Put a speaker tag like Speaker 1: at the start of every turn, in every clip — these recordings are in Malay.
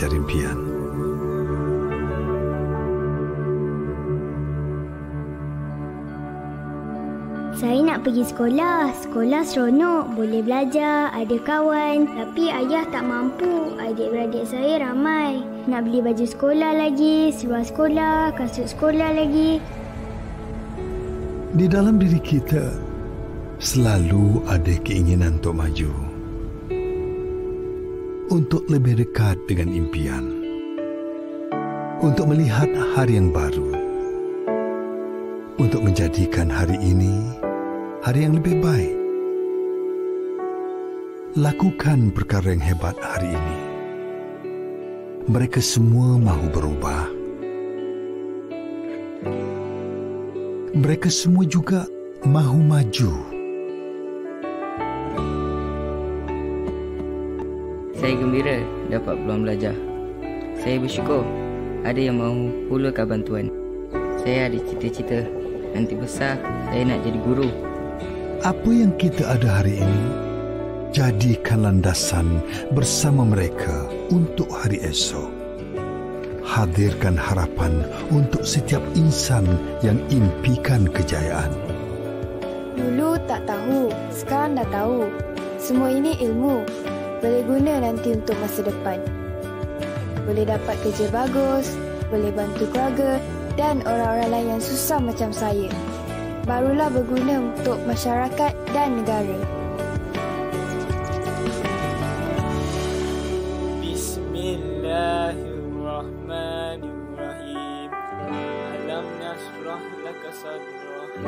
Speaker 1: mengejar impian.
Speaker 2: Saya nak pergi sekolah. Sekolah seronok, boleh belajar, ada kawan. Tapi ayah tak mampu. Adik-beradik saya ramai. Nak beli baju sekolah lagi, seluar sekolah, kasut sekolah lagi.
Speaker 1: Di dalam diri kita selalu ada keinginan untuk maju. Untuk lebih dekat dengan impian. Untuk melihat hari yang baru. Untuk menjadikan hari ini hari yang lebih baik. Lakukan perkara yang hebat hari ini. Mereka semua mahu berubah. Mereka semua juga mahu maju.
Speaker 3: Saya gembira dapat peluang belajar. Saya bersyukur ada yang mahu hulurkan bantuan. Saya ada cita-cita nanti besar saya nak jadi guru.
Speaker 1: Apa yang kita ada hari ini, jadikan landasan bersama mereka untuk hari esok. Hadirkan harapan untuk setiap insan yang impikan kejayaan.
Speaker 4: Dulu tak tahu, sekarang dah tahu. Semua ini ilmu. Boleh guna nanti untuk masa depan. Boleh dapat kerja bagus, boleh bantu keluarga dan orang-orang lain yang susah macam saya. Barulah berguna untuk masyarakat dan negara.
Speaker 5: Bismillahirrahmanirrahim. Alam nasrah laka sadrah.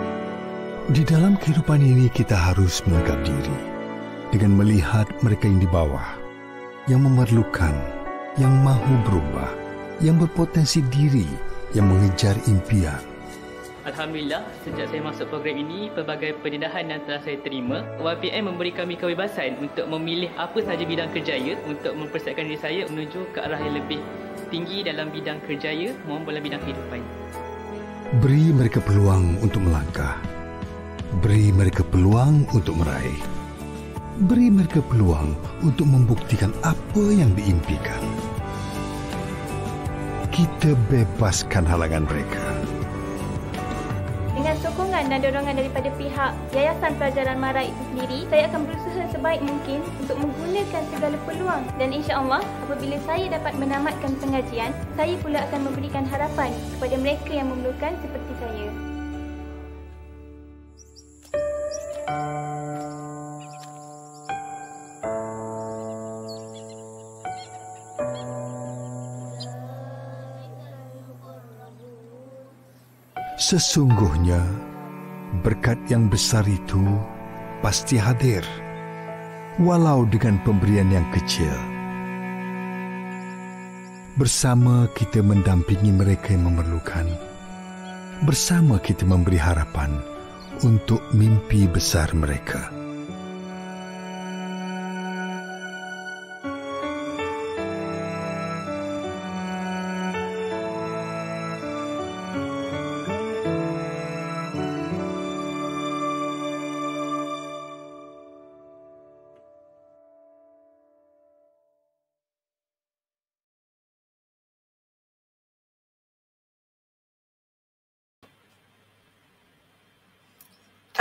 Speaker 1: Di dalam kehidupan ini kita harus menegak diri dengan melihat mereka yang di bawah, yang memerlukan, yang mahu berubah, yang berpotensi diri, yang mengejar impian.
Speaker 6: Alhamdulillah, sejak saya masuk program ini, pelbagai pendedahan yang telah saya terima, YPM memberi kami kebebasan untuk memilih apa sahaja bidang kerjaya untuk mempersiapkan diri saya menuju ke arah yang lebih tinggi dalam bidang kerjaya maupun dalam bidang kehidupan.
Speaker 1: Beri mereka peluang untuk melangkah. Beri mereka peluang untuk meraih. Beri mereka peluang untuk membuktikan apa yang diimpikan. Kita bebaskan halangan mereka.
Speaker 7: Dengan sokongan dan dorongan daripada pihak Yayasan Pelajaran Mara itu sendiri, saya akan berusaha sebaik mungkin untuk menggunakan segala peluang dan insya-Allah apabila saya dapat menamatkan pengajian, saya pula akan memberikan harapan kepada mereka yang memerlukan seperti saya.
Speaker 1: Sesungguhnya berkat yang besar itu pasti hadir walau dengan pemberian yang kecil. Bersama kita mendampingi mereka yang memerlukan. Bersama kita memberi harapan untuk mimpi besar mereka.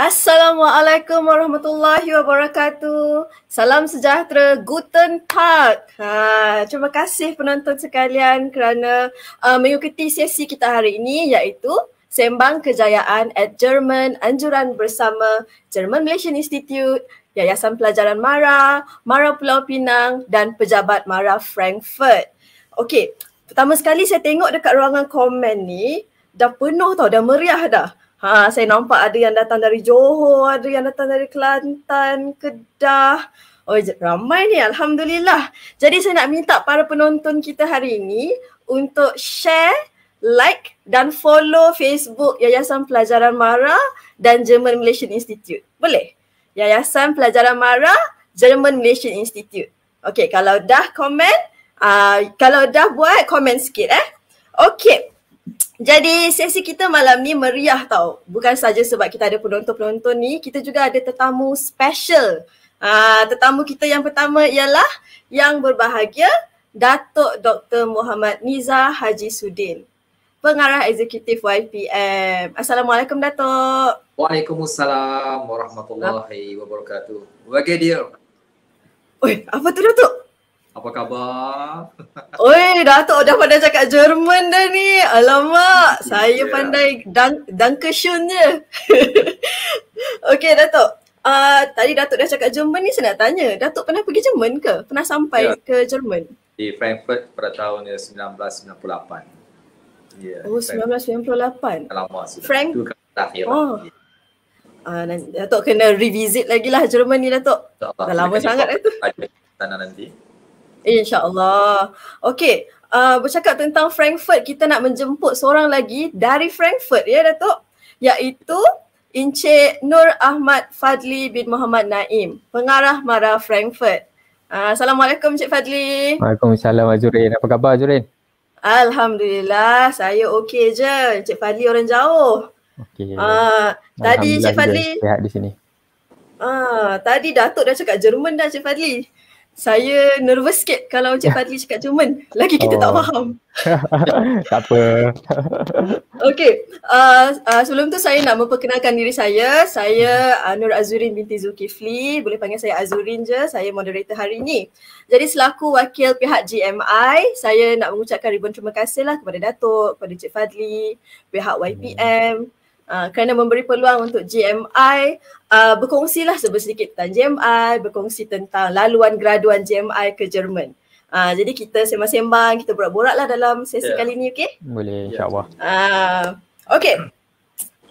Speaker 8: Assalamualaikum warahmatullahi wabarakatuh. Salam sejahtera, Guten Tag. Ha, terima kasih penonton sekalian kerana uh, mengikuti sesi kita hari ini iaitu Sembang Kejayaan at German Anjuran Bersama German Malaysian Institute, Yayasan Pelajaran Mara, Mara Pulau Pinang dan Pejabat Mara Frankfurt. Okey, pertama sekali saya tengok dekat ruangan komen ni dah penuh tau, dah meriah dah. Ha, saya nampak ada yang datang dari Johor, ada yang datang dari Kelantan, Kedah. Oh, ramai ni Alhamdulillah. Jadi saya nak minta para penonton kita hari ini untuk share, like dan follow Facebook Yayasan Pelajaran Mara dan German Malaysian Institute. Boleh? Yayasan Pelajaran Mara, German Malaysian Institute. Okay, kalau dah komen, uh, kalau dah buat, komen sikit eh. Okay, jadi sesi kita malam ni meriah tau. Bukan saja sebab kita ada penonton-penonton ni, kita juga ada tetamu special. Uh, tetamu kita yang pertama ialah yang berbahagia Datuk Dr. Muhammad Niza Haji Sudin. Pengarah Eksekutif YPM. Assalamualaikum Datuk.
Speaker 9: Waalaikumsalam warahmatullahi wabarakatuh. Bagi dia.
Speaker 8: Oi, apa tu Datuk?
Speaker 9: Apa khabar?
Speaker 8: Oi, Datuk dah pandai cakap Jerman dah ni. Alamak, saya
Speaker 9: Ya.
Speaker 8: pandai dan Dankeschön je. Okey, Datuk. Uh, tadi Datuk dah cakap Jerman ni saya nak tanya. Datuk pernah pergi Jerman ke? Pernah sampai
Speaker 9: Ya.
Speaker 8: ke Jerman?
Speaker 9: Di Frankfurt pada tahun 1998. Ya.
Speaker 8: Oh,
Speaker 9: Frankfurt.
Speaker 8: 1998.
Speaker 9: Lama sudah.
Speaker 8: Frank-
Speaker 9: Itu kan terakhir.
Speaker 8: Oh. Uh, Datuk kena revisit lagi lah Jerman ni Datuk. Dah lama sangat dah tu.
Speaker 9: Tanah nanti.
Speaker 8: InsyaAllah. Okey, uh, bercakap tentang Frankfurt, kita nak menjemput seorang lagi dari Frankfurt ya Datuk. Iaitu Encik Nur Ahmad Fadli bin Muhammad Naim, pengarah Mara Frankfurt. Uh, Assalamualaikum Encik Fadli.
Speaker 10: Waalaikumsalam Azurin. Apa khabar Azurin?
Speaker 8: Alhamdulillah, saya okey je. Encik Fadli orang jauh.
Speaker 10: Okey.
Speaker 8: Uh, tadi Encik Fadli,
Speaker 10: Sihat di sini.
Speaker 8: ah, tadi Datuk dah cakap Jerman dah Encik Fadli. Saya nervous sikit kalau Encik Fadli cakap Jerman. Lagi kita tak
Speaker 10: Oh.
Speaker 8: faham.
Speaker 10: tak apa.
Speaker 8: Okey, uh, uh, sebelum tu saya nak memperkenalkan diri saya. Saya uh, Nur Azurin binti Zulkifli. Boleh panggil saya Azurin je. Saya moderator hari ini. Jadi selaku wakil pihak GMI, saya nak mengucapkan ribuan terima kasih lah kepada Datuk, kepada Cik Fadli, pihak YPM uh, kerana memberi peluang untuk GMI uh, berkongsilah sedikit tentang GMI, berkongsi tentang laluan graduan GMI ke Jerman. Uh, jadi kita sembang-sembang, kita borak-borak lah dalam sesi
Speaker 9: Ya.
Speaker 8: kali ni, okey?
Speaker 10: Boleh
Speaker 9: Ya.
Speaker 10: insyaAllah.
Speaker 8: Ah, okay.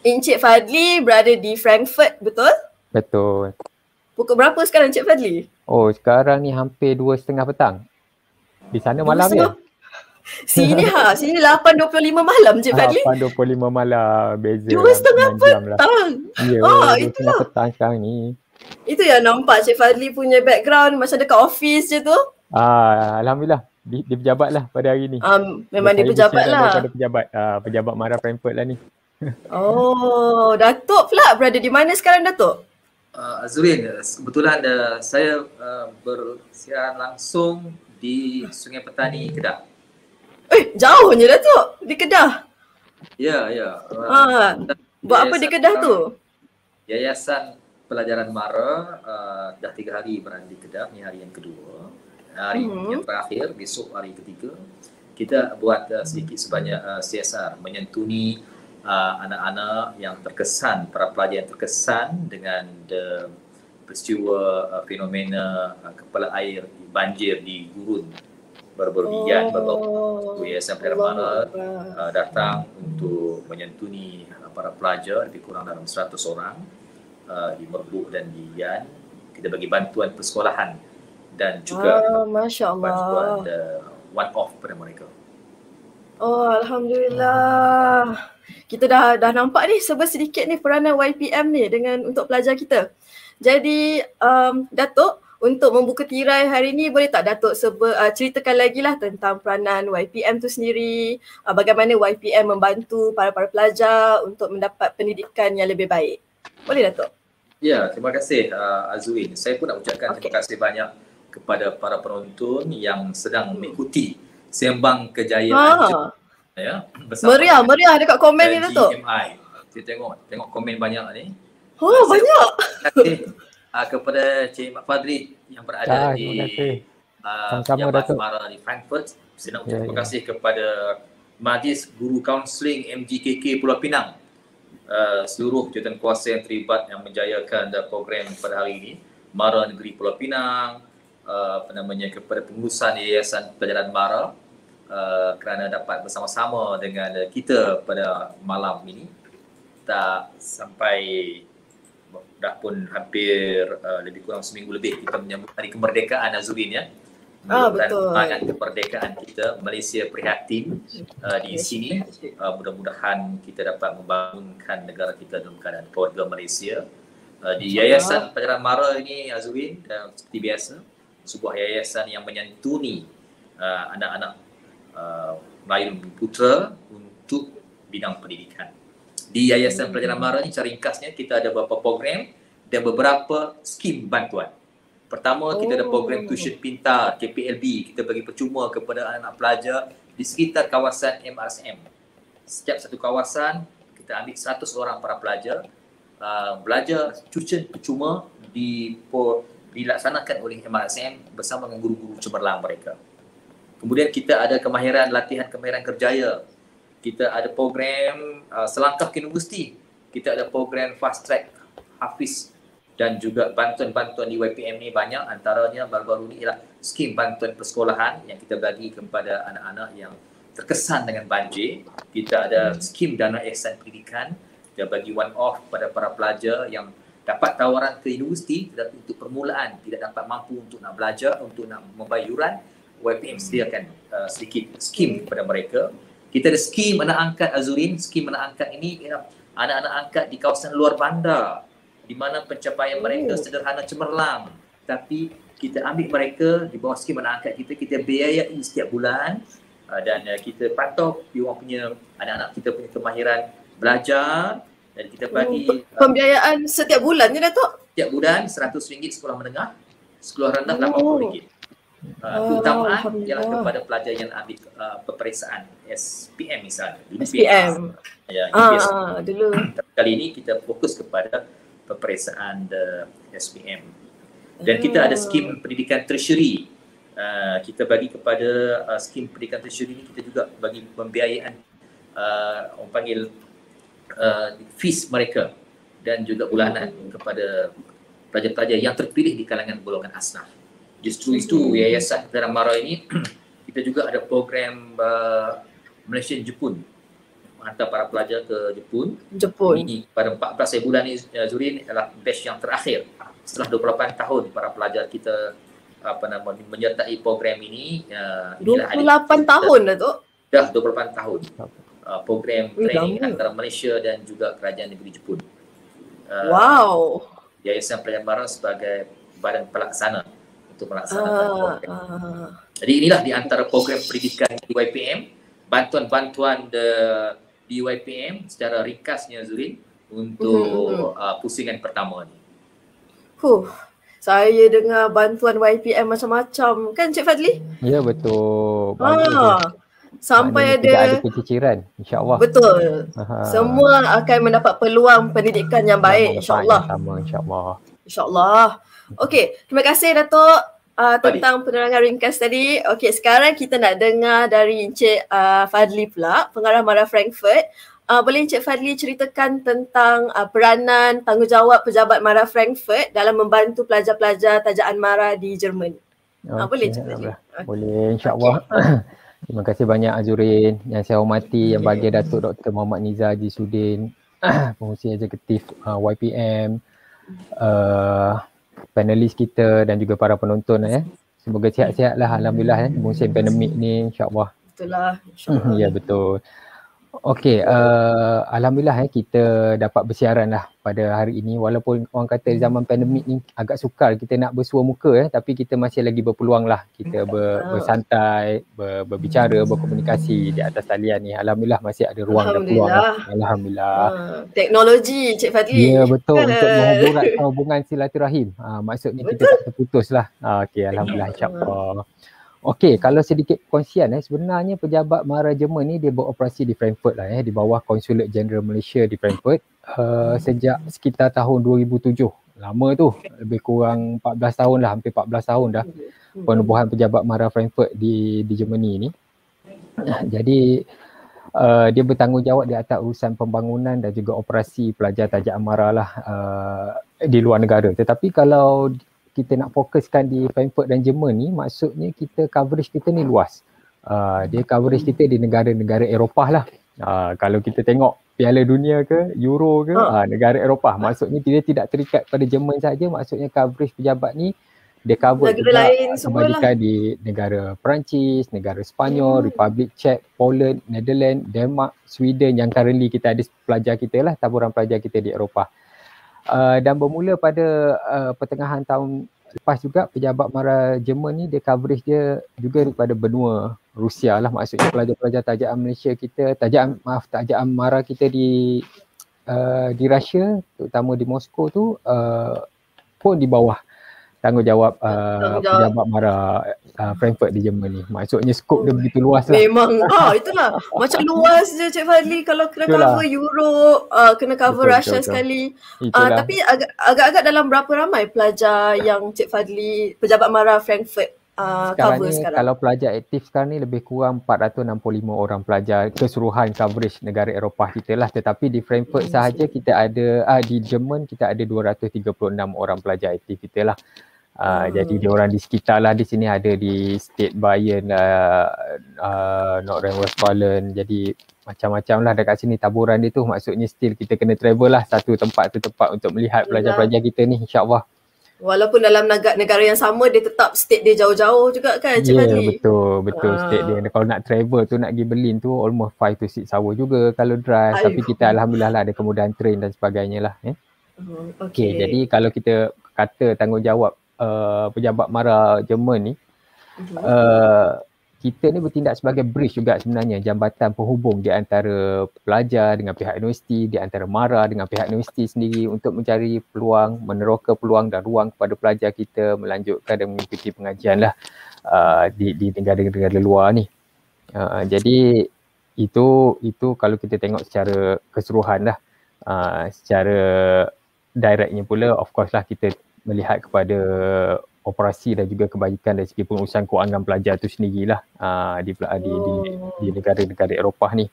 Speaker 8: Encik Fadli berada di Frankfurt, betul?
Speaker 10: Betul.
Speaker 8: Pukul berapa sekarang Encik Fadli?
Speaker 10: Oh sekarang ni hampir dua setengah petang. Di sana malam ya?
Speaker 8: Sini ha, sini 8.25 malam Encik Fadli.
Speaker 10: 8.25 malam beza.
Speaker 8: Dua setengah
Speaker 10: 9 jam lah.
Speaker 8: Petang.
Speaker 10: Ya,
Speaker 8: Ah,
Speaker 10: dua
Speaker 8: itulah.
Speaker 10: setengah petang sekarang ni.
Speaker 8: Itu yang nampak Encik Fadli punya background macam dekat office je tu.
Speaker 10: Ah, Alhamdulillah. Di, di pejabat lah pada hari ni.
Speaker 8: Um, memang dia
Speaker 10: Saya
Speaker 8: pejabat lah.
Speaker 10: Daripada pejabat. Ah, pejabat Mara Frankfurt lah ni.
Speaker 8: Oh, Datuk pula berada di mana sekarang Datuk?
Speaker 9: Uh, Azrin, kebetulan uh, saya uh, bersiaran langsung di Sungai Petani Kedah.
Speaker 8: Eh, jauhnya Datuk. Di Kedah.
Speaker 9: Ya, ya.
Speaker 8: Ha, buat apa di Kedah tu?
Speaker 9: Yayasan Pelajaran Mara uh, dah tiga hari berada di Kedah, ni hari yang kedua. Hari
Speaker 8: Mhm.
Speaker 9: yang terakhir, besok hari ketiga. Kita buat uh, sedikit sebanyak uh, CSR menyentuni uh, anak-anak yang terkesan, para pelajar yang terkesan dengan the peristiwa uh, fenomena uh, kepala air banjir di Gurun ini kan baru-baru Yayasan Pelajaran Mara uh, datang untuk menyentuni uh, para pelajar lebih kurang dalam 100 orang uh, di Merbuk dan di Yan. Kita bagi bantuan persekolahan dan juga
Speaker 8: Ah, Masya
Speaker 9: bantuan
Speaker 8: Allah.
Speaker 9: uh, one off pada mereka.
Speaker 8: Oh, Alhamdulillah. Kita dah dah nampak ni serba sedikit ni peranan YPM ni dengan untuk pelajar kita. Jadi um, Datuk untuk membuka tirai hari ni boleh tak Datuk serba uh, ceritakan lagi lah tentang peranan YPM tu sendiri, uh, bagaimana YPM membantu para-para pelajar untuk mendapat pendidikan yang lebih baik. Boleh Datuk?
Speaker 9: Ya, terima kasih uh, Azwin. Saya pun nak ucapkan okay. terima kasih banyak kepada para penonton yang sedang mengikuti sembang kejayaan
Speaker 8: Ha.
Speaker 9: ya
Speaker 8: Meriah, meriah dekat komen ni Datuk.
Speaker 9: GMI. Kita tengok tengok komen banyak ni.
Speaker 8: Oh, banyak.
Speaker 9: Terima kasih uh, kepada Cik Mak Fadli yang berada
Speaker 10: Ah,
Speaker 9: di uh,
Speaker 10: Sama-sama,
Speaker 9: Jabat
Speaker 10: Datuk.
Speaker 9: Semara di Frankfurt. Saya nak ucap
Speaker 10: Ya,
Speaker 9: terima
Speaker 10: ya.
Speaker 9: kasih kepada Majlis Guru Kaunseling MGKK Pulau Pinang. Uh, seluruh jawatan kuasa yang terlibat yang menjayakan uh, program pada hari ini. Mara Negeri Pulau Pinang, uh, apa namanya kepada pengurusan Yayasan Pelajaran Mara uh, kerana dapat bersama-sama dengan uh, kita pada malam ini. Tak sampai dah pun hampir uh, lebih kurang seminggu lebih kita menyambut hari kemerdekaan Azurin ya.
Speaker 8: Ah,
Speaker 9: Mudah-mudahan
Speaker 8: betul.
Speaker 9: semangat kemerdekaan kita Malaysia prihatin uh, di sini uh, mudah-mudahan kita dapat membangunkan negara kita dalam keadaan keluarga Malaysia uh, di Yayasan Pelajaran Mara ini Azurin dan seperti biasa sebuah yayasan yang menyantuni uh, anak-anak uh, Melayu Putra untuk bidang pendidikan. Di Yayasan Pelajaran Mara ni cara ringkasnya kita ada beberapa program dan beberapa skim bantuan. Pertama kita ada program tuition pintar KPLB kita bagi percuma kepada anak-anak pelajar di sekitar kawasan MRSM. Setiap satu kawasan kita ambil 100 orang para pelajar uh, belajar tuition percuma di dilaksanakan oleh MRSM bersama dengan guru-guru cemerlang mereka. Kemudian kita ada kemahiran latihan kemahiran kerjaya. Kita ada program uh, selangkah ke universiti. Kita ada program fast track Hafiz dan juga bantuan-bantuan di YPM ni banyak antaranya baru-baru ni ialah skim bantuan persekolahan yang kita bagi kepada anak-anak yang terkesan dengan banjir. Kita ada skim dana ihsan pendidikan kita bagi one off pada para pelajar yang dapat tawaran ke universiti tetapi untuk permulaan tidak dapat mampu untuk nak belajar, untuk nak membayar yuran, YPM sediakan uh, sedikit skim kepada mereka. Kita ada skim anak angkat Azurin, skim anak angkat ini ialah anak-anak angkat di kawasan luar bandar di mana pencapaian mereka sederhana cemerlang. Tapi kita ambil mereka di bawah skim anak angkat kita kita biayai setiap bulan. Uh, dan uh, kita pantau dia orang punya anak-anak kita punya kemahiran belajar. Dan kita bagi uh,
Speaker 8: Pembiayaan setiap bulan je Datuk?
Speaker 9: setiap bulan RM100 sekolah menengah, sekolah rendah
Speaker 8: Oh.
Speaker 9: RM80. Uh,
Speaker 8: Oh,
Speaker 9: ialah kepada pelajar yang ambil uh, peperiksaan SPM misalnya. Dulu
Speaker 8: SPM.
Speaker 9: Ya,
Speaker 8: Ah,
Speaker 9: UPS.
Speaker 8: ah, dulu.
Speaker 9: Tapi kali ini kita fokus kepada peperiksaan the SPM. Dan kita ada skim pendidikan tertiary. Uh, kita bagi kepada uh, skim pendidikan tertiary ini kita juga bagi pembiayaan uh, orang panggil uh, fees mereka dan juga bulanan kepada pelajar-pelajar yang terpilih di kalangan golongan asnaf. Justru itu Yayasan Pelajaran Mara ini kita juga ada program uh, Malaysian Jepun menghantar para pelajar ke Jepun.
Speaker 8: Jepun.
Speaker 9: Ini pada 14 bulan ini uh, Zurin adalah batch yang terakhir setelah 28 tahun para pelajar kita apa nama menyertai program ini uh, inilah hari
Speaker 8: 28 tahun Datuk?
Speaker 9: dah 28 tahun uh, program
Speaker 8: Eh,
Speaker 9: training
Speaker 8: lama.
Speaker 9: antara Malaysia dan juga kerajaan negeri Jepun. Uh,
Speaker 8: Wow.
Speaker 9: Yayasan Pelajaran Mara sebagai badan pelaksana untuk melaksanakan
Speaker 8: Ah,
Speaker 9: program.
Speaker 8: ah.
Speaker 9: Jadi inilah di antara program pendidikan di YPM, bantuan-bantuan de, di YPM secara ringkasnya Zurin untuk uh, pusingan pertama ni.
Speaker 8: Huh, saya dengar bantuan YPM macam-macam. Kan Cik Fadli?
Speaker 10: Ya betul. Tu.
Speaker 8: Ha, sampai
Speaker 10: Maknanya Tidak ada
Speaker 8: ada
Speaker 10: keciciran. InsyaAllah.
Speaker 8: Betul.
Speaker 10: Aha.
Speaker 8: Semua akan mendapat peluang pendidikan yang baik insya-Allah.
Speaker 10: Sama insyaAllah.
Speaker 8: InsyaAllah. Okey, terima kasih Datuk uh, tentang penerangan ringkas tadi. Okey, sekarang kita nak dengar dari Encik uh, Fadli pula, pengarah Mara Frankfurt. Uh, boleh Encik Fadli ceritakan tentang uh, peranan tanggungjawab pejabat Mara Frankfurt dalam membantu pelajar-pelajar tajaan Mara di Jerman. Uh, boleh Encik Fadli?
Speaker 10: Alhamdulillah. Boleh insyaAllah. Terima kasih banyak Azurin yang saya hormati yang bahagia Datuk Dr. Muhammad Nizar Haji Sudin, pengurusi eksekutif uh, YPM, uh, panelis kita dan juga para penonton ya. Semoga sihat-sihat lah Alhamdulillah ya. Musim pandemik ni insyaAllah.
Speaker 8: Betul lah. InsyaAllah.
Speaker 10: ya betul. Okey, uh, Alhamdulillah ya kita dapat bersiaran lah pada hari ini walaupun orang kata zaman pandemik ni agak sukar kita nak bersua muka ya tapi kita masih lagi berpeluang lah kita ber, bersantai, ber, berbicara, berkomunikasi di atas talian ni. Alhamdulillah masih ada ruang dan peluang. lah.
Speaker 8: Alhamdulillah. Uh, teknologi Cik Fadli.
Speaker 10: Ya betul untuk menghubungkan hubungan silaturahim. Ha, maksudnya kita tak terputus lah. Ha, Okey Alhamdulillah insyaAllah. Okey kalau sedikit perkongsian eh sebenarnya pejabat Mara Jerman ni dia beroperasi di Frankfurt lah eh di bawah Konsulat Jenderal Malaysia di Frankfurt uh, sejak sekitar tahun 2007. Lama tu lebih kurang 14 tahun lah hampir 14 tahun dah penubuhan pejabat Mara Frankfurt di di Germany ni. Jadi uh, dia bertanggungjawab di atas urusan pembangunan dan juga operasi pelajar tajak amara lah uh, di luar negara. Tetapi kalau kita nak fokuskan di Frankfurt dan Jerman ni maksudnya kita coverage kita ni luas. Uh, dia coverage kita di negara-negara Eropah lah. Uh, kalau kita tengok Piala Dunia ke, Euro ke, uh, negara Eropah. Maksudnya dia tidak terikat pada Jerman saja. Maksudnya coverage pejabat ni dia cover
Speaker 8: Negara
Speaker 10: juga
Speaker 8: lain semua lah.
Speaker 10: di negara Perancis, negara Sepanyol, Republik Czech, Poland, Netherlands, Denmark, Sweden yang currently kita ada pelajar kita lah, taburan pelajar kita di Eropah. Uh, dan bermula pada uh, pertengahan tahun lepas juga pejabat Mara Jerman ni dia coverage dia juga daripada benua Rusia lah maksudnya pelajar-pelajar tajaan Malaysia kita tajaan maaf tajaan Mara kita di uh, di Rusia terutama di Moskow tu uh, pun di bawah tanggungjawab uh,
Speaker 8: Tanggungjawab.
Speaker 10: pejabat Mara uh, Frankfurt di Jerman ni maksudnya skop dia begitu luas lah.
Speaker 8: Memang. Ah itulah. Macam luas je Cik Fadli. Kalau kena
Speaker 10: Itulah.
Speaker 8: cover Europe, uh, kena cover
Speaker 10: Betul,
Speaker 8: Russia
Speaker 10: betul,
Speaker 8: sekali. Ah
Speaker 10: Itulah.
Speaker 8: tapi agak agak-agak dalam berapa ramai pelajar yang Cik Fadli pejabat Mara Frankfurt uh,
Speaker 10: sekarang
Speaker 8: cover
Speaker 10: ni
Speaker 8: sekarang?
Speaker 10: kalau pelajar aktif sekarang ni lebih kurang 465 orang pelajar keseluruhan coverage negara Eropah kita lah. Tetapi di Frankfurt
Speaker 8: Hmm,
Speaker 10: sahaja kita ada ah, di Jerman kita ada 236 orang pelajar aktif kita lah Uh,
Speaker 8: Hmm.
Speaker 10: Jadi dia orang di sekitar lah di sini ada di State Bayern, uh, uh, North Rhine-Westphalen. Jadi macam-macam lah dekat sini taburan dia tu maksudnya still kita kena travel lah satu tempat tu tempat untuk melihat pelajar-pelajar kita ni insyaAllah.
Speaker 8: Walaupun dalam negara, yang sama dia tetap state dia jauh-jauh juga kan Cik
Speaker 10: Ya yeah, betul betul
Speaker 8: Ah.
Speaker 10: state dia. Kalau nak travel tu nak pergi Berlin tu almost 5 to 6 hour juga kalau drive tapi
Speaker 8: Aiyo.
Speaker 10: kita alhamdulillah lah ada kemudahan train dan sebagainya lah eh.
Speaker 8: Hmm,
Speaker 10: Okey
Speaker 8: Okey.
Speaker 10: jadi kalau kita kata tanggungjawab uh, pejabat Mara Jerman ni
Speaker 8: Mhm.
Speaker 10: uh, kita ni bertindak sebagai bridge juga sebenarnya jambatan penghubung di antara pelajar dengan pihak universiti, di antara MARA dengan pihak universiti sendiri untuk mencari peluang, meneroka peluang dan ruang kepada pelajar kita melanjutkan dan mengikuti pengajian lah uh, di, di negara-negara luar ni. Uh, jadi itu itu kalau kita tengok secara keseluruhan lah. Uh, secara directnya pula of course lah kita melihat kepada operasi dan juga kebajikan dari segi pengurusan kewangan pelajar tu sendirilah uh, di, di, di, di negara-negara Eropah ni.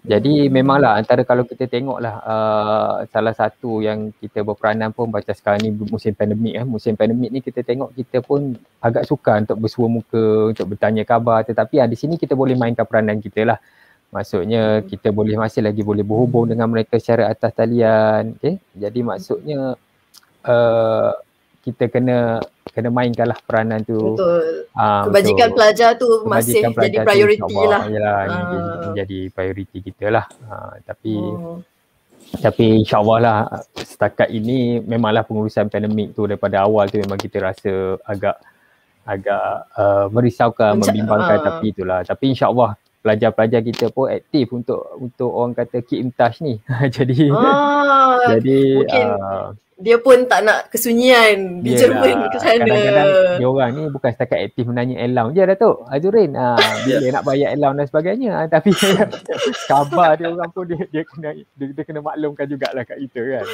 Speaker 10: Jadi memanglah antara kalau kita tengoklah uh, salah satu yang kita berperanan pun baca sekarang ni musim pandemik eh musim pandemik ni kita tengok kita pun agak sukar untuk bersua muka untuk bertanya khabar tetapi ah, di sini kita boleh mainkan peranan kita lah. Maksudnya kita boleh masih lagi boleh berhubung dengan mereka secara atas talian. Okay? Jadi maksudnya uh, kita kena kena mainkanlah peranan tu.
Speaker 8: Betul.
Speaker 10: Ah,
Speaker 8: Kebajikan
Speaker 10: untuk-
Speaker 8: pelajar tu masih
Speaker 10: kebajikan
Speaker 8: jadi
Speaker 10: pelajar tu
Speaker 8: prioriti lah.
Speaker 10: Yalah,
Speaker 8: Ah.
Speaker 10: menjadi, menjadi prioriti kita lah. Ah, tapi
Speaker 8: Oh.
Speaker 10: tapi insyaAllah lah setakat ini memanglah pengurusan pandemik tu daripada awal tu memang kita rasa agak agak uh, merisaukan,
Speaker 8: Menca-
Speaker 10: membimbangkan
Speaker 8: ah.
Speaker 10: tapi itulah. Tapi insyaAllah pelajar-pelajar kita pun aktif untuk untuk orang kata keep in touch ni. jadi
Speaker 8: Ah,
Speaker 10: jadi
Speaker 8: mungkin
Speaker 10: uh,
Speaker 8: dia pun tak nak kesunyian di Jerman ke sana.
Speaker 10: Kadang-kadang dia orang ni bukan setakat aktif menanya allowance je Datuk Azurin ah, bila nak bayar allowance dan sebagainya ah, tapi khabar dia orang pun dia, dia kena dia, dia kena maklumkan jugalah kat kita kan.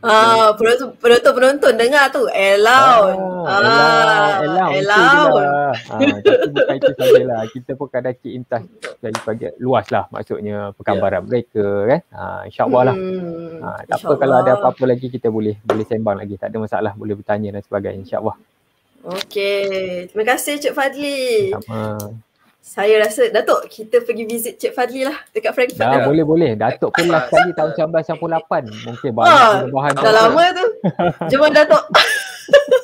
Speaker 8: Ah, penonton penonton penonton dengar tu allowance.
Speaker 10: Ah,
Speaker 8: Ah,
Speaker 10: allowance
Speaker 8: allowance.
Speaker 10: ah, tapi bukan itu sajalah. Kita pun kadang keep in touch dari bagi luas lah maksudnya perkabaran mereka kan. Ah, insyaAllah lah.
Speaker 8: Hmm,
Speaker 10: ah, tak apa kalau ada apa-apa lagi kita boleh boleh sembang lagi tak ada masalah boleh bertanya dan sebagainya insyaAllah
Speaker 8: Okey, terima kasih Cik Fadli.
Speaker 10: sama
Speaker 8: Saya rasa Datuk kita pergi visit Cik Fadli lah dekat Frankfurt.
Speaker 10: Dah boleh boleh. Datuk pun last kali tahun 1998. Mungkin banyak
Speaker 8: Ah,
Speaker 10: perubahan.
Speaker 8: dah lama tu. Jom Datuk.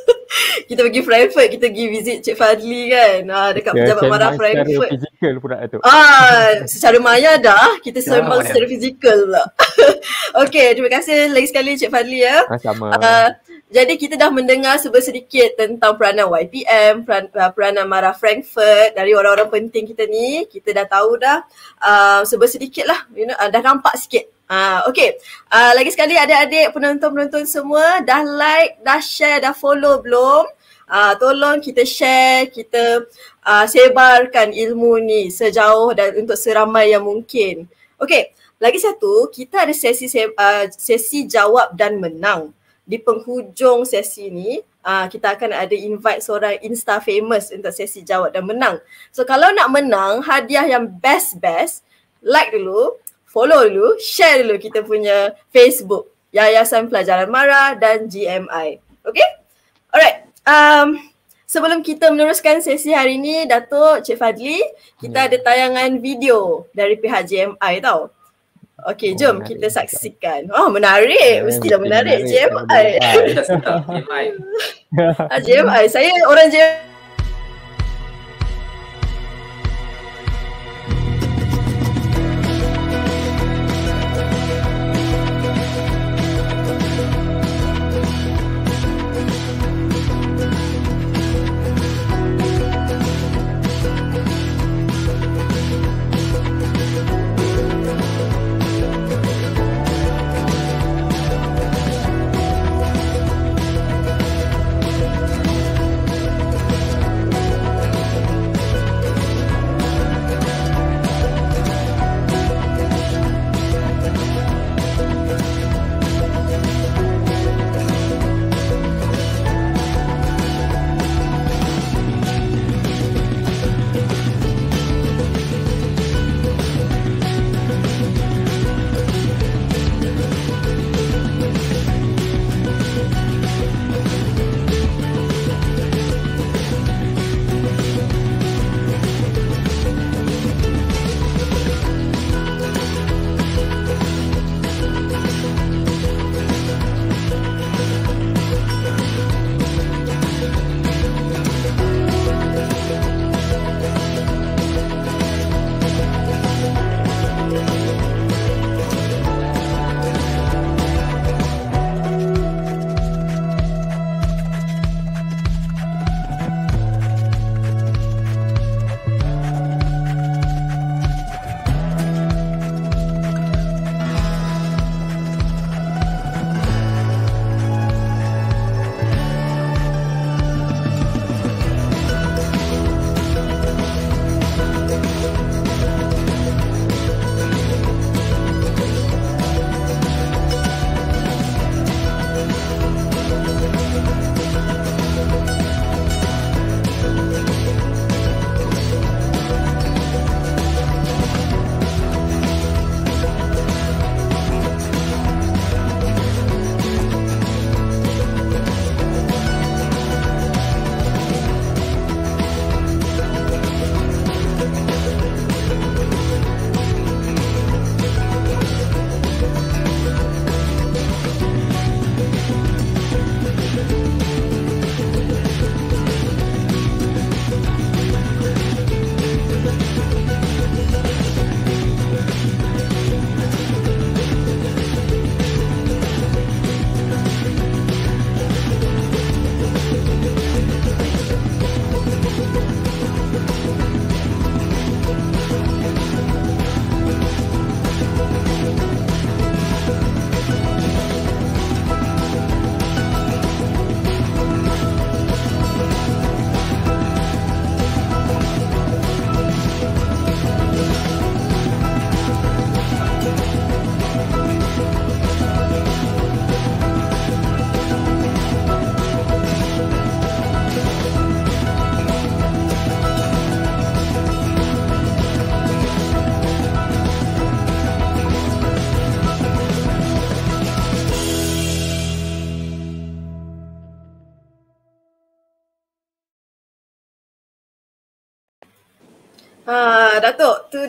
Speaker 8: kita pergi Frankfurt, kita pergi visit Cik Fadli kan. Ah, dekat
Speaker 10: Dia
Speaker 8: Pejabat Marah
Speaker 10: secara
Speaker 8: Frankfurt.
Speaker 10: fizikal pula Datuk.
Speaker 8: Ah, secara maya dah, kita sembang secara fizikal pula. Okey, terima kasih lagi sekali Cik Fadli ya.
Speaker 10: Ah, sama.
Speaker 8: Uh, jadi kita dah mendengar sedikit tentang peranan YPM, peran, uh, peranan Marah Frankfurt dari orang-orang penting kita ni. Kita dah tahu dah uh, sedikit lah, you know, uh, dah nampak sikit. Uh, okay, uh, lagi sekali adik-adik penonton-penonton semua dah like, dah share, dah follow belum? Uh, tolong kita share, kita uh, sebarkan ilmu ni sejauh dan untuk seramai yang mungkin. Okay, lagi satu, kita ada sesi se- uh, sesi jawab dan menang. Di penghujung sesi ni, uh, kita akan ada invite seorang Insta famous untuk sesi jawab dan menang. So kalau nak menang hadiah yang best-best, like dulu, follow dulu, share dulu kita punya Facebook Yayasan Pelajaran Mara dan GMI. Okay? Alright. Um, sebelum kita meneruskan sesi hari ini, Datuk Cik Fadli, kita ada tayangan video dari pihak GMI tau. Okey, jom kita saksikan. Oh, menarik. Mestilah menarik. GMI.
Speaker 9: GMI.
Speaker 8: Ah, GMI. Saya orang GMI.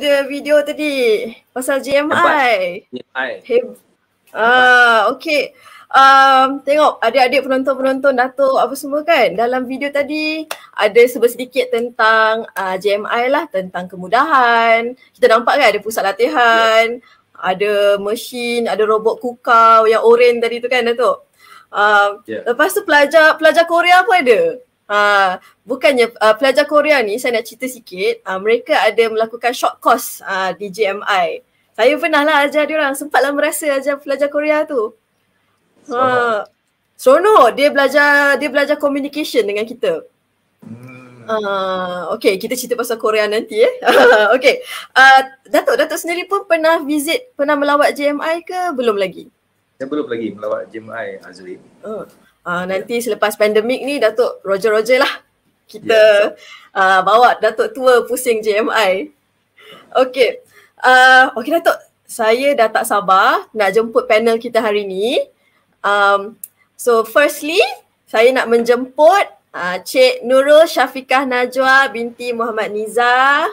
Speaker 8: Dia video tadi pasal JMI.
Speaker 9: JMI.
Speaker 8: Heb- ah, okey. Um, tengok adik-adik penonton-penonton Datuk apa semua kan dalam video tadi ada sedikit tentang uh, JMI lah tentang kemudahan kita nampak kan ada pusat latihan yeah. ada mesin ada robot kukau yang oren tadi tu kan Datuk uh, yeah. lepas tu pelajar pelajar Korea pun ada uh, bukannya uh, pelajar Korea ni saya nak cerita sikit uh, mereka ada melakukan short course uh, di JMI saya pernah lah ajar dia orang sempatlah merasa ajar pelajar Korea tu Ha. Seronok. Dia belajar dia belajar communication dengan kita. Hmm. Uh, okay, kita cerita pasal Korea nanti eh. okay. Uh, Datuk, Datuk sendiri pun pernah visit, pernah melawat JMI ke belum lagi?
Speaker 9: Saya belum lagi melawat JMI Azri.
Speaker 8: Uh. Uh, nanti selepas pandemik ni Datuk roger-roger lah. Kita yeah, uh, bawa Datuk tua pusing JMI. Okay. Uh, okay Datuk, saya dah tak sabar nak jemput panel kita hari ni. Um, so firstly, saya nak menjemput uh, Cik Nurul Syafiqah Najwa binti Muhammad Niza.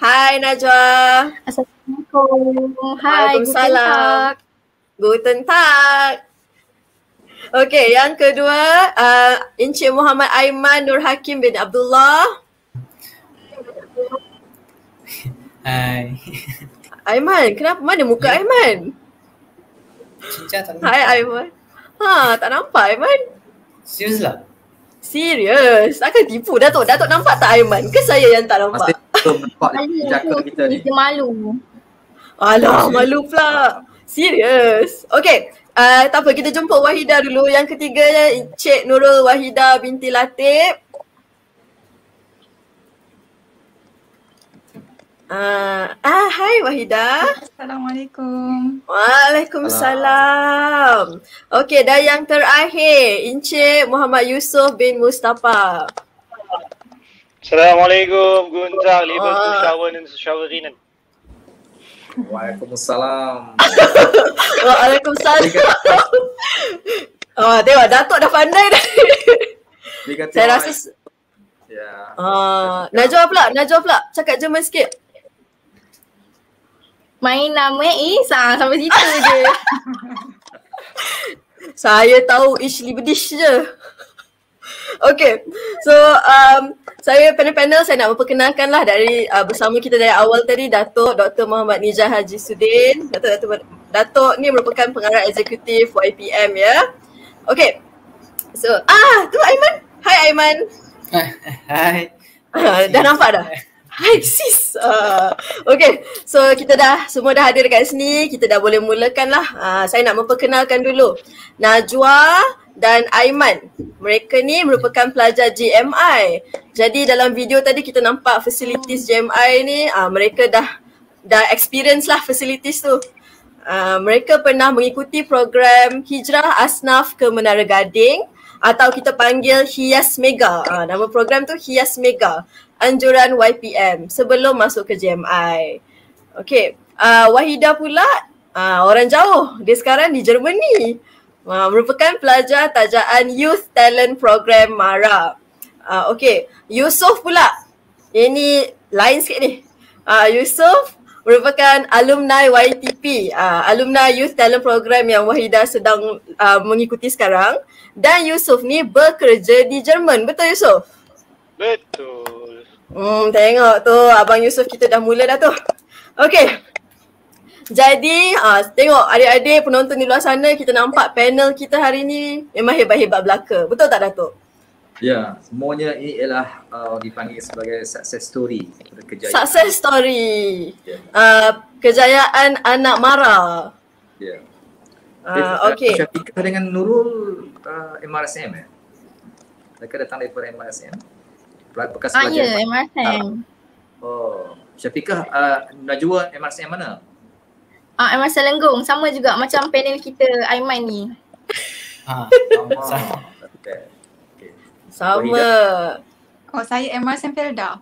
Speaker 8: Hai Najwa.
Speaker 11: Assalamualaikum. Hai.
Speaker 8: Waalaikumsalam. Guten Tag. Okay, yang kedua, uh, Encik Muhammad Aiman Nur Hakim bin Abdullah.
Speaker 12: Hai.
Speaker 8: Aiman, kenapa? Mana muka ya. Aiman?
Speaker 12: Cincang tak nampak.
Speaker 8: Hai Aiman. Ha, tak nampak Aiman.
Speaker 12: Serius lah?
Speaker 8: Serius. Akan tipu Datuk. Datuk nampak tak Aiman? Ke saya yang tak nampak?
Speaker 9: Masih nampak jaka kita ni.
Speaker 11: Kita malu.
Speaker 8: Alah, malu pula. Serius. Okay. Uh, tak apa, kita jumpa Wahida dulu. Yang ketiga, Cik Nurul Wahida binti Latif. Uh, ah, hai Wahida.
Speaker 13: Assalamualaikum.
Speaker 8: Waalaikumsalam. Okey, dan yang terakhir, Encik Muhammad Yusof bin Mustafa.
Speaker 14: Assalamualaikum. Tag, liebe Zuschauer und Zuschauerinnen.
Speaker 9: Waalaikumsalam.
Speaker 8: Waalaikumsalam. oh, tengok Datuk dah pandai dah. Saya rasa Ya. Ah, Najwa pula, Najwa pula. Cakap Jerman sikit.
Speaker 11: Main nama Isa sampai situ je.
Speaker 8: Saya tahu Ishli Bedish je. Okay, so um, saya panel-panel saya nak memperkenalkan lah dari uh, bersama kita dari awal tadi Datuk Dr. Muhammad Nijah Haji Sudin. Datuk, Datuk, Datuk ni merupakan pengarah eksekutif YPM ya. Okay, so ah tu Aiman. Hai Aiman.
Speaker 12: Hai.
Speaker 8: Uh, dah nampak dah? Hai sis. Uh, okay, so kita dah semua dah ada dekat sini. Kita dah boleh mulakan lah. Uh, saya nak memperkenalkan dulu. Najwa dan Aiman. Mereka ni merupakan pelajar GMI. Jadi dalam video tadi kita nampak facilities GMI ni uh, mereka dah dah experience lah facilities tu. Uh, mereka pernah mengikuti program Hijrah Asnaf ke Menara Gading atau kita panggil Hias Mega. Uh, nama program tu Hias Mega. Anjuran YPM sebelum masuk ke GMI. Okay. Uh, Wahida pula uh, orang jauh. Dia sekarang di Germany. Uh, merupakan pelajar tajaan Youth Talent Program MARA. Uh, okay. Yusof pula. Ini lain sikit ni. Uh, Yusof merupakan alumni YTP, uh, alumni Youth Talent Program yang Wahida sedang uh, mengikuti sekarang. Dan Yusof ni bekerja di Jerman. Betul Yusof?
Speaker 14: Betul.
Speaker 8: Hmm, tengok tu Abang Yusof kita dah mula dah tu. Okay. Jadi, uh, tengok adik-adik penonton di luar sana kita nampak panel kita hari ni memang hebat-hebat belaka. Betul tak Datuk?
Speaker 9: Ya, semuanya ini ialah uh, dipanggil sebagai success story kejayaan.
Speaker 8: Success story. Yeah. Uh, kejayaan anak Mara.
Speaker 9: Ya.
Speaker 8: Yeah. Uh, okay.
Speaker 9: Syafiqah dengan Nurul uh, MRSM eh? Mereka datang daripada MRSM. Bekas
Speaker 11: ah, ya, yeah, MRSM.
Speaker 9: Oh, Syafiqah uh, Najwa MRSM mana?
Speaker 11: Ah, MRSM Lenggong. Sama juga macam panel kita Aiman ni.
Speaker 12: Ha,
Speaker 9: sama. Okay.
Speaker 8: Sama.
Speaker 13: Oh, saya MRSM Felda.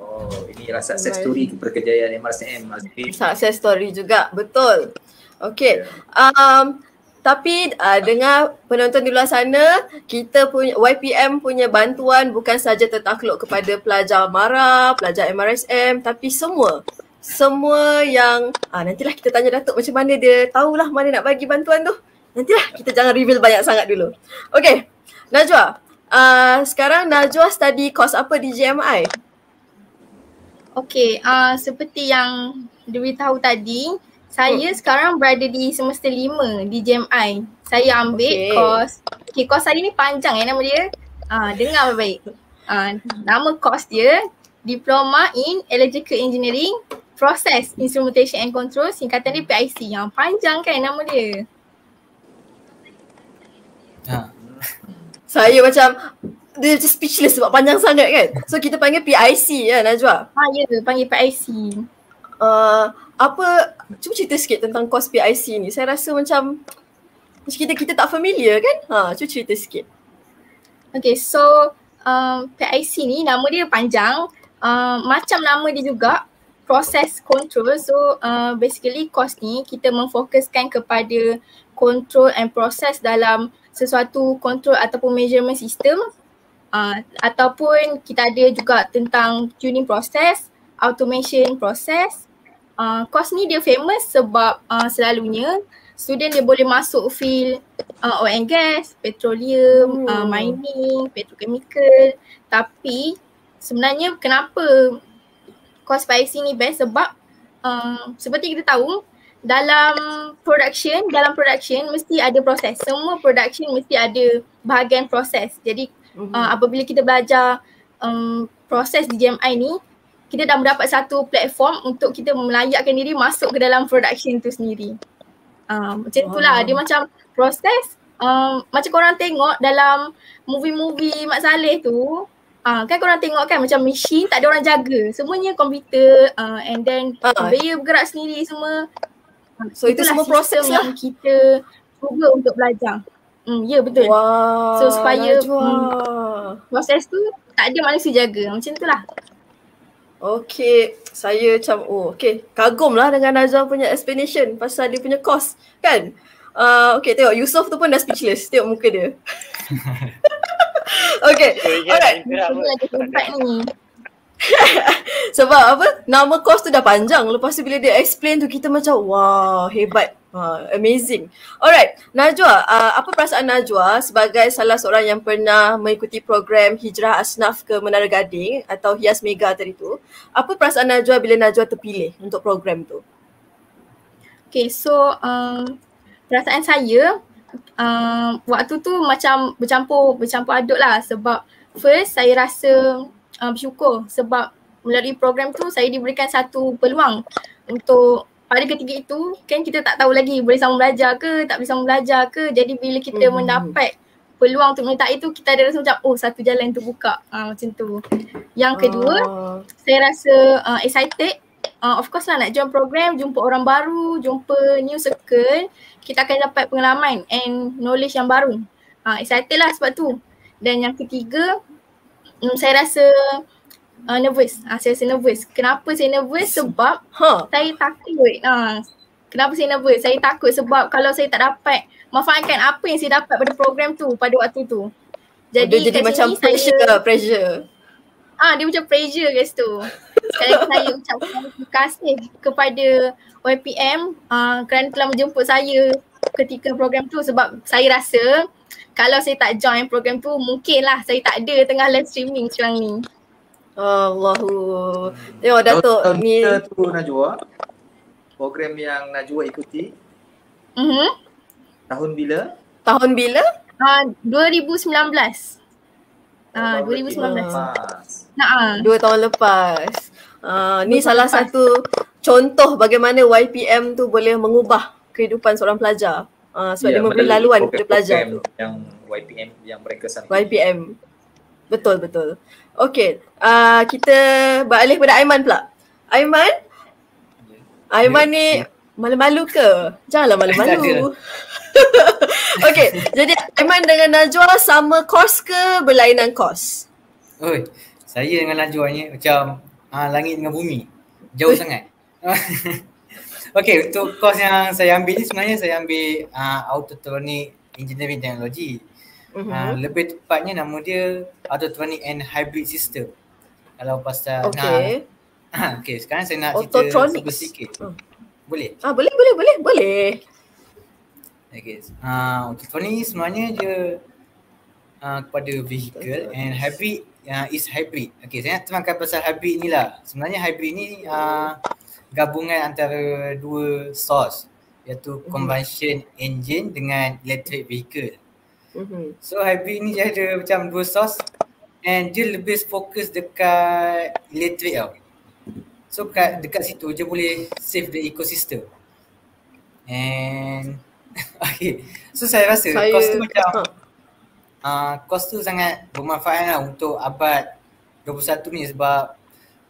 Speaker 9: Oh, ini adalah success story pekerjayaan MRSM.
Speaker 8: Success story juga, betul. Okay. Um, tapi uh, dengar penonton di luar sana, kita punya YPM punya bantuan bukan saja tertakluk kepada pelajar MARA, pelajar MRSM tapi semua semua yang ah nantilah kita tanya Datuk macam mana dia tahulah mana nak bagi bantuan tu. Nantilah kita jangan reveal banyak sangat dulu. Okay, Najwa. Uh, sekarang Najwa study course apa di JMI?
Speaker 11: Okay, uh, seperti yang diberitahu tadi, saya hmm. sekarang berada di semester lima di JMI. Saya ambil okay. course, okay course saya ni panjang eh nama dia. Uh, dengar baik. Uh, nama course dia Diploma in Electrical Engineering Process Instrumentation and Control singkatan dia PIC. Yang panjang kan nama dia.
Speaker 12: Ha.
Speaker 8: Saya macam dia macam speechless sebab panjang sangat kan. So kita panggil PIC ya Najwa.
Speaker 11: Ha ya, panggil PIC.
Speaker 8: Uh, apa cuba cerita sikit tentang kos PIC ni. Saya rasa macam macam kita kita tak familiar kan? Ha, cuba cerita sikit.
Speaker 11: Okay, so um, PIC ni nama dia panjang. Uh, macam nama dia juga process control. So uh, basically kos ni kita memfokuskan kepada control and process dalam sesuatu control ataupun measurement system uh, ataupun kita ada juga tentang tuning process, automation process, uh, course ni dia famous sebab uh, selalunya student dia boleh masuk field uh, oil and gas, petroleum, hmm. uh, mining, petrochemical tapi sebenarnya kenapa PIC ni best sebab uh, seperti kita tahu dalam production, dalam production mesti ada proses. Semua production mesti ada bahagian proses. Jadi uh, apabila kita belajar um, proses di GMI ni, kita dah mendapat satu platform untuk kita melayakkan diri masuk ke dalam production tu sendiri. Uh, macam wow. itulah dia macam proses um, macam korang tengok dalam movie-movie Mak Saleh tu uh, kan korang tengok kan macam machine tak ada orang jaga semuanya komputer uh, and then uh. conveyor bergerak sendiri semua
Speaker 8: so itu semua proses lah.
Speaker 11: yang kita cuba untuk belajar Hmm, ya betul.
Speaker 8: Wow,
Speaker 11: so supaya hmm, proses tu tak ada manusia jaga. Macam tu lah.
Speaker 8: Okay, saya macam oh okay. Kagum lah dengan Najwa punya explanation pasal dia punya course kan. Uh, okay tengok Yusof tu pun dah speechless. Tengok muka dia. okay, alright. Sebab apa? Nama course tu dah panjang. Lepas tu bila dia explain tu kita macam wah hebat. Uh, amazing. Alright, Najwa, uh, apa perasaan Najwa sebagai salah seorang yang pernah mengikuti program Hijrah Asnaf ke Menara Gading atau Hias Mega tadi tu? Apa perasaan Najwa bila Najwa terpilih untuk program tu?
Speaker 11: Okay, so um, perasaan saya um, waktu tu macam bercampur bercampur aduk lah sebab first saya rasa uh, bersyukur sebab melalui program tu saya diberikan satu peluang untuk pada ketika itu kan kita tak tahu lagi boleh sama belajar ke tak boleh sama belajar ke jadi bila kita hmm. mendapat peluang untuk minta itu kita ada rasa macam oh satu jalan tu buka uh, macam tu yang kedua uh. saya rasa uh, excited uh, of course lah nak join program jumpa orang baru jumpa new circle kita akan dapat pengalaman and knowledge yang baru uh, excited lah sebab tu dan yang ketiga um, saya rasa uh, nervous. Ah, saya rasa nervous. Kenapa saya nervous? Sebab huh. saya takut. Ah, kenapa saya nervous? Saya takut sebab kalau saya tak dapat manfaatkan apa yang saya dapat pada program tu pada waktu tu.
Speaker 8: Jadi, jadi macam pressure saya, pressure.
Speaker 11: Ah, dia macam pressure kat situ. Sekali saya ucapkan terima kasih kepada YPM uh, kerana telah menjemput saya ketika program tu sebab saya rasa kalau saya tak join program tu mungkinlah saya tak ada tengah live streaming sekarang ni.
Speaker 8: Allahu. Tengok Datuk
Speaker 9: tahun
Speaker 8: ni.
Speaker 9: Tahun tu Najwa. Program yang Najwa ikuti.
Speaker 11: Mhm.
Speaker 9: Tahun bila?
Speaker 8: Tahun bila?
Speaker 11: Ah uh, 2019. Ah uh, 2019. Nah,
Speaker 8: dua tahun lepas. Uh, ni salah lepas. satu contoh bagaimana YPM tu boleh mengubah kehidupan seorang pelajar. Uh, sebab ya, dia memberi laluan kepada pelajar tu.
Speaker 9: Yang YPM yang mereka sana.
Speaker 8: YPM. Betul betul. Okay, uh, kita beralih pada Aiman pula. Aiman? Aiman ni malu-malu ke? Janganlah malu-malu. okay, jadi Aiman dengan Najwa sama kos ke berlainan kos?
Speaker 12: Oi, saya dengan Najwa ni macam uh, langit dengan bumi. Jauh sangat. Okay, untuk course yang saya ambil ni sebenarnya saya ambil uh, Autotronic Engineering Technology. Uh, lebih tepatnya nama dia Autotronic and Hybrid System. Kalau pasal
Speaker 8: Okay.
Speaker 12: nah, okay, sekarang saya nak cerita sebut sikit.
Speaker 8: Hmm.
Speaker 12: Boleh?
Speaker 8: Ah boleh boleh boleh boleh.
Speaker 12: Okay. Uh, Autotronic ni sebenarnya dia uh, kepada vehicle and hybrid uh, is hybrid. Okay, saya nak terangkan pasal hybrid ni lah. Sebenarnya hybrid ni uh, gabungan antara dua source iaitu combustion engine dengan electric vehicle.
Speaker 8: Mhm.
Speaker 12: So hybrid ni dia ada macam dua source and dia lebih fokus dekat electric tau. So kat, dekat situ dia boleh save the ecosystem. And okay. So saya rasa
Speaker 8: Saya-
Speaker 12: cost tu macam
Speaker 8: ha.
Speaker 12: Uh, cost tu sangat bermanfaat lah untuk abad 21 ni sebab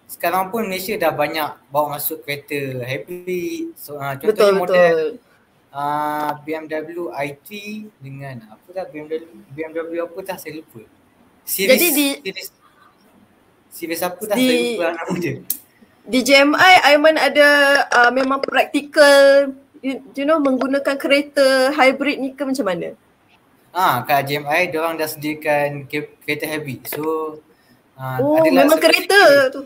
Speaker 12: sekarang pun Malaysia dah banyak bawa masuk kereta hybrid. So uh, contohnya
Speaker 8: Betul
Speaker 12: model
Speaker 8: betul.
Speaker 12: uh, BMW i3 dengan apa dah BMW BMW apa dah saya lupa. Series,
Speaker 8: Jadi di-
Speaker 12: series, series apa dah
Speaker 8: di-
Speaker 12: saya lupa nama dia.
Speaker 8: Di JMI Aiman ada uh, memang praktikal you, you know menggunakan kereta hybrid ni ke macam mana?
Speaker 12: Ah, kat JMI dia orang dah sediakan ke- kereta hybrid. So uh,
Speaker 8: Oh memang kereta tu.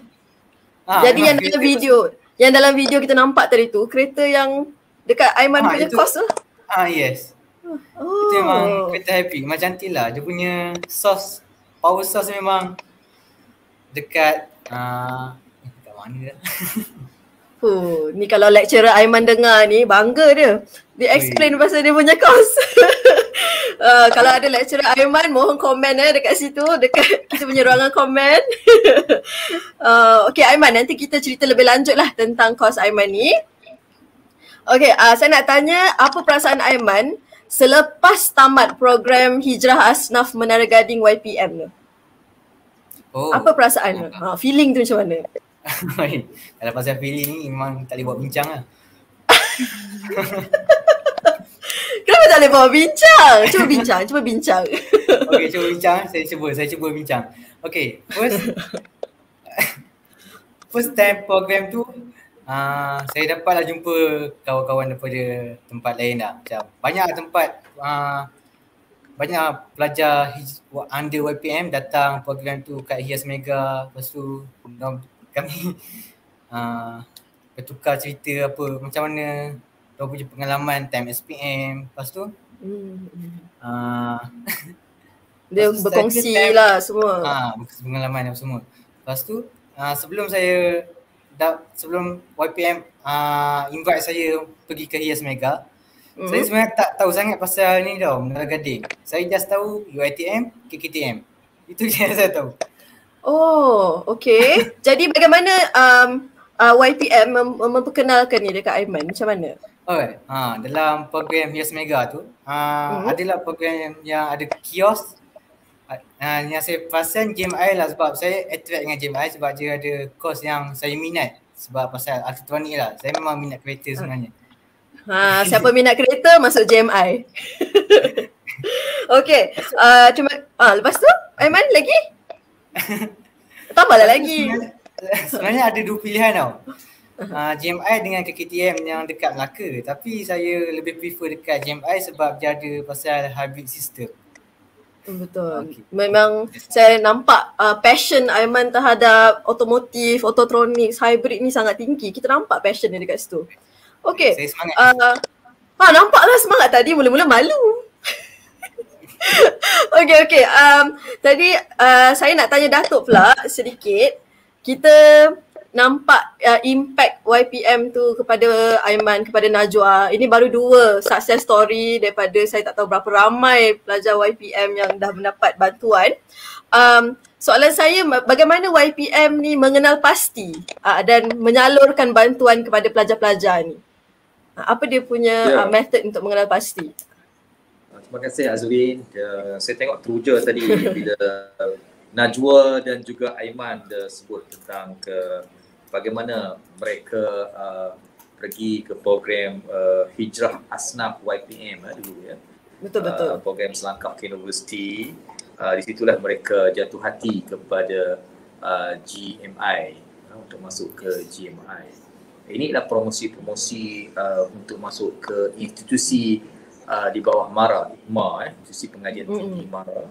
Speaker 12: Ah,
Speaker 8: Jadi yang dalam
Speaker 12: tu-
Speaker 8: video yang dalam video kita nampak tadi tu kereta yang dekat Aiman
Speaker 12: Ah,
Speaker 8: punya
Speaker 12: itu-
Speaker 8: kos tu.
Speaker 12: Ah yes.
Speaker 8: Oh.
Speaker 12: Itu memang kereta hybrid. Memang cantik lah. Dia punya source, power source memang dekat uh, dekat mana dah?
Speaker 8: Huh, ni kalau lecturer Aiman dengar ni bangga dia. Dia explain pasal dia punya kos. uh, kalau ada lecturer Aiman mohon komen eh dekat situ dekat kita punya ruangan komen. uh, okay Aiman nanti kita cerita lebih lanjut lah tentang kos Aiman ni. Okay uh, saya nak tanya apa perasaan Aiman selepas tamat program Hijrah Asnaf Menara Gading YPM tu?
Speaker 12: Oh.
Speaker 8: Apa perasaan? Ha, feeling tu macam mana?
Speaker 12: Kalau pasal feeling ni memang tak boleh buat bincang lah.
Speaker 8: Kenapa tak boleh bawa bincang? Cuba bincang, cuba bincang.
Speaker 12: Okay, cuba bincang. Saya cuba, saya cuba bincang. Okay, first first time program tu uh, saya dapatlah jumpa kawan-kawan daripada tempat lain lah. Macam banyak tempat uh, banyak pelajar under YPM datang program tu kat Hias Mega. Lepas tu kami uh, bertukar cerita apa macam mana dorang punya pengalaman time SPM. Lepas tu
Speaker 8: Hmm.
Speaker 12: uh,
Speaker 8: Dia
Speaker 12: Lepas
Speaker 8: berkongsi
Speaker 12: saya-
Speaker 8: lah semua.
Speaker 12: Ah, pengalaman dan semua. Lepas tu uh, sebelum saya dah sebelum YPM uh, invite saya pergi ke Hias Mega,
Speaker 8: Mhm.
Speaker 12: saya sebenarnya tak tahu sangat pasal ni tau, Menara Gading. Saya just tahu UiTM, KKTM. Itu je yang saya tahu.
Speaker 8: Oh, okay. Jadi bagaimana um, uh, YPM mem- memperkenalkan ni dekat Aiman? Macam mana?
Speaker 12: Alright, ha, dalam program Hias Mega tu, uh,
Speaker 8: Mhm.
Speaker 12: adalah program yang ada kios Uh, yang saya perasan JMI lah sebab saya attract dengan JMI sebab dia ada course yang saya minat sebab pasal elektronik lah. Saya memang minat kereta sebenarnya.
Speaker 8: Ha, siapa minat kereta masuk JMI. okay. Uh, cuma ah lepas tu Aiman lagi? Tambahlah lagi.
Speaker 12: Sebenarnya ada dua pilihan tau. Uh, JMI dengan KKTM yang dekat Melaka tapi saya lebih prefer dekat JMI sebab dia ada pasal hybrid system.
Speaker 8: Betul. Memang saya nampak uh, passion Aiman terhadap otomotif, ototronics, hybrid ni sangat tinggi. Kita nampak passion dia dekat situ. Okay.
Speaker 12: Saya semangat.
Speaker 8: Uh, ha, nampaklah semangat tadi mula-mula malu. okay, okay. Um, tadi uh, saya nak tanya Datuk pula sedikit. Kita nampak uh, impact YPM tu kepada Aiman, kepada Najwa. Ini baru dua success story daripada saya tak tahu berapa ramai pelajar YPM yang dah mendapat bantuan. Um, soalan saya bagaimana YPM ni mengenal pasti uh, dan menyalurkan bantuan kepada pelajar-pelajar ni? Uh, apa dia punya
Speaker 9: Ya.
Speaker 8: uh, method untuk mengenal pasti?
Speaker 9: Terima kasih Azrin. Uh, saya tengok teruja tadi bila Najwa dan juga Aiman sebut tentang ke bagaimana mereka uh, pergi ke program uh, Hijrah Asnaf YPM uh, dulu ya.
Speaker 8: Betul betul.
Speaker 9: Uh, program selangkap ke universiti. Uh, di situlah mereka jatuh hati kepada uh, GMI uh, untuk masuk ke GMI. Ini adalah promosi-promosi uh, untuk masuk ke institusi uh, di bawah MARA, IKMA, eh, institusi pengajian tinggi MARA.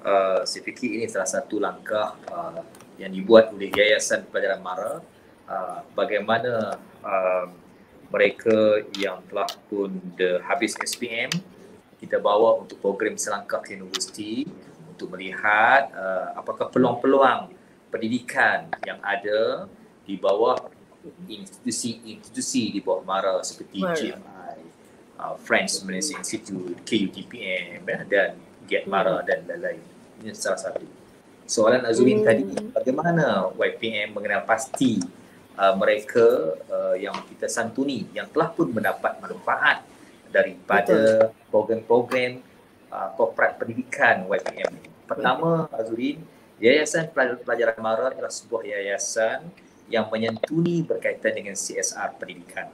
Speaker 9: Uh, saya fikir ini salah satu langkah uh, yang dibuat oleh Yayasan Pelajaran MARA uh, bagaimana uh, mereka yang telah pun de, habis SPM kita bawa untuk program selangkah ke universiti untuk melihat uh, apakah peluang-peluang pendidikan yang ada di bawah institusi-institusi di bawah MARA seperti
Speaker 8: Right.
Speaker 9: GMI, uh, French Malaysia Institute, KUTPM ya, dan GET MARA dan lain-lain. Ini salah satu. Soalan Azulin
Speaker 8: Hmm.
Speaker 9: tadi, bagaimana YPM mengenal pasti uh, mereka uh, yang kita santuni yang telah pun mendapat manfaat daripada program-program uh, korporat pendidikan YPM ini. Pertama Azulin, Yayasan Pelaj- Pelajaran Mara adalah sebuah yayasan yang menyantuni berkaitan dengan CSR pendidikan.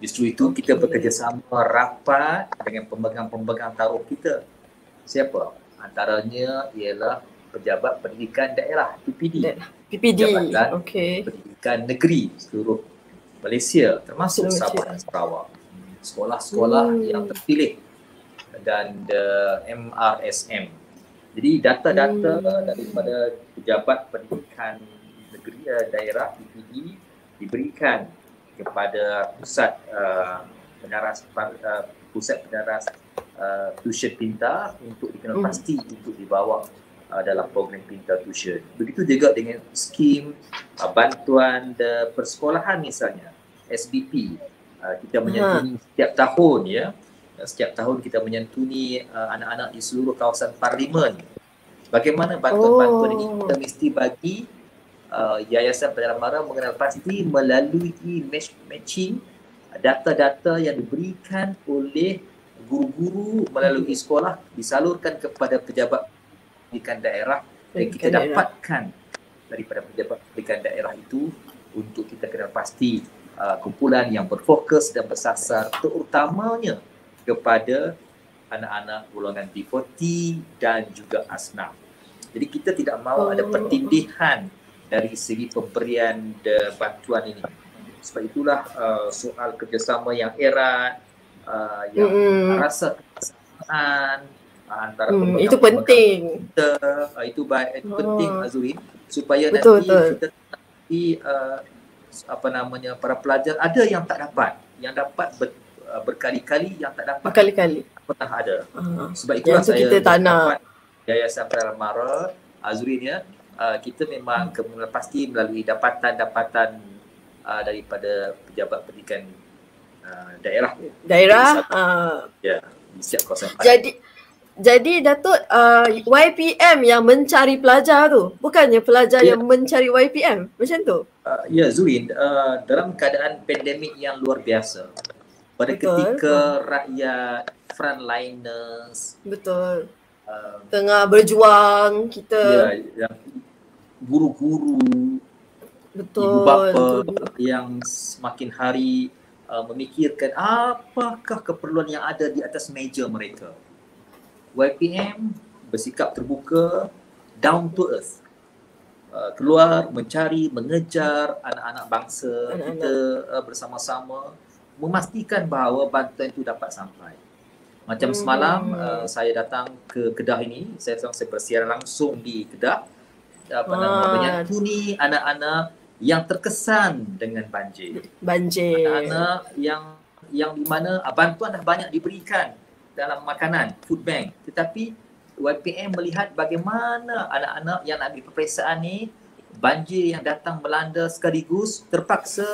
Speaker 9: Justru itu kita bekerjasama rapat dengan pemegang-pemegang taruh kita. Siapa? Antaranya ialah pejabat pendidikan daerah PPD.
Speaker 8: PPD.
Speaker 9: Jabatan
Speaker 8: Okey.
Speaker 9: Pendidikan Negeri seluruh Malaysia termasuk
Speaker 8: Malaysia.
Speaker 9: Sabah dan Sarawak. Sekolah-sekolah
Speaker 8: Hmm.
Speaker 9: yang terpilih dan the MRSM. Jadi data-data
Speaker 8: Hmm.
Speaker 9: daripada pejabat pendidikan negeri uh, daerah PPD diberikan kepada pusat uh, penaras uh, pusat penaras uh, tuition pintar untuk dikenal
Speaker 8: Hmm.
Speaker 9: pasti untuk dibawa uh, dalam program pintar tuition. Begitu juga dengan skim uh, bantuan de persekolahan misalnya SBP. Uh, kita menyantuni setiap tahun ya. Uh, Setiap tahun kita menyantuni uh, anak-anak di seluruh kawasan parlimen. Bagaimana bantuan-bantuan ini
Speaker 8: Oh.
Speaker 9: kita mesti bagi uh, Yayasan Pelajaran Mara mengenal pasti melalui match, matching data-data yang diberikan oleh guru-guru melalui sekolah disalurkan kepada pejabat pendidikan daerah dan kita dapatkan daripada pejabat pendidikan daerah itu untuk kita kenal pasti uh, kumpulan yang berfokus dan bersasar terutamanya kepada anak-anak golongan T40 dan juga asnaf. Jadi kita tidak mahu ada
Speaker 8: Oh.
Speaker 9: pertindihan dari segi pemberian de bantuan ini. Sebab itulah uh, soal kerjasama yang erat, uh, yang
Speaker 8: Mm-mm.
Speaker 9: rasa kesamaan uh, antara pemegang-
Speaker 8: itu penting.
Speaker 9: kita uh, itu baik itu
Speaker 8: Oh.
Speaker 9: penting Azurin supaya
Speaker 8: Betul,
Speaker 9: nanti
Speaker 8: betul.
Speaker 9: kita nanti uh, apa namanya para pelajar ada yang tak dapat yang dapat ber, uh, berkali-kali yang tak dapat
Speaker 8: Berkali-kali.
Speaker 9: pernah ada
Speaker 8: Ah,
Speaker 9: sebab itulah
Speaker 8: yang
Speaker 9: saya
Speaker 8: kita tak nak.
Speaker 9: Yayasan Pelajaran Mara Azurin ya uh, kita memang kemudian pasti melalui dapatan-dapatan uh, daripada pejabat pendidikan uh, daerah
Speaker 8: Daerah. ah.
Speaker 9: ya di setiap kawasan
Speaker 8: Jadi jadi Datuk uh, YPM yang mencari pelajar tu bukannya pelajar
Speaker 9: Ya.
Speaker 8: yang mencari YPM macam tu
Speaker 9: Uh, ya Zurin, uh, dalam keadaan pandemik yang luar biasa, pada
Speaker 8: Betul.
Speaker 9: ketika rakyat frontliners,
Speaker 8: betul
Speaker 9: uh,
Speaker 8: tengah berjuang
Speaker 9: ya,
Speaker 8: kita
Speaker 9: yang guru-guru,
Speaker 8: betul
Speaker 9: ibu bapa
Speaker 8: betul.
Speaker 9: yang semakin hari uh, memikirkan apakah keperluan yang ada di atas meja mereka. YPM bersikap terbuka, down to earth. Uh, keluar mencari, mengejar anak-anak bangsa
Speaker 8: Anak-anak.
Speaker 9: kita uh, bersama-sama memastikan bahawa bantuan itu dapat sampai. Macam
Speaker 8: Hmm.
Speaker 9: semalam uh, saya datang ke Kedah ini, saya saya bersiaran langsung di Kedah apa nama
Speaker 8: Ah.
Speaker 9: menyantuni anak-anak yang terkesan dengan banjir.
Speaker 8: banjir
Speaker 9: Anak-anak yang yang di mana ah, bantuan dah banyak diberikan dalam makanan, food bank. Tetapi YPM melihat bagaimana anak-anak yang nak peperiksaan ni banjir yang datang melanda sekaligus terpaksa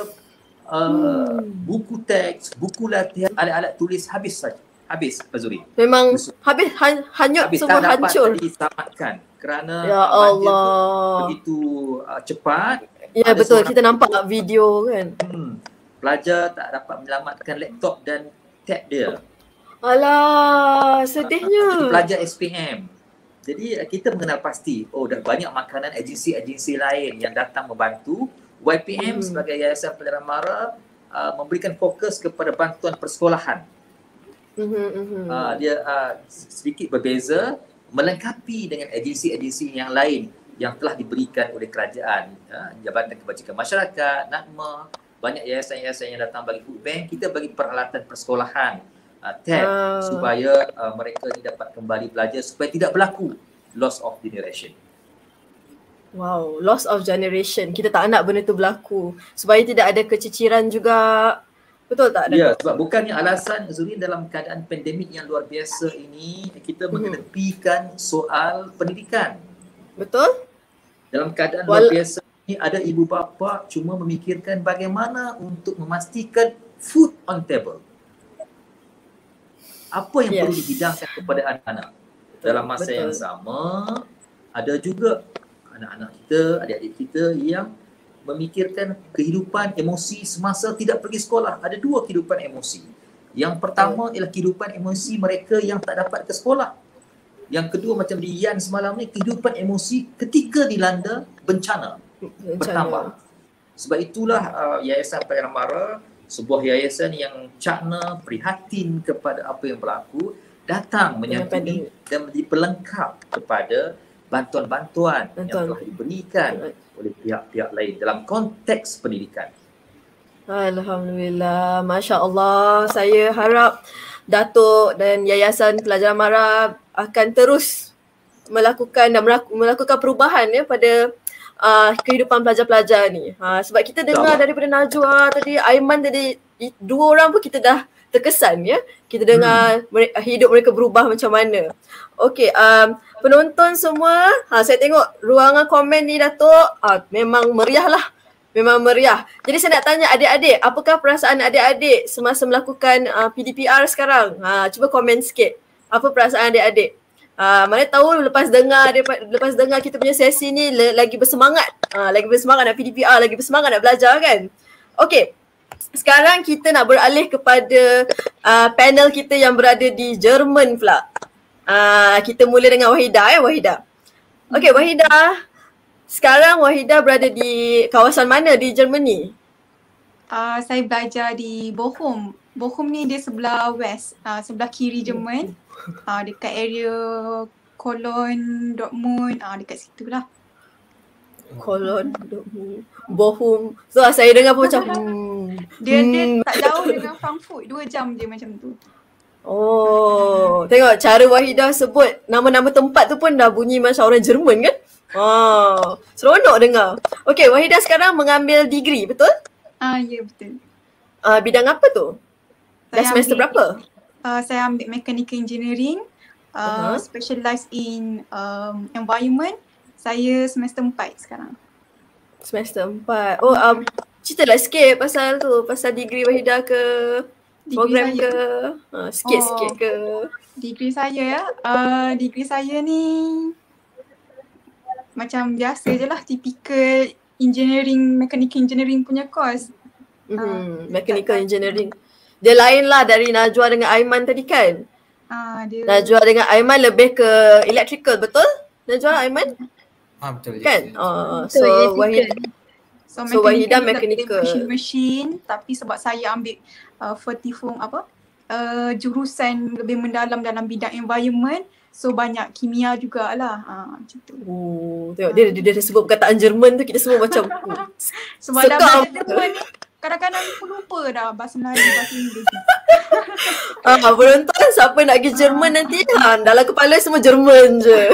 Speaker 9: uh, buku teks, buku latihan, alat-alat tulis habis saja. Habis Azuri.
Speaker 8: memang habis han, hanyut
Speaker 9: Habis
Speaker 8: semua
Speaker 9: tak dapat
Speaker 8: hancur
Speaker 9: diselamatkan kerana
Speaker 8: ya
Speaker 9: uh,
Speaker 8: Allah
Speaker 9: begitu uh, cepat
Speaker 8: ya betul kita nampak video kan
Speaker 9: Hmm. Pelajar tak dapat menyelamatkan laptop dan tab dia.
Speaker 8: alah
Speaker 9: Itu
Speaker 8: sedihnya
Speaker 9: pelajar SPM. Jadi uh, kita mengenal pasti, oh dah banyak makanan agensi-agensi lain yang datang membantu. YPM
Speaker 8: Hmm.
Speaker 9: sebagai Yayasan Pelajaran Mara uh, memberikan fokus kepada bantuan persekolahan. Uh, dia uh, sedikit berbeza melengkapi dengan agensi-agensi yang lain yang telah diberikan oleh kerajaan uh, Jabatan Kebajikan Masyarakat, NADMA banyak yayasan-yayasan yang datang bagi food bank, kita bagi peralatan persekolahan uh, tab
Speaker 8: Ah.
Speaker 9: supaya uh, mereka ni dapat kembali belajar supaya tidak berlaku loss of generation.
Speaker 8: Wow, loss of generation. Kita tak nak benda tu berlaku. Supaya tidak ada keciciran juga. Betul tak?
Speaker 9: Ya, sebab bukannya alasan Zuri dalam keadaan pandemik yang luar biasa ini kita mengetepikan soal pendidikan.
Speaker 8: Betul?
Speaker 9: Dalam keadaan
Speaker 8: Wal-
Speaker 9: luar biasa ini ada ibu bapa cuma memikirkan bagaimana untuk memastikan food on table. Apa yang perlu
Speaker 8: Yes.
Speaker 9: dihidangkan kepada anak-anak. Dalam masa
Speaker 8: betul.
Speaker 9: yang sama ada juga anak-anak kita, adik-adik kita yang memikirkan kehidupan emosi semasa tidak pergi sekolah. Ada dua kehidupan emosi. Yang pertama ialah kehidupan emosi mereka yang tak dapat ke sekolah. Yang kedua macam di Yan semalam ni kehidupan emosi ketika dilanda bencana, bertambah. Sebab itulah uh, Yayasan Pelayaran Mara sebuah yayasan yang cakna prihatin kepada apa yang berlaku datang menyantuni dan menjadi pelengkap kepada bantuan-bantuan yang
Speaker 8: Betul.
Speaker 9: telah diberikan oleh pihak-pihak lain dalam konteks pendidikan.
Speaker 8: Alhamdulillah. Masya Allah. Saya harap Datuk dan Yayasan Pelajaran Mara akan terus melakukan dan melaku- melakukan perubahan ya pada uh, kehidupan pelajar-pelajar ni. Ha, sebab kita dengar daripada Najwa tadi, Aiman tadi, dua orang pun kita dah terkesan ya. Kita dengar mere- hidup mereka berubah macam mana. Okey, um, penonton semua, ha, saya tengok ruangan komen ni Datuk, ah, memang meriah lah. Memang meriah. Jadi saya nak tanya adik-adik, apakah perasaan adik-adik semasa melakukan uh, PDPR sekarang? Ha, cuba komen sikit. Apa perasaan adik-adik? Uh, mana tahu lepas dengar lepas dengar kita punya sesi ni lagi bersemangat. Uh, lagi bersemangat nak PDPR, lagi bersemangat nak belajar kan? Okey. Sekarang kita nak beralih kepada uh, panel kita yang berada di Jerman pula. Uh, kita mula dengan Wahida eh Wahida. Okey Wahida. Sekarang Wahida berada di kawasan mana di Germany?
Speaker 15: Uh, saya belajar di Bochum. Bochum ni dia sebelah west, uh, sebelah kiri Jerman. Uh, dekat area Cologne, Dortmund, uh, dekat situ lah.
Speaker 8: Kolon, Bochum. So saya dengar pun macam hmm.
Speaker 15: Dia dia
Speaker 8: hmm.
Speaker 15: tak jauh dengan Frankfurt, dua jam je macam tu.
Speaker 8: Oh, tengok cara Wahida sebut nama-nama tempat tu pun dah bunyi macam orang Jerman kan? Ah, seronok dengar. Okey, Wahida sekarang mengambil degree, betul?
Speaker 15: Ah, ya betul.
Speaker 8: Ah, bidang apa tu? Dah
Speaker 15: Saya
Speaker 8: semester
Speaker 15: ambil-
Speaker 8: berapa?
Speaker 15: Uh, saya ambil mechanical engineering, uh,
Speaker 8: Uh-huh.
Speaker 15: specialise in um, environment. Saya semester 4 sekarang.
Speaker 8: Semester 4. Oh, um, ceritalah sikit pasal tu, pasal degree Wahida ke program
Speaker 15: saya.
Speaker 8: ke? Ha, sikit-sikit
Speaker 15: Oh.
Speaker 8: ke?
Speaker 15: Degree saya ya, uh, degree saya ni macam biasa je lah, typical engineering, mechanical engineering punya course.
Speaker 8: Hmm, mechanical engineering. Dia lain lah dari Najwa dengan Aiman tadi kan?
Speaker 15: Ah, dia
Speaker 8: Najwa dengan Aiman lebih ke electrical, betul? Najwa, Aiman?
Speaker 12: Ah betul.
Speaker 8: Kan? Uh, so
Speaker 15: Betul,
Speaker 8: Wahid,
Speaker 15: So,
Speaker 8: so Wahida
Speaker 15: mechanical. Machine, machine tapi sebab saya ambil uh, vertifung apa? Uh, jurusan lebih mendalam dalam bidang environment. So banyak kimia jugalah. Ha, macam tu.
Speaker 8: Oh, tengok dia, dia, dia sebut perkataan Jerman tu kita semua macam hmm,
Speaker 15: Sebab dah
Speaker 8: sekam.
Speaker 15: belajar Jerman ni kadang-kadang pun lupa dah bahasa Melayu, bahasa Inggeris.
Speaker 8: Ah, penonton siapa nak pergi Jerman nanti ha, dalam kepala semua Jerman je.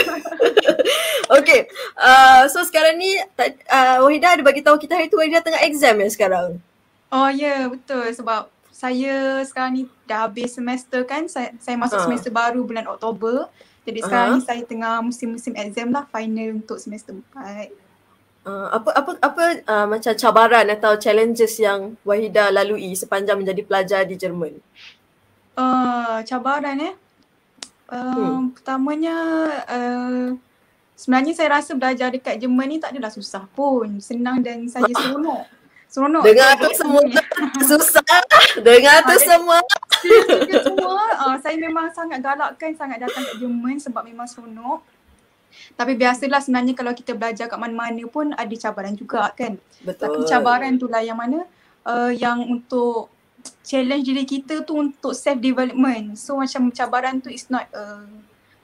Speaker 8: okay, uh, so sekarang ni uh, Wahida ada bagi tahu kita hari tu Wahida tengah exam ya sekarang.
Speaker 15: Oh ya yeah, betul sebab saya sekarang ni dah habis semester kan saya, saya masuk
Speaker 8: Ah.
Speaker 15: semester baru bulan Oktober. Jadi sekarang
Speaker 8: Ah.
Speaker 15: ni saya tengah musim-musim exam lah final untuk semester 4.
Speaker 8: Uh, apa apa apa uh, macam cabaran atau challenges yang Wahida lalui sepanjang menjadi pelajar di Jerman?
Speaker 15: Uh, cabaran eh. Uh,
Speaker 8: Hmm.
Speaker 15: Pertamanya uh, sebenarnya saya rasa belajar dekat Jerman ni tak adalah susah pun. Senang dan saya seronok. Seronok.
Speaker 8: Dengar tu semua susah. Dengar tu
Speaker 15: Ah,
Speaker 8: semua.
Speaker 15: Semua uh, saya memang sangat galakkan sangat datang kat Jerman sebab memang seronok. Tapi biasalah sebenarnya kalau kita belajar kat mana-mana pun ada cabaran juga kan.
Speaker 8: Betul.
Speaker 15: Tapi cabaran tu lah yang mana uh, yang untuk challenge diri kita tu untuk self development. So macam cabaran tu is not uh,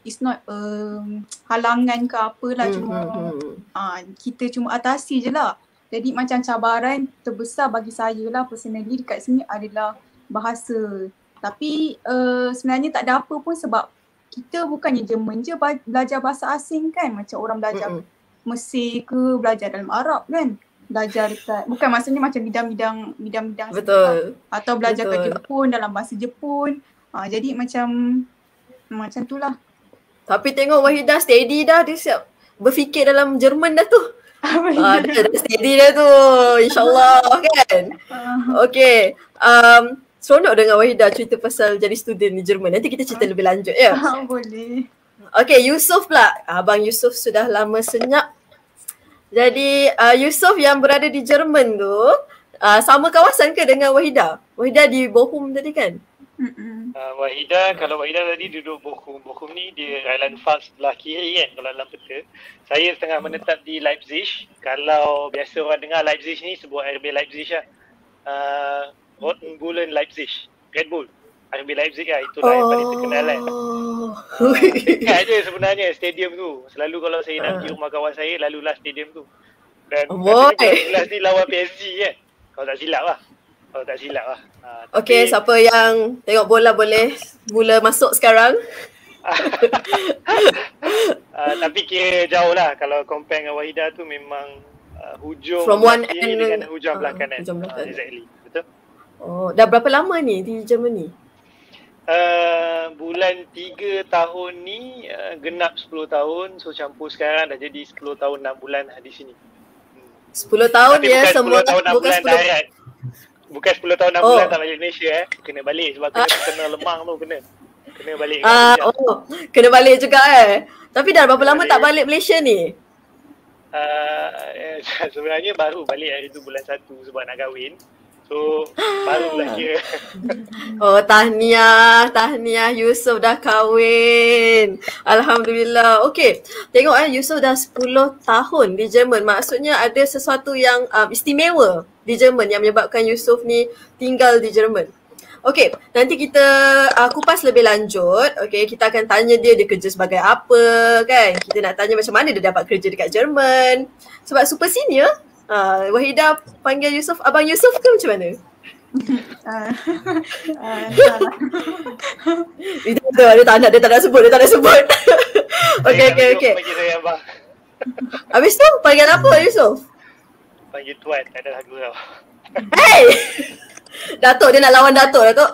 Speaker 15: is not um, halangan ke apalah
Speaker 8: Hmm,
Speaker 15: cuma
Speaker 8: hmm.
Speaker 15: uh, kita cuma atasi je lah.
Speaker 13: Jadi macam cabaran terbesar bagi saya lah personally dekat sini adalah bahasa. Tapi uh, sebenarnya tak ada apa pun sebab kita bukannya Jerman je belajar bahasa asing kan. Macam orang belajar
Speaker 8: Mm-mm.
Speaker 13: Mesir ke, belajar dalam Arab kan. Belajar dekat, bukan maksudnya macam bidang-bidang bidang-bidang
Speaker 8: Betul.
Speaker 13: atau belajar
Speaker 8: Betul.
Speaker 13: kat Jepun dalam bahasa Jepun. Ha, jadi macam macam tu lah.
Speaker 8: Tapi tengok Wahidah steady dah dia siap berfikir dalam Jerman dah tu. Ah, dah, dah steady dah tu. InsyaAllah kan. Okay. Um, seronok dengan Wahidah cerita pasal jadi student di Jerman. Nanti kita cerita lebih lanjut ya.
Speaker 13: Boleh.
Speaker 8: Okay, Yusof pula. Abang Yusof sudah lama senyap. Jadi uh, Yusof yang berada di Jerman tu uh, sama kawasan ke dengan Wahidah? Wahidah di Bochum tadi kan?
Speaker 14: Uh, Wahida, kalau Wahida tadi duduk Bochum. Bochum ni dia Island Fast sebelah kiri kan kalau dalam peta. Saya tengah menetap di Leipzig. Kalau biasa orang dengar Leipzig ni sebuah RB Leipzig lah. Uh, Roten Bullen Leipzig. Red Bull. RB Leipzig lah. Itulah yang paling terkenal kan.
Speaker 8: Oh.
Speaker 14: Dekat je sebenarnya stadium tu. Selalu kalau saya nak pergi rumah kawan saya, lalulah stadium tu. Dan katanya kelas ni lawan PSG kan. Kalau tak silap lah. Kalau tak silap lah. Uh,
Speaker 8: Okay, siapa yang tengok bola boleh mula masuk sekarang.
Speaker 14: Uh, tapi kira jauh lah kalau compare dengan Wahida tu memang uh, hujung
Speaker 8: From one end
Speaker 14: dengan
Speaker 8: uh,
Speaker 14: hujung kanan.
Speaker 8: hujung belah
Speaker 14: Uh, exactly.
Speaker 8: Oh, dah berapa lama ni di Germany?
Speaker 14: Uh, bulan 3 tahun ni uh, genap 10 tahun. So campur sekarang dah jadi 10 tahun 6 bulan lah di sini.
Speaker 8: 10 tahun
Speaker 14: Tapi
Speaker 8: ya
Speaker 14: bukan
Speaker 8: semua
Speaker 14: 10 tahun 6
Speaker 8: bukan
Speaker 14: bulan
Speaker 8: 10
Speaker 14: darat. Bukan 10 tahun 6
Speaker 8: Oh.
Speaker 14: bulan tak balik Malaysia eh. Kena balik sebab kena kena lemang tu kena. Kena balik.
Speaker 8: Ah,
Speaker 14: Malaysia.
Speaker 8: oh, kena balik juga eh. Tapi dah berapa lama tak balik Malaysia ni?
Speaker 14: Uh, sebenarnya baru balik hari tu bulan 1 sebab nak kahwin. So barulah kira.
Speaker 8: Oh, tahniah, tahniah Yusof dah kahwin. Alhamdulillah. Okey, tengok eh Yusof dah 10 tahun di Jerman. Maksudnya ada sesuatu yang um, istimewa di Jerman yang menyebabkan Yusof ni tinggal di Jerman. Okey, nanti kita uh, kupas lebih lanjut. Okey, kita akan tanya dia dia kerja sebagai apa kan. Kita nak tanya macam mana dia dapat kerja dekat Jerman. Sebab super senior. Uh, Wahidah panggil Yusof Abang Yusof ke macam mana?
Speaker 13: Ah, ah,
Speaker 8: Itu dia tak nak, dia tak nak sebut, dia tak nak sebut. Okey, okey, okey.
Speaker 14: Panggil saya abang.
Speaker 8: Habis tu panggil apa Yusof?
Speaker 14: Panggil tuan. Tak ada lagu tau.
Speaker 8: Hey! Datuk, dia nak lawan Datuk, Datuk.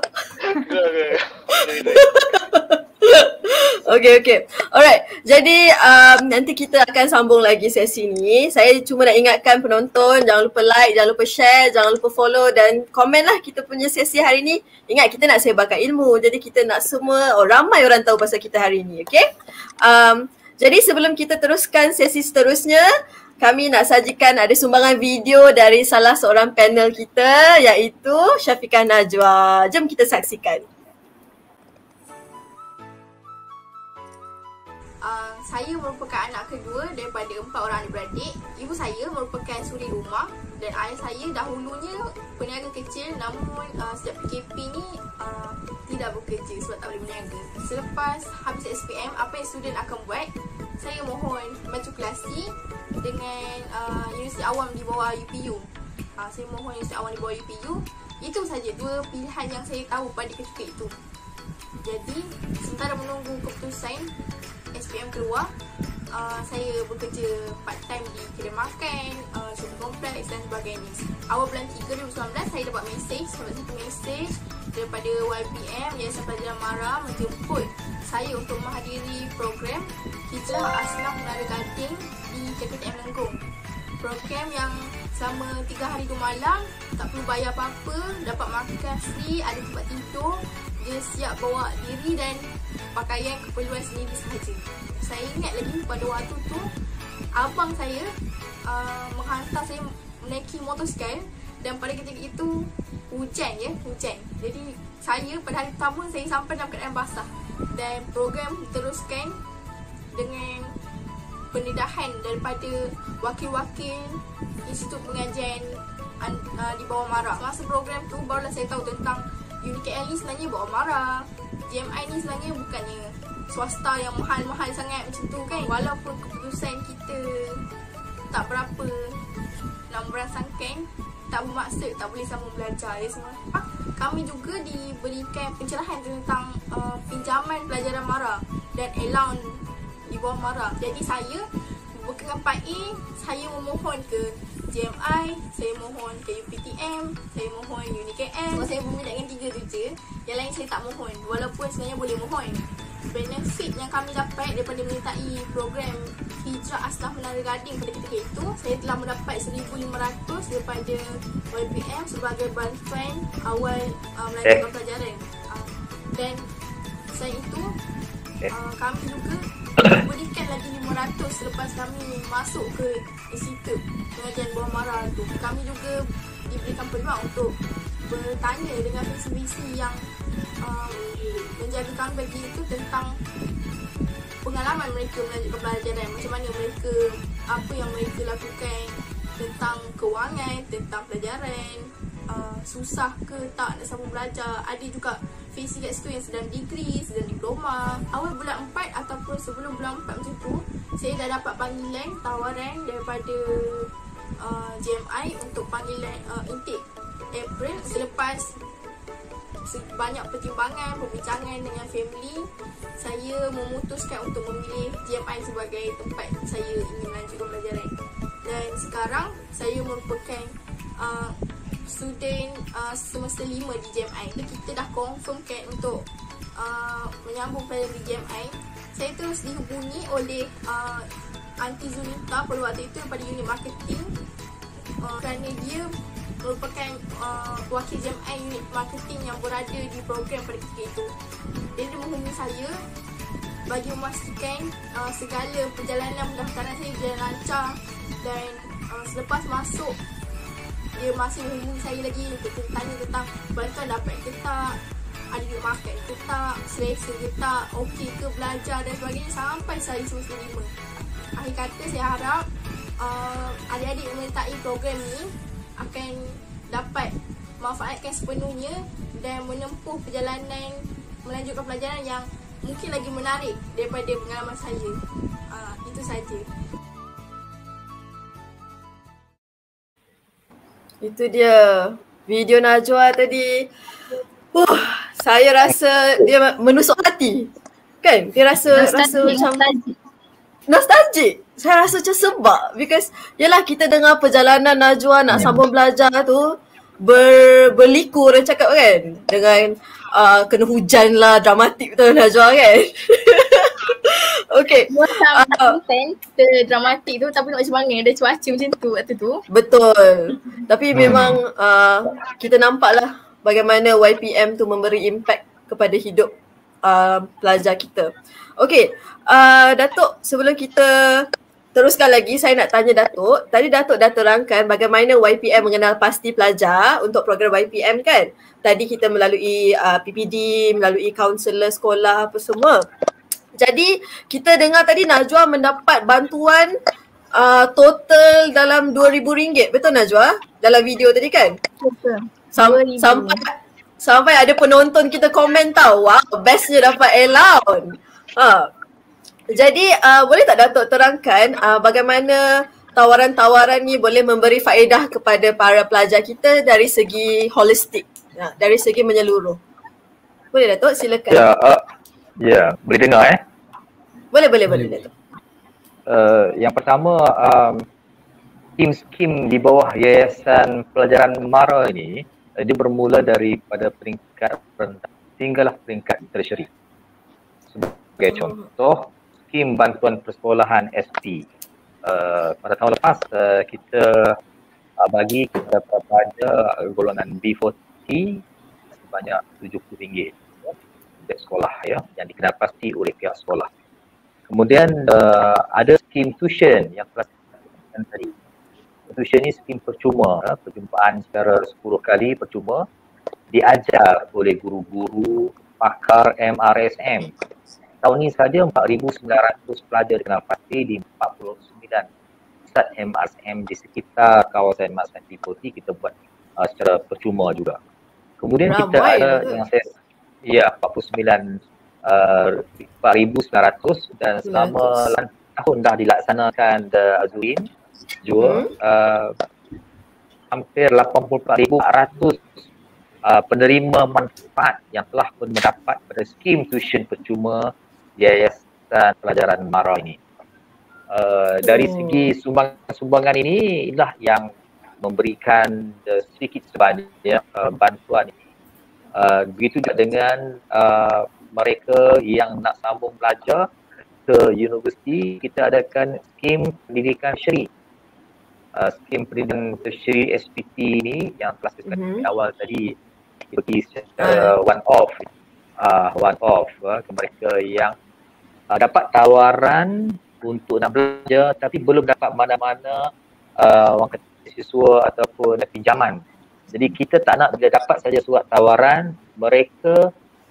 Speaker 8: Okey, okey. Alright, jadi um, nanti kita akan sambung lagi sesi ni. Saya cuma nak ingatkan penonton, jangan lupa like, jangan lupa share, jangan lupa follow dan komen lah kita punya sesi hari ni. Ingat, kita nak sebarkan ilmu. Jadi kita nak semua, oh, ramai orang tahu pasal kita hari ni, okay? Um, jadi sebelum kita teruskan sesi seterusnya, kami nak sajikan ada sumbangan video dari salah seorang panel kita iaitu Syafiqah Najwa. Jom kita saksikan.
Speaker 16: Uh, saya merupakan anak kedua daripada empat orang adik-beradik. Ibu saya merupakan suri rumah dan ayah saya dahulunya peniaga kecil namun uh, sejak PKP ni uh, tidak bekerja sebab tak boleh berniaga. Selepas habis SPM, apa yang student akan buat? Saya mohon matrikulasi dengan uh, Universiti Awam di bawah UPU. Uh, saya mohon Universiti Awam di bawah UPU. Itu saja dua pilihan yang saya tahu pada ketika itu. Jadi, sementara menunggu keputusan SPM keluar, uh, saya bekerja part time di kedai makan, uh, shopping kompleks dan sebagainya. Awal bulan 3 2019 saya dapat mesej, dapat satu mesej daripada YPM Yayasan Pelajaran Mara menjemput saya untuk menghadiri program Hijrah Asnaf Menara Gading di KPTM Lenggong. Program yang selama 3 hari 2 malam tak perlu bayar apa-apa, dapat makan free, ada tempat tidur, dia siap bawa diri dan pakaian keperluan sendiri sahaja. Saya ingat lagi pada waktu tu abang saya uh, menghantar saya menaiki motosikal dan pada ketika itu hujan ya, hujan. Jadi saya pada hari pertama saya sampai dalam keadaan basah dan program diteruskan dengan pendedahan daripada wakil-wakil Institut Pengajian uh, di bawah MARA. Masa program tu barulah saya tahu tentang UniKL ni sebenarnya bawah MARA. GMI ni sebenarnya bukannya swasta yang mahal-mahal sangat macam tu kan. Walaupun keputusan kita tak berapa nak merangsangkan tak bermaksud tak boleh sambung belajar ya semua. Kami juga diberikan pencerahan tentang uh, pinjaman pelajaran MARA dan allowance di bawah MARA. Jadi saya berkenaan part A, saya memohon ke JMI, saya mohon ke UPTM, saya mohon UniKM. So, saya memilihkan tiga tu je. Yang lain saya tak mohon. Walaupun sebenarnya boleh mohon. Benefit yang kami dapat daripada menyertai program Hijrah Aslah Menara Gading pada ketika itu, saya telah mendapat 1,500 daripada YPM sebagai bantuan awal uh, melanjutkan pelajaran. Uh, dan selain itu, uh, kami juga berikan lagi 500 selepas kami masuk ke institut pengajian bawah marah tu. Kami juga diberikan peluang untuk bertanya dengan visi-visi yang menjaga kami bagi itu tentang pengalaman mereka melanjutkan pelajaran macam mana mereka apa yang mereka lakukan tentang kewangan, tentang pelajaran uh, susah ke tak nak sambung belajar? Ada juga visi kat situ yang sedang degree, sedang diploma. Awal bulan 4 ataupun sebelum bulan 4 macam tu saya dah dapat panggilan tawaran daripada uh, JMI untuk panggilan uh, intake April selepas banyak pertimbangan, perbincangan dengan family. Saya memutuskan untuk memilih GMI sebagai tempat saya ingin melanjutkan pelajaran dan sekarang saya merupakan uh, student uh, semester 5 di GMI jadi kita dah confirmkan untuk uh, menyambung pelajaran di GMI saya terus dihubungi oleh uh, Aunty Zunita pada waktu itu pada unit marketing. Uh, kerana dia merupakan uh, wakil JMI unit marketing yang berada di program pada ketika itu. Dia, dia menghubungi saya bagi memastikan uh, segala perjalanan pendaftaran saya berjalan lancar dan uh, selepas masuk dia masih menghubungi saya lagi untuk tanya tentang bantuan dapat ke tak ada duit makan ke tak, selesa ke tak, okey ke belajar dan sebagainya sampai saya semester lima. Akhir kata saya harap uh, adik-adik menyertai program ni akan dapat manfaatkan sepenuhnya dan menempuh perjalanan melanjutkan pelajaran yang mungkin lagi menarik daripada pengalaman saya. Uh, itu saja.
Speaker 8: Itu dia video Najwa tadi. Uh, saya rasa dia menusuk hati. Kan? Dia rasa
Speaker 11: Nostalgic,
Speaker 8: rasa macam
Speaker 11: nostalgic.
Speaker 8: nostalgic. Saya rasa macam sebab because yalah kita dengar perjalanan Najwa nak sambung belajar tu ber, berliku orang cakap kan dengan uh, kena hujan lah dramatik betul Najwa kan. okay.
Speaker 11: Macam uh, konten kita dramatik tu tapi nak macam mana ada cuaca macam tu waktu tu.
Speaker 8: Betul. Tapi memang uh, kita nampak lah bagaimana YPM tu memberi impact kepada hidup uh, pelajar kita. Okay, uh, Datuk sebelum kita teruskan lagi saya nak tanya Datuk. Tadi Datuk dah terangkan bagaimana YPM mengenal pasti pelajar untuk program YPM kan. Tadi kita melalui uh, PPD, melalui kaunselor sekolah apa semua. Jadi kita dengar tadi Najwa mendapat bantuan uh, total dalam RM2,000. Betul Najwa? Dalam video tadi kan?
Speaker 11: Betul.
Speaker 8: Sam- sampai sampai ada penonton kita komen tau. Wow, bestnya dapat allowance. Ha. Jadi uh, boleh tak Datuk terangkan uh, bagaimana tawaran-tawaran ni boleh memberi faedah kepada para pelajar kita dari segi holistik, ya, dari segi menyeluruh. Boleh Datuk silakan.
Speaker 9: Ya, uh, ya, boleh dengar eh.
Speaker 8: Boleh boleh boleh Datuk.
Speaker 9: Uh, yang pertama um, skim-skim di bawah Yayasan Pelajaran Mara ini uh, dia bermula daripada peringkat rendah hinggalah peringkat tertiary. Sebagai contoh, skim bantuan persekolahan ST. Uh, pada tahun lepas uh, kita uh, bagi kepada golongan B40 sebanyak RM70 untuk sekolah ya yang dikenal pasti oleh pihak sekolah. Kemudian uh, ada skim tuition yang telah disebutkan tadi. Tuition ni skim percuma, ya, perjumpaan secara 10 kali percuma diajar oleh guru-guru pakar MRSM tahun ni saja 4,900 pelajar dengan pasti di 49 pusat MRSM di sekitar kawasan MRSM T40 kita buat uh, secara percuma juga. Kemudian kita
Speaker 8: Ramai
Speaker 9: ada
Speaker 8: betul.
Speaker 9: yang saya ya 49 uh, 4,900 dan selama lan- tahun dah dilaksanakan the Azurin juga
Speaker 8: Hmm.
Speaker 9: uh, hampir 84,400 uh, penerima manfaat yang telah pun mendapat pada skim tuition percuma Yayasan Pelajaran Mara ini. Uh, dari
Speaker 8: Oh.
Speaker 9: segi sumbangan-sumbangan ini inilah yang memberikan uh, sedikit sebanyak uh, bantuan ini. Uh, begitu juga dengan uh, mereka yang nak sambung belajar ke universiti, kita adakan skim pendidikan syari. Uh, skim pendidikan tersyari SPT ini yang telah saya
Speaker 8: Mhm.
Speaker 9: di awal tadi bagi secara one off uh, one off uh, ke mereka yang uh, dapat tawaran untuk nak belajar tapi belum dapat mana-mana uh, orang kata siswa ataupun pinjaman. Jadi kita tak nak bila dapat saja surat tawaran, mereka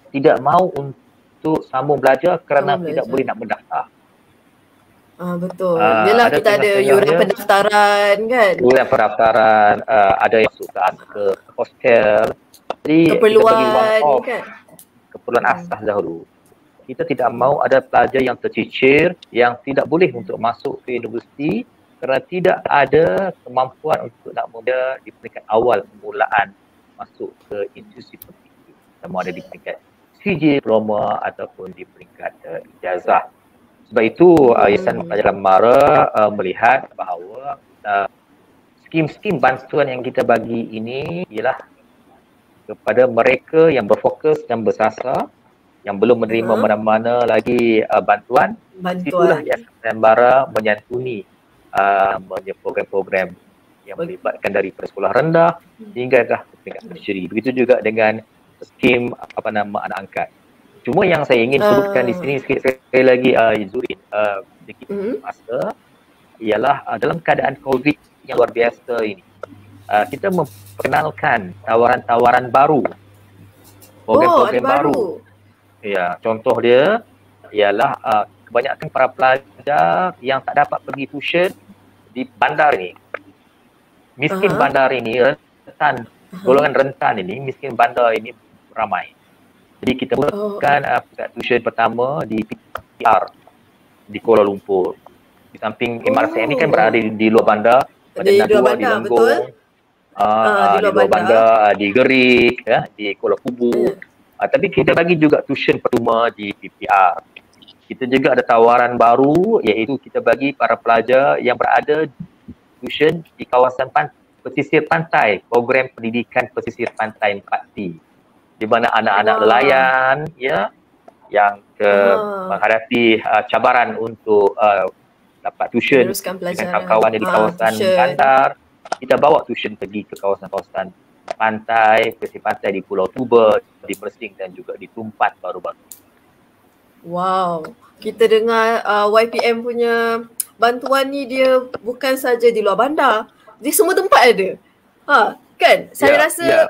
Speaker 9: tidak mau untuk sambung belajar kerana
Speaker 8: Sambung
Speaker 9: tidak
Speaker 8: belajar.
Speaker 9: boleh nak mendaftar.
Speaker 8: Ah betul.
Speaker 9: Ah,
Speaker 8: Yelah
Speaker 9: ada
Speaker 8: kita ada yuran pendaftaran kan.
Speaker 9: Ujian pendaftaran uh, ada yang masuk ke, ke hostel. Jadi kita bagi
Speaker 8: Keperluan
Speaker 9: one off
Speaker 8: kan.
Speaker 9: keperluan asas dahulu. Kita tidak mahu ada pelajar yang tercicir yang tidak boleh untuk masuk ke universiti kerana tidak ada kemampuan untuk nak muda di peringkat awal permulaan masuk ke institusi pendidikan. Sama ada di peringkat CJ diploma ataupun di peringkat uh, ijazah. Sebab itu uh, Yayasan Pelajaran Mara uh, melihat bahawa uh, skim-skim bantuan yang kita bagi ini ialah kepada mereka yang berfokus dan bersasar yang belum menerima
Speaker 8: Ha.
Speaker 9: mana-mana lagi uh, bantuan, itulah
Speaker 8: Bantuan.
Speaker 9: Yayasan Bara menyantuni uh, punya program-program yang melibatkan daripada sekolah rendah hingga ke peringkat tertiary. Begitu juga dengan skim apa nama anak angkat. Cuma yang saya ingin sebutkan di
Speaker 8: Ah.
Speaker 9: sini sekali, sekali lagi uh, Zurin uh, sedikit
Speaker 8: Mhm.
Speaker 9: masa ialah uh, dalam keadaan COVID yang luar biasa ini uh, kita memperkenalkan tawaran-tawaran baru
Speaker 8: Oh,
Speaker 9: program-program baru.
Speaker 8: baru.
Speaker 9: Ya, contoh dia ialah uh, kebanyakan para pelajar yang tak dapat pergi tuition di bandar ini. Miskin
Speaker 8: Aha.
Speaker 9: bandar ini rentan, golongan rentan ini, miskin bandar ini ramai. Jadi kita mulakan uh, pusat tuition pertama di PR di Kuala Lumpur. Di samping MRCM ini kan berada di, di luar bandar, pada
Speaker 8: Di luar
Speaker 9: di
Speaker 8: bandar,
Speaker 9: Lenggong,
Speaker 8: betul?
Speaker 9: ah,
Speaker 8: Ah,
Speaker 9: ah,
Speaker 8: di
Speaker 9: di
Speaker 8: luar bandar.
Speaker 9: bandar, ah, di Gerik, ya, di Kuala Kubu. Ah, tapi kita bagi juga tuition percuma di PPR. Kita juga ada tawaran baru iaitu kita bagi para pelajar yang berada tuition di kawasan pan, pesisir pantai, program pendidikan pesisir pantai 4T. Di mana anak-anak
Speaker 8: Wow.
Speaker 9: nelayan ya yang ke
Speaker 8: Ah.
Speaker 9: menghadapi uh, cabaran untuk uh, dapat tuition dengan kawan-kawan di
Speaker 8: Ah,
Speaker 9: kawasan bandar kita bawa tuition pergi ke kawasan-kawasan pantai, pesisir pantai di Pulau Tuba, di Mersing dan juga di Tumpat baru-baru.
Speaker 8: Wow. Kita dengar uh, YPM punya bantuan ni dia bukan saja di luar bandar. Di semua tempat ada. Ha, kan? Saya
Speaker 9: Ya,
Speaker 8: rasa
Speaker 9: ya.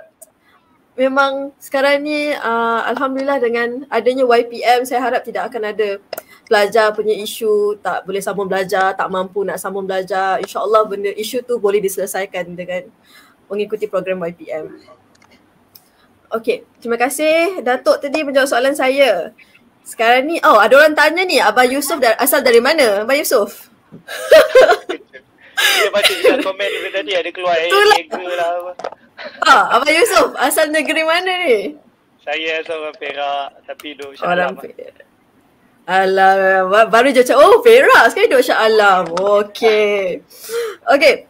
Speaker 8: memang sekarang ni uh, alhamdulillah dengan adanya YPM saya harap tidak akan ada pelajar punya isu tak boleh sambung belajar, tak mampu nak sambung belajar. InsyaAllah benda isu tu boleh diselesaikan dengan mengikuti program YPM. Okey, terima kasih Datuk tadi menjawab soalan saya. Sekarang ni, oh ada orang tanya ni Abang Yusof da- asal dari mana? Abang Yusof?
Speaker 14: Dia baca dalam komen dulu tadi ada keluar
Speaker 8: Itulah.
Speaker 14: Ega lah apa.
Speaker 8: Ha, Abang Yusof asal negeri mana ni?
Speaker 14: Saya seorang Perak tapi duduk Shah
Speaker 8: Orang
Speaker 14: Alam.
Speaker 8: Ba- baru je cakap, oh Perak sekali duduk Shah Alam. Okey. Okey.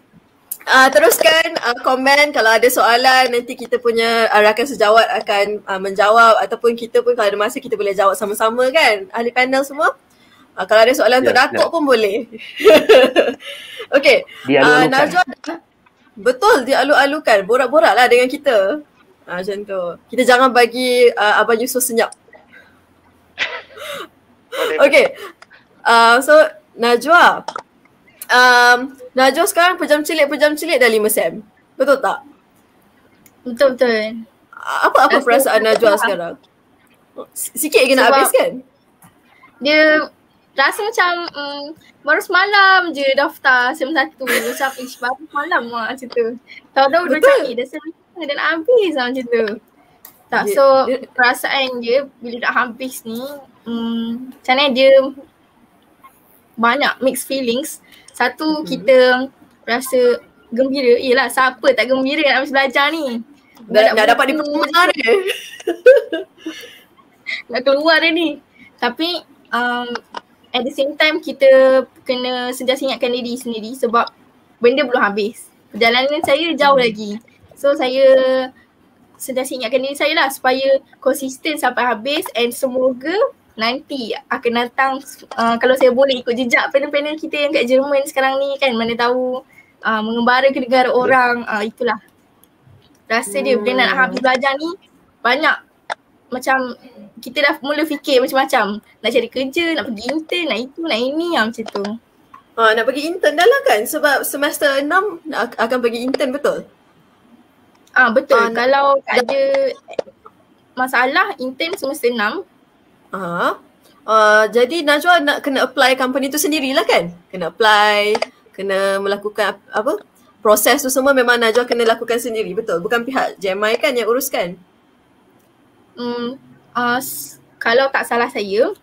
Speaker 8: Uh, teruskan uh, komen kalau ada soalan nanti kita punya uh, rakan sejawat akan uh, menjawab ataupun kita pun kalau ada masa kita boleh jawab sama-sama kan ahli panel semua. Uh, kalau ada soalan untuk
Speaker 9: Ya,
Speaker 8: Datuk
Speaker 9: ya.
Speaker 8: pun boleh. Okey. Uh. Najwa betul dialu-alukan. Borak-borak lah dengan kita. Uh, macam tu. Kita jangan bagi uh, Abang Yusof senyap. Okay. Uh, so Najwa. Um, Najwa sekarang pejam celik pejam celik dah 5 sem. Betul tak?
Speaker 11: Betul betul.
Speaker 8: Apa apa
Speaker 11: Rasa
Speaker 8: perasaan Najwa
Speaker 11: betul.
Speaker 8: sekarang? Sikit lagi nak habis kan?
Speaker 11: Dia rasa macam um, baru semalam je daftar sem satu macam ish baru semalam lah macam tu. Tahu-tahu dah
Speaker 8: Betul.
Speaker 11: cari dah sem lima nak habis lah macam tu. Tak
Speaker 8: Dia-
Speaker 11: so
Speaker 8: dia-
Speaker 11: perasaan dia bila dah habis ni um, macam mana dia banyak mixed feelings. Satu
Speaker 8: Mhm.
Speaker 11: kita rasa gembira. Yelah siapa tak gembira nak habis belajar ni.
Speaker 8: Nak, nak dapat
Speaker 11: buku
Speaker 8: diploma dia.
Speaker 11: nak keluar dia ni. Tapi um, at the same time kita kena sentiasa ingatkan diri sendiri sebab benda belum habis. Perjalanan saya jauh lagi. So saya sentiasa ingatkan diri saya lah supaya konsisten sampai habis and semoga nanti akan datang uh, kalau saya boleh ikut jejak panel-panel kita yang kat Jerman sekarang ni kan mana tahu uh, mengembara ke negara orang uh, itulah rasa dia bila nak habis belajar ni banyak macam kita dah mula fikir macam-macam nak cari kerja, nak pergi intern, nak itu, nak ini lah macam tu.
Speaker 8: Ha, nak pergi intern dah lah kan sebab semester 6 nak- akan pergi intern betul?
Speaker 11: Ah betul.
Speaker 8: Ah,
Speaker 11: Kalau ada masalah intern semester 6.
Speaker 8: Ha. Uh, jadi Najwa nak kena apply company tu sendirilah kan? Kena apply, kena melakukan ap- apa? Proses tu semua memang Najwa kena lakukan sendiri betul? Bukan pihak JMI kan yang uruskan?
Speaker 11: Hmm, uh, kalau tak salah saya,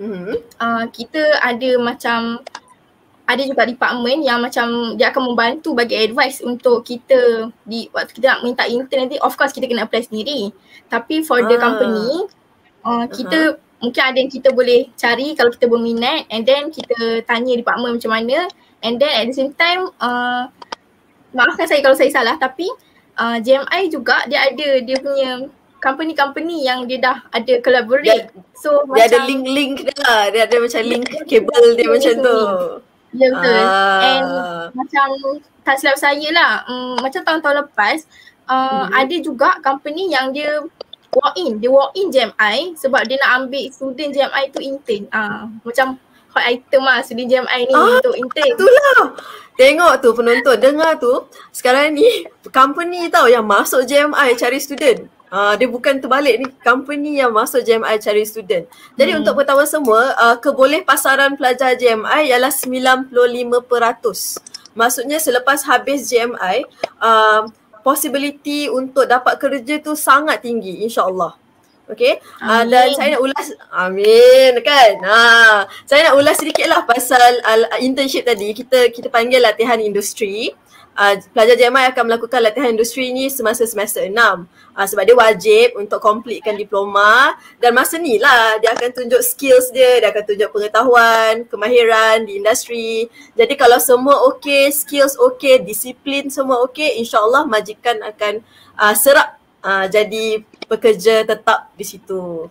Speaker 8: mm-hmm.
Speaker 11: uh, kita ada macam ada juga department yang macam dia akan membantu bagi advice untuk kita di waktu kita nak minta intern nanti of course kita kena apply sendiri. Tapi for the
Speaker 8: Ah.
Speaker 11: company uh, kita mungkin ada yang kita boleh cari kalau kita berminat and then kita tanya department macam mana and then at the same time uh, maafkan saya kalau saya salah tapi uh, JMI juga dia ada dia punya company-company yang dia dah ada collaborate. so
Speaker 8: Dia ada
Speaker 11: macam
Speaker 8: link-link dia lah. Dia ada macam link kabel dia macam tu.
Speaker 11: Ya betul.
Speaker 8: Ah.
Speaker 11: And macam tak silap saya lah, um, macam tahun-tahun lepas uh,
Speaker 8: Mhm.
Speaker 11: ada juga company yang dia walk in, dia walk in JMI sebab dia nak ambil student JMI tu intern. Ah, macam hot item lah student JMI ni
Speaker 8: Ah,
Speaker 11: untuk intern.
Speaker 8: Itulah. Tengok tu penonton, dengar tu. Sekarang ni company tau yang masuk JMI cari student. Uh, dia bukan terbalik ni company yang masuk JMI cari student. Jadi
Speaker 11: Hmm.
Speaker 8: untuk pengetahuan semua, uh, keboleh pasaran pelajar JMI ialah 95%. Maksudnya selepas habis JMI, uh, possibility untuk dapat kerja tu sangat tinggi insyaAllah. Okay, uh, dan
Speaker 11: Amin.
Speaker 8: saya nak ulas, amin kan. Ha, saya nak ulas sedikit lah pasal uh, internship tadi. Kita kita panggil latihan industri. Uh, pelajar JMI akan melakukan latihan industri ni semasa semester 6 uh, sebab dia wajib untuk completekan diploma dan masa ni lah dia akan tunjuk skills dia, dia akan tunjuk pengetahuan, kemahiran di industri. Jadi kalau semua okey, skills okey, disiplin semua okey, insyaAllah majikan akan uh, serap uh, jadi pekerja tetap di situ.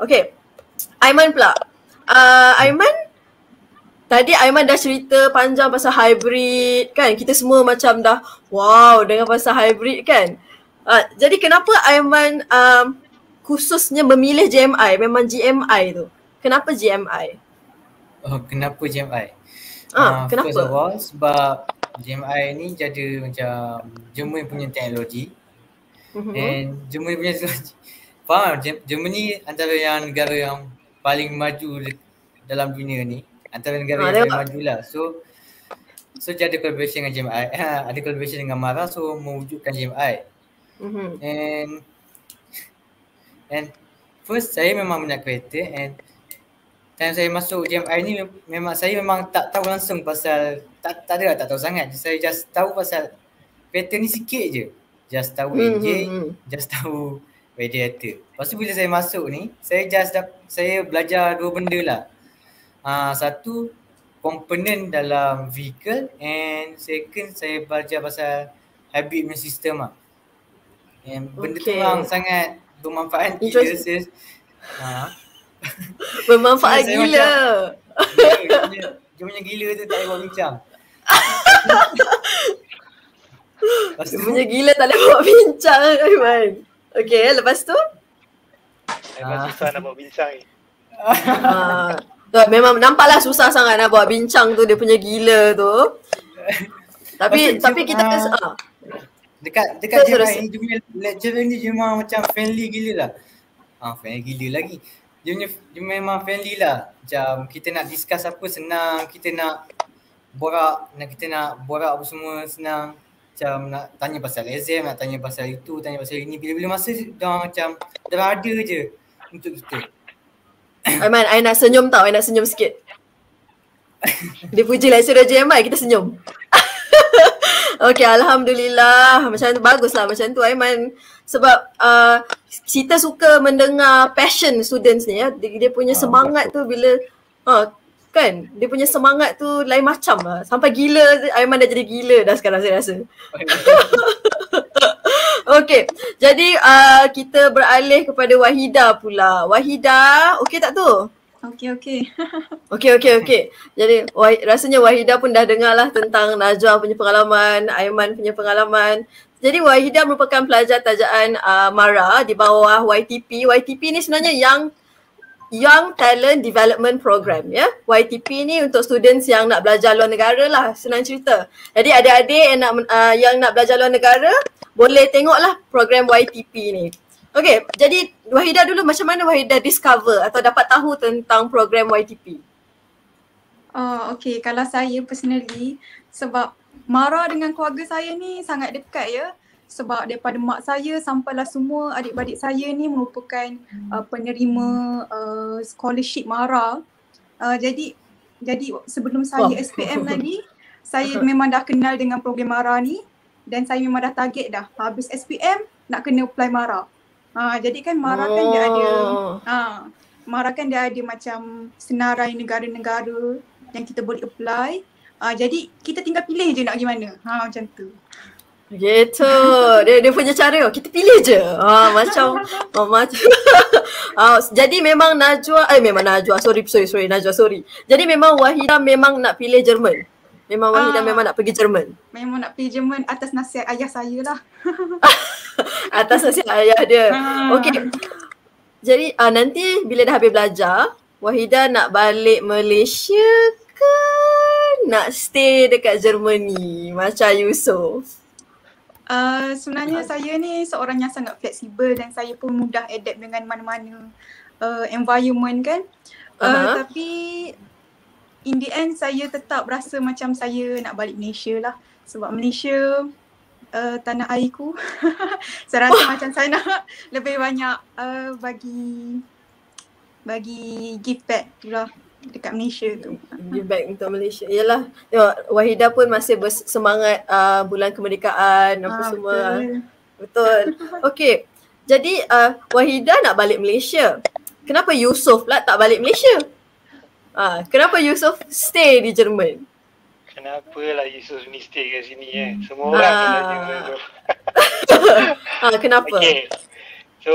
Speaker 8: Okey, Aiman pula. Uh, Aiman, tadi Aiman dah cerita panjang pasal hybrid kan. Kita semua macam dah wow dengan pasal hybrid kan. Uh, jadi kenapa Aiman um, khususnya memilih GMI, memang GMI tu? Kenapa GMI?
Speaker 12: Oh, kenapa JMI?
Speaker 8: Ah,
Speaker 12: Ah,
Speaker 8: kenapa?
Speaker 12: First of all, sebab JMI ni jadi macam Jerman punya teknologi
Speaker 8: Mhm.
Speaker 12: and Jerman punya teknologi. Faham? Jerman ni antara yang negara yang paling maju dalam dunia ni. Antara negara
Speaker 8: Ah,
Speaker 12: yang paling maju lah. So, so ada collaboration dengan JMI. ada collaboration dengan Mara so mewujudkan JMI.
Speaker 8: Mhm.
Speaker 12: And and first saya memang minat kereta and time saya masuk JMI ni mem- memang saya memang tak tahu langsung pasal tak tak ada lah, tak tahu sangat. Saya just tahu pasal kereta ni sikit je. Just tahu
Speaker 8: Hmm,
Speaker 12: enjin,
Speaker 8: hmm, hmm.
Speaker 12: just tahu radiator. Lepas tu bila saya masuk ni, saya just dap, saya belajar dua benda lah. Uh, satu komponen dalam vehicle and second saya belajar pasal hybrid punya sistem lah. And benda tu
Speaker 8: Okay.
Speaker 12: memang sangat bermanfaat gila. Ha.
Speaker 8: Bermanfaat gila.
Speaker 12: Gila, gila. Dia punya gila tu tak boleh bincang.
Speaker 8: Dia punya gila tak boleh buat bincang Aiman. Okay, lepas tu?
Speaker 14: Memang susah nak buat bincang ni.
Speaker 8: Ah, tu, memang nampaklah susah sangat nak buat bincang tu dia punya gila tu. Tapi
Speaker 12: Lepas tu,
Speaker 8: tapi kita
Speaker 12: ah,
Speaker 8: ah,
Speaker 12: Dekat dekat
Speaker 8: Terus,
Speaker 12: JMI ni dia punya lecturer ni dia memang macam friendly gila lah. Ah friendly gila lagi. Dia punya dia memang friendly lah. Macam kita nak discuss apa senang, kita nak borak, nak kita nak borak apa semua senang. Macam nak tanya pasal exam, nak tanya pasal itu, tanya pasal ini. Bila-bila masa dah macam dah ada je untuk kita.
Speaker 8: Aiman, I nak senyum tau, I nak senyum sikit. Dia puji lecturer JMI, kita senyum. Okey, Alhamdulillah. Macam tu baguslah macam tu Aiman. Sebab uh, kita suka mendengar passion students ni ya. Dia, dia punya semangat tu bila uh, kan dia punya semangat tu lain macam lah. Sampai gila Aiman dah jadi gila dah sekarang saya rasa. Okey, jadi uh, kita beralih kepada Wahida pula. Wahida, okey tak tu?
Speaker 15: Okey okey.
Speaker 8: Okey okey okey. Jadi wah, rasanya Wahida pun dah dengar lah tentang Najwa punya pengalaman, Aiman punya pengalaman. Jadi Wahida merupakan pelajar tajaan uh, MARA di bawah YTP. YTP ni sebenarnya Young Young Talent Development Program ya. YTP ni untuk students yang nak belajar luar negara lah senang cerita. Jadi adik-adik yang nak uh, yang nak belajar luar negara boleh tengoklah program YTP ni. Okay, jadi Wahida dulu macam mana Wahida discover atau dapat tahu tentang program YTP?
Speaker 15: Oh, okay. Kalau saya personally, sebab Mara dengan keluarga saya ni sangat dekat ya. Sebab daripada mak saya sampailah semua adik-adik saya ni merupakan uh, penerima uh, scholarship Mara. Uh, jadi jadi sebelum saya
Speaker 8: Wah.
Speaker 15: SPM tadi, saya memang dah kenal dengan program Mara ni dan saya memang dah target dah habis SPM nak kena apply Mara. Ha, jadi kan Mara kan dia ada
Speaker 8: Oh.
Speaker 15: ha, Mara kan dia ada macam senarai negara-negara yang kita boleh apply. Ha, jadi kita tinggal pilih je nak pergi mana. Ha, macam tu.
Speaker 8: Gitu. Dia dia punya cara oh, kita pilih je. Ha macam oh, macam ah, jadi memang Najwa eh memang Najwa sorry sorry sorry Najwa sorry. Jadi memang Wahida memang nak pilih Jerman. Memang Wahida
Speaker 15: Ah.
Speaker 8: memang nak pergi Jerman.
Speaker 15: Memang nak pergi Jerman atas nasihat ayah saya lah.
Speaker 8: Atas nasihat ayah dia.
Speaker 15: Ah.
Speaker 8: Okey. Jadi uh, nanti bila dah habis belajar, Wahida nak balik Malaysia ke nak stay dekat Germany macam Yusof?
Speaker 15: Uh, sebenarnya saya ni seorang yang sangat fleksibel dan saya pun mudah adapt dengan mana-mana uh, environment kan. Uh,
Speaker 8: Aha.
Speaker 15: Tapi in the end saya tetap rasa macam saya nak balik Malaysia lah. Sebab Malaysia uh, tanah airku. saya rasa macam saya nak lebih banyak uh, bagi bagi give back tu lah dekat Malaysia tu.
Speaker 8: Give back untuk Malaysia. Yalah, tengok Wahida pun masih bersemangat uh, bulan kemerdekaan apa
Speaker 15: Ah,
Speaker 8: semua.
Speaker 15: betul.
Speaker 8: Betul. Okey. Jadi uh, Wahida nak balik Malaysia. Kenapa Yusof pula tak balik Malaysia? Ah, kenapa Yusof stay di Jerman?
Speaker 14: Kenapa lah Yusof ni kat sini eh? Semua orang
Speaker 8: Ah.
Speaker 14: tanya tu.
Speaker 8: Ah, kenapa?
Speaker 14: Okay. So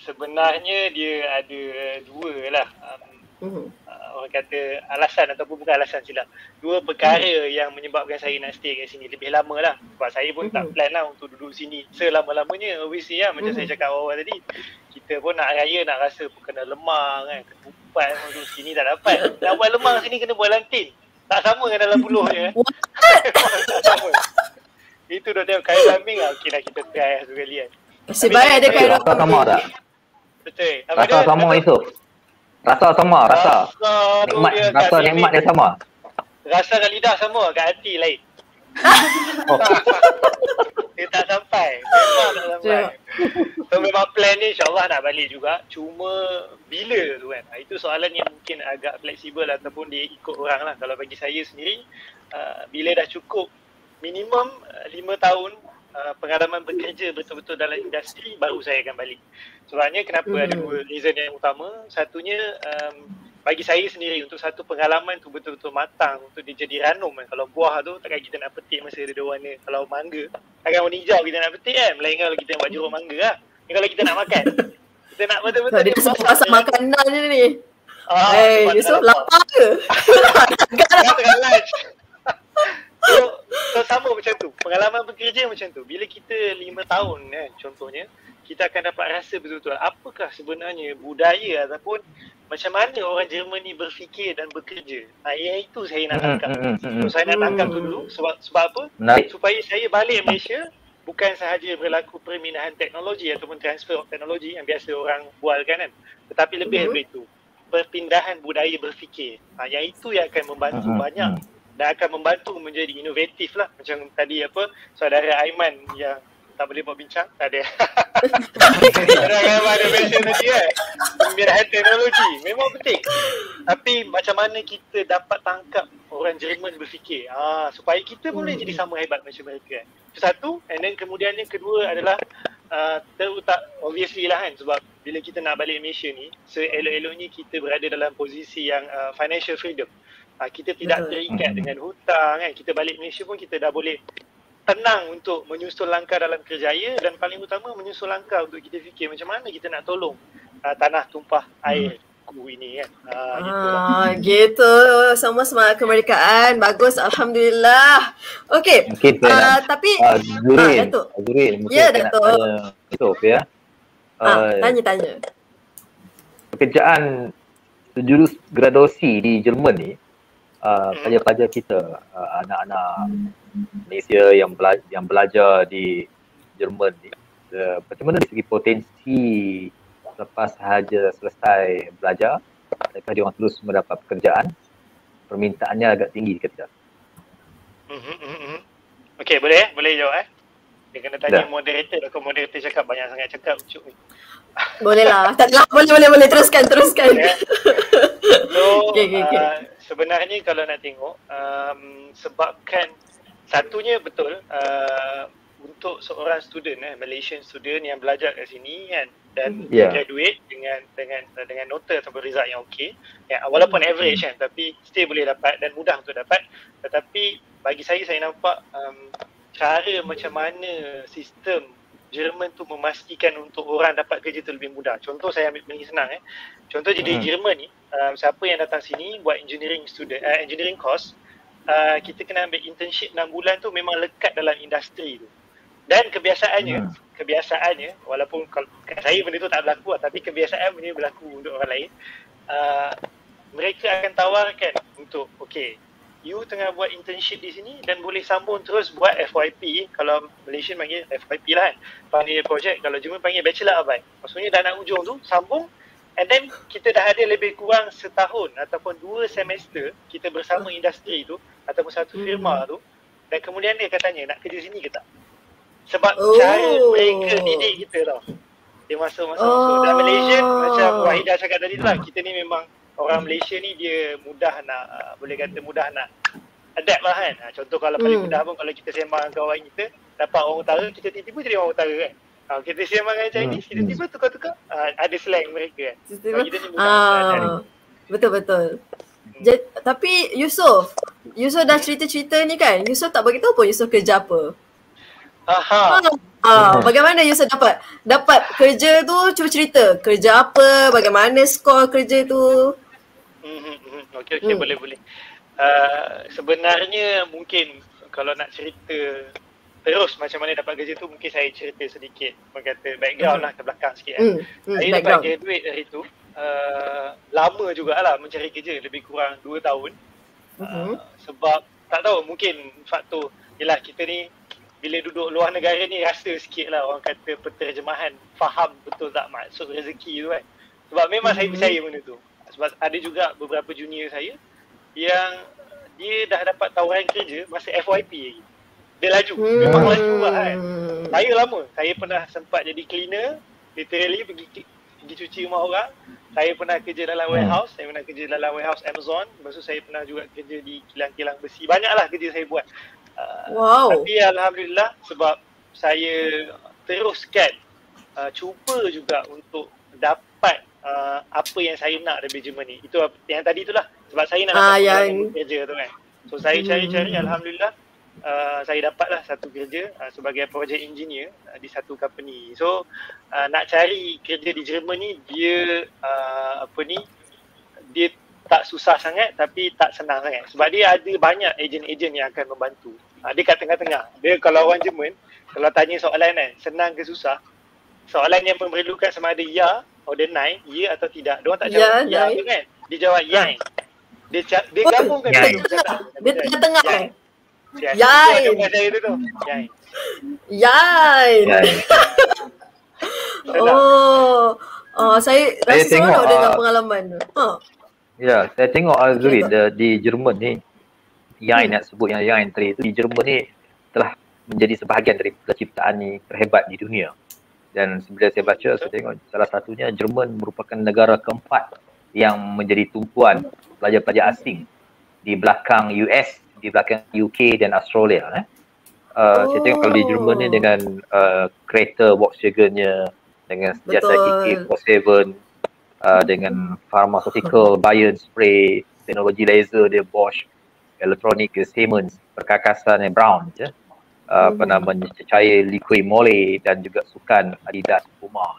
Speaker 14: sebenarnya dia ada dua lah. Um,
Speaker 8: Mhm.
Speaker 14: uh, orang kata alasan ataupun bukan alasan silap. Dua perkara yang menyebabkan saya nak stay kat sini lebih lama lah. Sebab saya pun tak
Speaker 8: Mhm.
Speaker 14: plan lah untuk duduk sini selama-lamanya. Obviously lah macam
Speaker 8: Mhm.
Speaker 14: saya cakap awal tadi. Kita pun nak raya nak rasa kena lemang kan. Ketupat pun duduk sini tak dapat. Nak buat lemang sini kena buat lantin. Tak sama dengan dalam puluh je. tak sama. Itu dah tengok kain lambing lah. Okay lah kita try lah sekali kan.
Speaker 8: Nasib baik ada kain
Speaker 9: Rasa sama tak?
Speaker 14: Betul.
Speaker 9: Rasa sama Yusof? Rasa sama, rasa.
Speaker 14: Rasa
Speaker 9: Nikmat,
Speaker 14: dia
Speaker 9: rasa nikmat dia sama.
Speaker 14: Rasa kat lidah sama, kat hati lain. Dia tak sampai. Memang tak sampai. So memang plan ni insyaAllah nak balik juga. Cuma bila tu kan. Ah, Itu soalan yang mungkin agak fleksibel ataupun dia ikut orang lah. Kalau bagi saya sendiri, uh, bila dah cukup minimum uh, lima tahun uh, pengalaman bekerja betul-betul dalam industri baru saya akan balik. Sebabnya kenapa
Speaker 8: Mhm.
Speaker 14: ada dua reason yang utama. Satunya um, bagi saya sendiri untuk satu pengalaman tu betul-betul matang untuk dia jadi ranum kan. Kalau buah tu takkan kita nak petik masa dia ada warna. Kalau mangga takkan warna hijau kita nak petik kan. Melainkan kalau kita nak buat jeruk mangga lah. Ni kalau kita nak makan. kita nak betul-betul
Speaker 8: Dia sebab pasal makanan je ni.
Speaker 14: Ah,
Speaker 8: Hey, Yusof
Speaker 14: tengah
Speaker 8: lapar ke?
Speaker 14: Tengah tengah lunch. So, so sama macam tu. Pengalaman bekerja macam tu. Bila kita lima tahun kan contohnya, kita akan dapat rasa betul-betul apakah sebenarnya budaya ataupun macam mana orang Jerman ni berfikir dan bekerja. Ha, yang itu saya nak
Speaker 9: Hmm,
Speaker 14: tangkap.
Speaker 9: hmm, hmm,
Speaker 14: So, saya nak tangkap tu dulu sebab sebab apa?
Speaker 9: Menarik.
Speaker 14: Supaya saya balik Malaysia bukan sahaja berlaku permindahan teknologi ataupun transfer of teknologi yang biasa orang bualkan kan. Tetapi lebih
Speaker 8: Mhm.
Speaker 14: daripada itu, perpindahan budaya berfikir. Ha, yang itu yang akan membantu
Speaker 9: Mhm,
Speaker 14: banyak dan akan membantu menjadi inovatif lah. Macam tadi apa, saudara Aiman yang tak boleh buat bincang, tak ada. Orang yang ada mention tadi kan, pembinaan teknologi memang penting. Tapi macam mana kita dapat tangkap orang Jerman berfikir ah supaya kita
Speaker 8: Hmm.
Speaker 14: boleh jadi sama hebat macam mereka kan. Itu satu and then kemudian yang kedua adalah uh, terutak obviously lah kan sebab bila kita nak balik Malaysia ni seelok-eloknya kita berada dalam posisi yang uh, financial freedom. Uh, kita tidak terikat dengan hutang kan. Kita balik Malaysia pun kita dah boleh tenang untuk menyusul langkah dalam kerjaya dan paling utama menyusul langkah untuk kita fikir macam mana kita nak tolong uh, tanah tumpah air ku ini kan. Uh, gitu lah.
Speaker 8: Ah, gitu. Sama semangat kemerdekaan. Bagus. Alhamdulillah. Okey.
Speaker 17: Mungkin saya
Speaker 8: Ah,
Speaker 17: nak,
Speaker 8: tapi
Speaker 17: uh, Zurin,
Speaker 8: Ah, Datuk.
Speaker 17: Zurin, mungkin
Speaker 8: Ya, Datuk.
Speaker 17: tanya Yusof ya.
Speaker 8: ah,
Speaker 17: Uh,
Speaker 8: tanya-tanya.
Speaker 17: pekerjaan sejurus graduasi di Jerman ni uh, pelajar-pelajar kita uh, anak-anak Malaysia yang belajar, yang belajar di Jerman ni uh, macam mana dari segi potensi selepas sahaja selesai belajar adakah dia orang terus mendapat pekerjaan permintaannya agak tinggi ke tidak
Speaker 14: Mhm, mhm, mhm. Okey, boleh eh? Boleh jawab eh? Dia kena tanya
Speaker 17: Dah.
Speaker 14: moderator. Kalau moderator cakap banyak sangat cakap, ucuk ni.
Speaker 8: Boleh lah. Tak lah. Boleh, boleh, boleh. Teruskan, teruskan.
Speaker 14: So,
Speaker 8: Okay, okay, okay.
Speaker 14: Uh, sebenarnya kalau nak tengok, um, sebabkan satunya betul, uh, untuk seorang student, eh, Malaysian student yang belajar kat sini kan, dan
Speaker 17: Yeah.
Speaker 14: graduate dengan dengan dengan nota ataupun result yang okey, ya, walaupun average kan, tapi still boleh dapat dan mudah untuk dapat. Tetapi bagi saya, saya nampak um, cara macam mana sistem Jerman tu memastikan untuk orang dapat kerja tu lebih mudah. Contoh saya ambil bagi senang eh. Contoh jadi
Speaker 17: Hmm.
Speaker 14: Jerman ni, uh, siapa yang datang sini buat engineering student uh, engineering course, uh, kita kena ambil internship 6 bulan tu memang lekat dalam industri tu. Dan kebiasaannya,
Speaker 17: Hmm.
Speaker 14: kebiasaannya walaupun kalau kat saya benda tu tak berlaku lah, tapi kebiasaan benda berlaku untuk orang lain. Uh, mereka akan tawarkan untuk okay, you tengah buat internship di sini dan boleh sambung terus buat FYP kalau Malaysia panggil FYP lah kan panggil project kalau Jerman panggil Bachelor Arts maksudnya dah nak ujung tu sambung and then kita dah ada lebih kurang setahun ataupun dua semester kita bersama industri tu ataupun satu firma tu dan kemudian dia akan tanya nak kerja sini ke tak sebab
Speaker 8: Oh.
Speaker 14: cara mereka didik kita tau dia masuk-masuk oh. dan Malaysia macam Wahida cakap tadi tu lah kita ni memang orang Malaysia ni dia mudah nak uh, boleh kata mudah nak adapt lah kan. Ha, contoh kalau paling
Speaker 8: Hmm.
Speaker 14: mudah pun kalau kita sembang dengan kawan kita dapat orang utara kita tiba-tiba jadi orang utara kan. Ha, kita sembang dengan Chinese kita tiba tukar-tukar ha, ada slang mereka kan. Kita ni mudah.
Speaker 8: Ah, betul betul. Ja, tapi Yusof, Yusof dah cerita-cerita ni kan. Yusof tak bagi tahu pun Yusof kerja apa.
Speaker 14: Aha.
Speaker 8: Ah, bagaimana Yusof dapat dapat kerja tu cuba cerita. Kerja apa, bagaimana skor kerja tu?
Speaker 14: Mhm. Okey okey
Speaker 8: Hmm.
Speaker 14: boleh boleh. Uh, sebenarnya mungkin kalau nak cerita terus macam mana dapat kerja tu mungkin saya cerita sedikit berkata background lah ke belakang sikit kan.
Speaker 8: Hmm, hmm,
Speaker 14: saya
Speaker 8: background.
Speaker 14: dapat graduate dari tu uh, lama jugalah mencari kerja lebih kurang 2 tahun.
Speaker 8: Mhm.
Speaker 14: sebab tak tahu mungkin faktor yelah kita ni bila duduk luar negara ni rasa sikit lah orang kata penterjemahan faham betul tak maksud rezeki tu kan. Sebab memang saya
Speaker 8: Mhm.
Speaker 14: percaya benda tu. Sebab ada juga beberapa junior saya yang dia dah dapat tawaran kerja masa FYP lagi dia laju. Memang laju lah kan. Saya lama. Saya pernah sempat jadi cleaner literally pergi pergi cuci rumah orang. Saya pernah kerja dalam warehouse saya pernah kerja dalam warehouse Amazon. Lepas tu saya pernah juga kerja di kilang-kilang besi. Banyaklah kerja saya buat. Uh,
Speaker 8: Wow.
Speaker 14: tapi alhamdulillah sebab saya teruskan uh, cuba juga untuk dapat uh, apa yang saya nak dari Jerman ni itu yang tadi itulah sebab saya nak
Speaker 8: Ah,
Speaker 14: dapat
Speaker 8: yang-
Speaker 14: yang... kerja tu kan. So saya cari-cari
Speaker 8: Hmm.
Speaker 14: alhamdulillah uh, saya dapatlah satu kerja uh, sebagai project engineer uh, di satu company. So uh, nak cari kerja di Jerman ni dia uh, apa ni dia tak susah sangat tapi tak senang sangat sebab dia ada banyak ejen-ejen yang akan membantu. Uh, dia kat tengah-tengah. Dia kalau orang Jerman kalau tanya soalan kan senang ke susah soalan yang memerlukan sama ada ya atau deny, ya atau tidak. Dia tak
Speaker 8: Ya,
Speaker 14: jawab ya, tu kan. Dia jawab ya. Dia dia
Speaker 8: Oh,
Speaker 14: gabungkan
Speaker 8: dia
Speaker 14: kata.
Speaker 8: Dia tengah-tengah
Speaker 14: Ya. Ya,
Speaker 8: Yai.
Speaker 14: saya. Yai.
Speaker 8: Yai. oh. Oh, saya
Speaker 17: Saya
Speaker 8: rasa
Speaker 17: tengok,
Speaker 8: seronok dengan pengalaman tu. Ha.
Speaker 17: Ya, saya tengok Azuri di, di Jerman ni yang nak sebut yang yang tadi tu di Jerman ni telah
Speaker 9: menjadi sebahagian dari penciptaan ni terhebat di dunia. Dan bila saya baca, saya tengok salah satunya Jerman merupakan negara keempat yang menjadi tumpuan pelajar-pelajar asing di belakang US, di belakang UK dan Australia. Eh. Uh, oh. Saya tengok kalau di Jerman ni dengan uh, kereta Volkswagen-nya, dengan senjata AK-47, uh, dengan pharmaceutical, Bayern spray, teknologi laser dia Bosch, elektronik dia Siemens, perkakasan yang Brown je. Uh, apa namanya cecair liquid mole dan juga sukan Adidas Puma.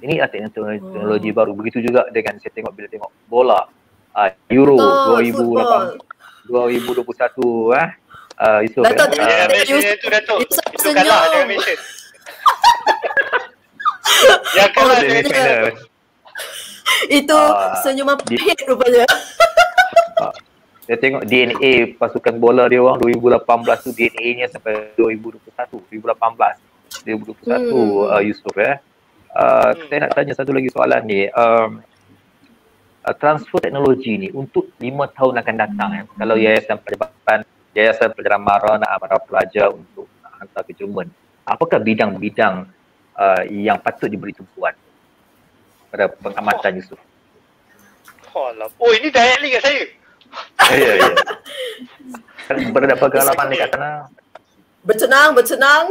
Speaker 9: Ini adalah teknologi, teknologi baru. Begitu juga dengan saya tengok bila tengok bola uh, Euro
Speaker 8: Betul,
Speaker 9: 2008 2021 eh. Uh, Yusuf.
Speaker 14: Datuk,
Speaker 9: eh?
Speaker 14: ya, mention itu Datuk. Itu kalah jangan mention. Yang kalah
Speaker 9: Oh, dia
Speaker 14: mention.
Speaker 8: Itu
Speaker 9: Ah,
Speaker 8: senyuman
Speaker 9: di-
Speaker 8: pet rupanya.
Speaker 9: Saya tengok DNA pasukan bola dia orang 2018 tu DNA-nya sampai 2021, 2018, 2021
Speaker 8: Hmm.
Speaker 9: uh, Yusuf ya. Uh, saya nak tanya satu lagi soalan ni. Um, uh, transfer teknologi ni untuk lima tahun akan datang eh, kalau Yayasan Pelajaran Yayasan Pelajaran Mara nak para pelajar untuk nak hantar ke Jerman, apakah bidang-bidang uh, yang patut diberi tumpuan pada pengamatan Yusuf?
Speaker 14: Alah. Oh ini directly kat saya.
Speaker 9: Ya, ya. Kan Berada pengalaman dekat sana.
Speaker 8: Bercenang, bercenang.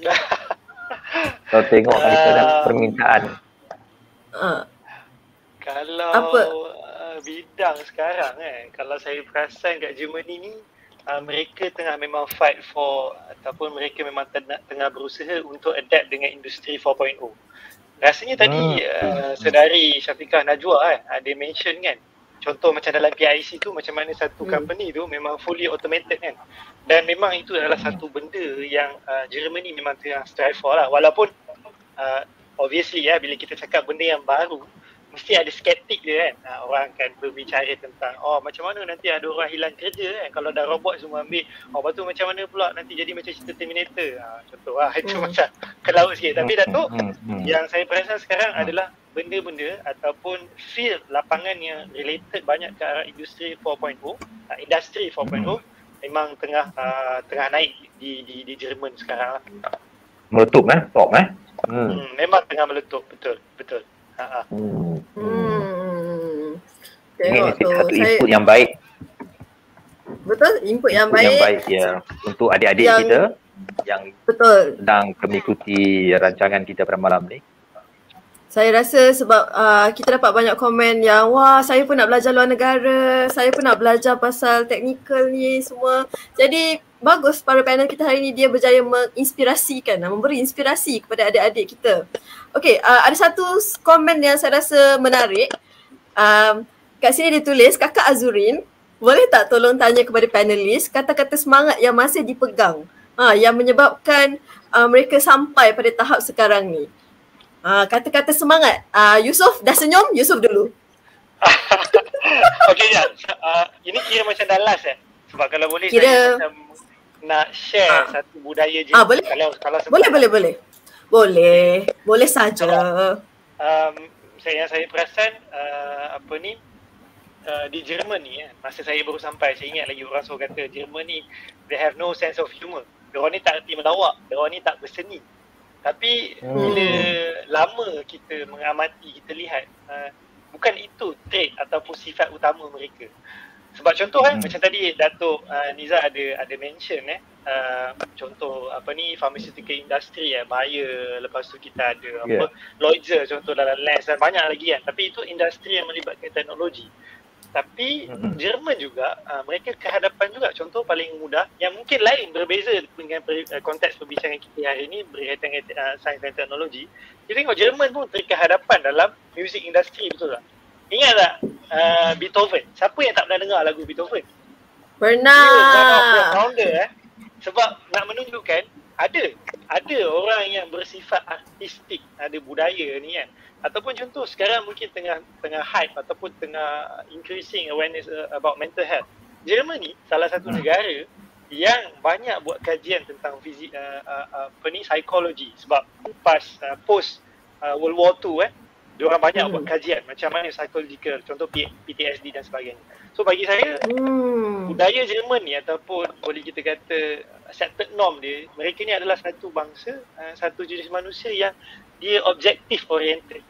Speaker 9: Kalau tengok uh, ada permintaan.
Speaker 8: Uh,
Speaker 14: Kalau
Speaker 8: Apa?
Speaker 14: Uh, bidang sekarang eh, kalau saya perasan kat Germany ni, uh, mereka tengah memang fight for ataupun mereka memang tengah, tengah berusaha untuk adapt dengan industri 4.0. Rasanya tadi
Speaker 9: Hmm.
Speaker 14: uh, sedari Syafiqah Najwa kan ada mention kan contoh macam dalam PIC tu macam mana satu
Speaker 8: Hmm.
Speaker 14: company tu memang fully automated kan dan memang itu adalah satu benda yang uh, Germany memang tengah strive for lah walaupun uh, obviously ya bila kita cakap benda yang baru mesti ada skeptik dia kan uh, orang akan berbicara tentang oh macam mana nanti ada orang hilang kerja kan kalau dah robot semua ambil oh lepas tu macam mana pula nanti jadi macam cerita Terminator uh, contoh lah itu
Speaker 8: Hmm.
Speaker 14: macam ke laut sikit tapi Datuk
Speaker 9: Hmm, hmm.
Speaker 14: yang saya perasan sekarang adalah benda-benda ataupun field lapangan yang related banyak ke arah industri 4.0 uh, industri 4.0 memang tengah uh, tengah naik di di di Jerman sekarang lah.
Speaker 9: Meletup eh, top eh. Hmm.
Speaker 14: Hmm, memang tengah meletup betul betul. Ha ah.
Speaker 9: Hmm.
Speaker 8: hmm.
Speaker 9: Ini
Speaker 8: tu.
Speaker 9: satu
Speaker 8: Saya,
Speaker 9: input yang baik,
Speaker 8: betul, input yang
Speaker 9: input yang
Speaker 8: baik.
Speaker 9: baik ya untuk adik-adik
Speaker 8: Yang-
Speaker 9: kita yang
Speaker 8: Betul.
Speaker 9: sedang mengikuti rancangan kita pada malam ni.
Speaker 8: Saya rasa sebab uh, kita dapat banyak komen yang wah saya pun nak belajar luar negara, saya pun nak belajar pasal teknikal ni semua. Jadi bagus para panel kita hari ni dia berjaya menginspirasikan, memberi inspirasi kepada adik-adik kita. Okey, uh, ada satu komen yang saya rasa menarik. Um, kat sini dia tulis, Kakak Azurin, boleh tak tolong tanya kepada panelis kata-kata semangat yang masih dipegang ha, yang menyebabkan uh, mereka sampai pada tahap sekarang ni. Ah, kata-kata semangat. Ah, Yusof dah senyum, Yusof dulu.
Speaker 14: Okey ya. Uh, ini kira macam dah last eh. Sebab kalau boleh
Speaker 8: Kira-
Speaker 14: saya macam nak share satu budaya je.
Speaker 8: Ah, boleh.
Speaker 14: Kalau kalau sempat.
Speaker 8: Boleh, boleh, boleh. Boleh. Boleh saja.
Speaker 14: um, saya yang saya perasan uh, apa ni uh, di Jerman ni eh, masa saya baru sampai saya ingat lagi orang suruh kata Jerman ni they have no sense of humour. Diorang ni tak erti melawak, diorang ni tak berseni. Tapi
Speaker 9: Hmm.
Speaker 14: bila lama kita mengamati, kita lihat uh, bukan itu trait ataupun sifat utama mereka. Sebab contoh kan macam tadi Datuk uh, Niza ada ada mention eh uh, contoh apa ni pharmaceutical industry eh Bayer lepas tu kita ada apa. Lloyds contoh dalam lens dan banyak lagi kan tapi itu industri yang melibatkan teknologi. Tapi
Speaker 9: Mhm.
Speaker 14: Jerman juga uh, mereka kehadapan juga contoh paling mudah yang mungkin lain berbeza dengan per, uh, konteks perbincangan kita hari ini berkaitan dengan uh, sains dan teknologi. Kita tengok Jerman pun terkehadapan dalam music industry betul tak? Ingat tak uh, Beethoven? Siapa yang tak pernah dengar lagu Beethoven?
Speaker 8: Pernah.
Speaker 14: Dia founder eh. Sebab nak menunjukkan ada ada orang yang bersifat artistik, ada budaya ni kan. Ataupun contoh sekarang mungkin tengah tengah hype ataupun tengah increasing awareness uh, about mental health. Germany salah satu negara yang banyak buat kajian tentang fizik uh, uh, uh, apa ni psikologi sebab pas uh, post uh, World War II eh dia orang banyak
Speaker 8: Hmm.
Speaker 14: buat kajian macam mana psychological contoh PTSD dan sebagainya. So bagi saya
Speaker 8: Hmm.
Speaker 14: budaya Jerman ni ataupun boleh kita kata accepted norm dia, mereka ni adalah satu bangsa, uh, satu jenis manusia yang dia objektif oriented.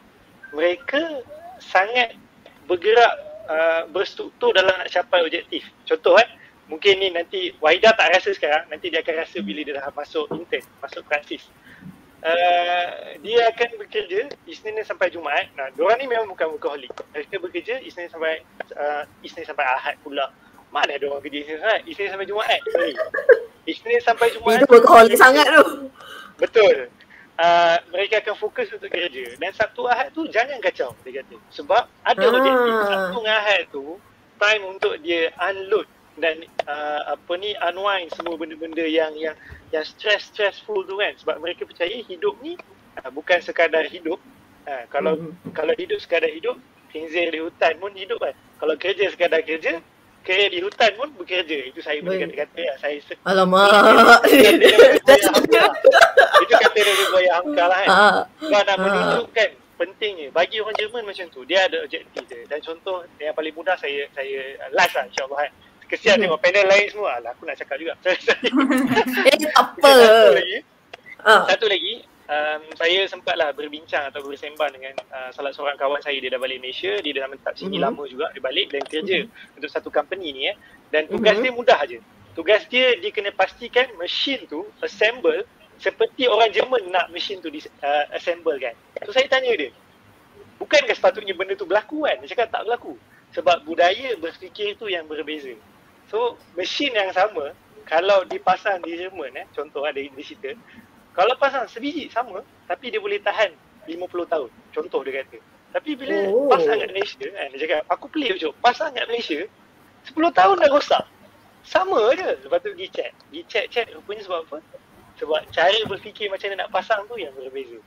Speaker 14: Mereka sangat bergerak uh, berstruktur dalam nak capai objektif. Contoh eh, mungkin ni nanti Wahida tak rasa sekarang, nanti dia akan rasa bila dia dah masuk intern, masuk praksis. Uh, dia akan bekerja Isnin sampai Jumaat. Nah, diorang ni memang bukan workaholic. Mereka bekerja Isnin sampai uh, Isnin sampai Ahad pula. Mana ada orang kerja Isnin sampai Isnin sampai Jumaat. Sorry. Isnin sampai Jumaat.
Speaker 8: Itu workaholic sangat tu.
Speaker 14: Betul. Uh, mereka akan fokus untuk kerja dan Sabtu Ahad tu jangan kacau dia kata sebab ada
Speaker 8: Ah.
Speaker 14: objektif Sabtu dengan Ahad tu time untuk dia unload dan uh, apa ni unwind semua benda-benda yang yang yang stress stressful tu kan sebab mereka percaya hidup ni uh, bukan sekadar hidup uh, kalau
Speaker 8: Mhm.
Speaker 14: kalau hidup sekadar hidup khinzir di hutan pun hidup kan kalau kerja sekadar kerja kerja di hutan pun bekerja itu saya boleh kata-kata ya saya
Speaker 8: Alamak.
Speaker 14: itu kata dari Buaya Hamka lah kan. Sebab nak
Speaker 8: Ah.
Speaker 14: menunjukkan pentingnya. Bagi orang Jerman macam tu, dia ada objektif dia. Dan contoh yang paling mudah saya saya uh, last lah insyaAllah kan. Kesian
Speaker 8: Mhm.
Speaker 14: tengok panel lain semua. Alah aku nak cakap juga.
Speaker 8: Eh, tak apa.
Speaker 14: Satu lagi.
Speaker 8: Ah.
Speaker 14: Satu lagi. Um, saya sempatlah berbincang atau bersembang dengan uh, salah seorang kawan saya dia dah balik Malaysia dia dah menetap sini
Speaker 8: Mhm.
Speaker 14: lama juga dia balik dan kerja untuk satu company ni eh dan tugas
Speaker 8: Mhm.
Speaker 14: dia mudah aje tugas dia dia kena pastikan mesin tu assemble seperti orang Jerman nak mesin tu di, uh, assemble kan so saya tanya dia bukankah sepatutnya benda tu berlaku kan dia cakap tak berlaku sebab budaya berfikir tu yang berbeza so mesin yang sama kalau dipasang di Jerman eh contoh ada di situ kalau pasang sebiji sama tapi dia boleh tahan 50 tahun contoh dia kata. Tapi bila
Speaker 8: Oh.
Speaker 14: pasang kat Malaysia kan dia cakap aku pelik je pasang kat Malaysia 10 tahun dah rosak. Sama je lepas tu pergi check pergi check check rupanya sebab apa? Sebab cara berfikir macam mana nak pasang tu yang berbeza.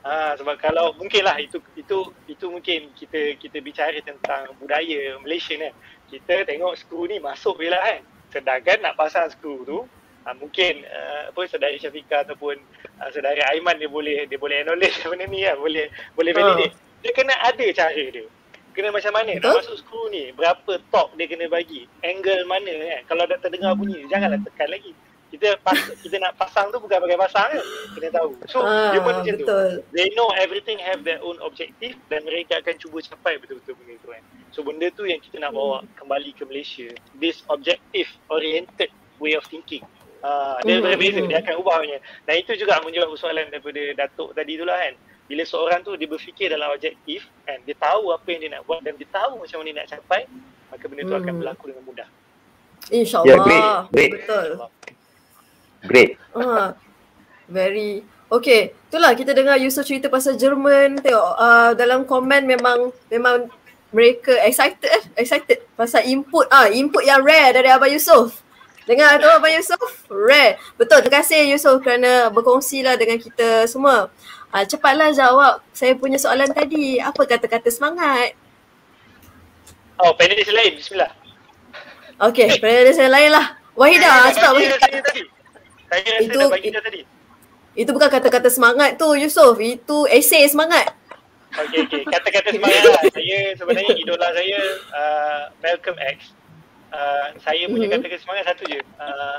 Speaker 14: Ha, sebab kalau mungkin lah itu itu itu mungkin kita kita bicara tentang budaya Malaysia kan. Kita tengok skru ni masuk je lah kan. Sedangkan nak pasang skru tu ha, mungkin uh, apa saudara Syafiqah ataupun uh, saudara Aiman dia boleh dia boleh acknowledge benda ni lah, boleh boleh validate. Dia kena ada cara dia. Kena macam mana nak
Speaker 8: Betul.
Speaker 14: masuk skru ni, berapa torque dia kena bagi, angle mana kan. Kalau dah terdengar bunyi, janganlah tekan lagi. Kita pas, kita nak pasang tu bukan pakai pasang kan. Kena tahu. So,
Speaker 8: Ah,
Speaker 14: dia pun macam tu. They know everything have their own objective dan mereka akan cuba capai betul-betul benda tu kan. So benda tu yang kita nak bawa kembali ke Malaysia. This objective oriented way of thinking. Uh, dia
Speaker 8: Mhm,
Speaker 14: berbeza, dia akan ubahnya. Dan itu juga menjawab soalan daripada Datuk tadi tu lah kan. Bila seorang tu dia berfikir dalam objektif kan, dia tahu apa yang dia nak buat dan dia tahu macam mana dia nak capai, maka benda tu akan
Speaker 8: Hmm.
Speaker 14: berlaku dengan mudah.
Speaker 8: InsyaAllah.
Speaker 17: Ya, great, great.
Speaker 8: Betul.
Speaker 17: Great.
Speaker 8: Ah, very Okay, itulah kita dengar Yusof cerita pasal Jerman. Tengok uh, dalam komen memang memang mereka excited eh, excited pasal input ah input yang rare dari Abang Yusof. Dengar tu Abang Yusof? Rare. Betul, terima kasih Yusof kerana berkongsi lah dengan kita semua. Ah, cepatlah jawab saya punya soalan tadi. Apa kata-kata semangat?
Speaker 14: Oh, panelis lain. Bismillah.
Speaker 8: Okay, panelis yang lain lah. Wahidah, cepat
Speaker 14: Bagi
Speaker 8: Wahidah.
Speaker 14: Saya rasa
Speaker 8: Itu-
Speaker 14: dah bagi dah tadi.
Speaker 8: Itu bukan kata-kata semangat tu Yusof. Itu esei semangat.
Speaker 14: Okey okey kata-kata semangat lah. Saya sebenarnya idola saya uh, Malcolm X. Uh, saya punya
Speaker 8: Mhm.
Speaker 14: kata-kata semangat satu je. Uh,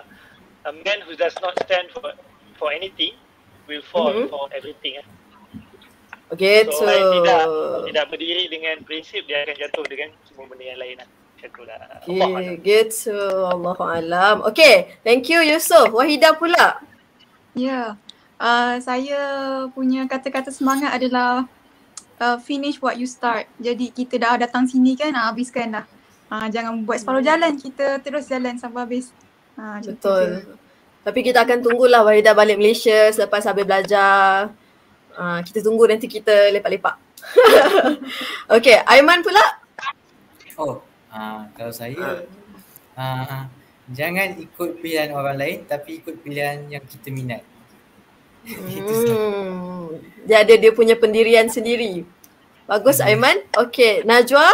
Speaker 14: a man who does not stand for for anything will fall
Speaker 8: Mhm.
Speaker 14: for everything. Eh.
Speaker 8: Gitu.
Speaker 14: So yang tidak tidak berdiri dengan prinsip dia akan jatuh dengan semua benda yang lain lah. Macam tu lah. Allah
Speaker 8: Okay, gitu. Allahu alam. Okay, thank you Yusof. Wahidah pula.
Speaker 13: Ya. Uh, saya punya kata-kata semangat adalah uh, finish what you start. Jadi kita dah datang sini kan, uh, habiskan lah. Uh, jangan buat separuh jalan, kita terus jalan sampai habis. Uh.
Speaker 8: Betul. Tapi kita akan tunggulah Wahidah balik Malaysia selepas habis belajar. Uh, kita tunggu nanti kita lepak-lepak. okay, Aiman pula.
Speaker 12: Oh, uh, kalau saya uh, jangan ikut pilihan orang lain tapi ikut pilihan yang kita minat.
Speaker 8: Hmm, dia ada dia punya pendirian sendiri. Bagus Aiman. Okay, Najwa.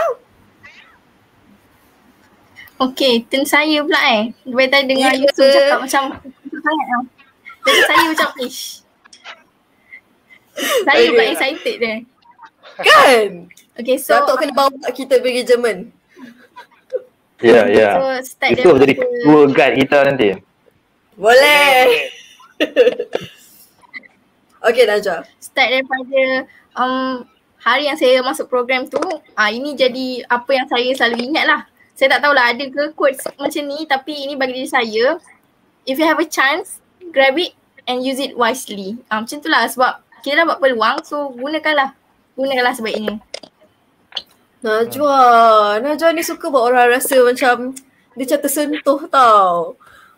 Speaker 11: Okay, turn saya pula eh. Lepas tadi dengar
Speaker 8: Ya
Speaker 11: Yusuf cakap macam sangat tau. Jadi saya macam ish. Saya pula excited dia.
Speaker 8: Kan?
Speaker 11: Okay, so
Speaker 8: Datuk kena bawa kita pergi Jerman.
Speaker 17: Ya, ya.
Speaker 11: So, start
Speaker 17: Itu jadi tour guide kita nanti.
Speaker 8: Boleh. Okey Najwa.
Speaker 11: Start daripada um, hari yang saya masuk program tu, ah ini jadi apa yang saya selalu ingat lah. Saya tak tahulah ada ke quotes macam ni tapi ini bagi diri saya. If you have a chance, grab it and use it wisely. Ah, macam tu lah sebab kita dapat peluang so gunakanlah. Gunakanlah sebaiknya.
Speaker 8: Najwa. Najwa ni suka buat orang rasa macam dia macam tersentuh tau.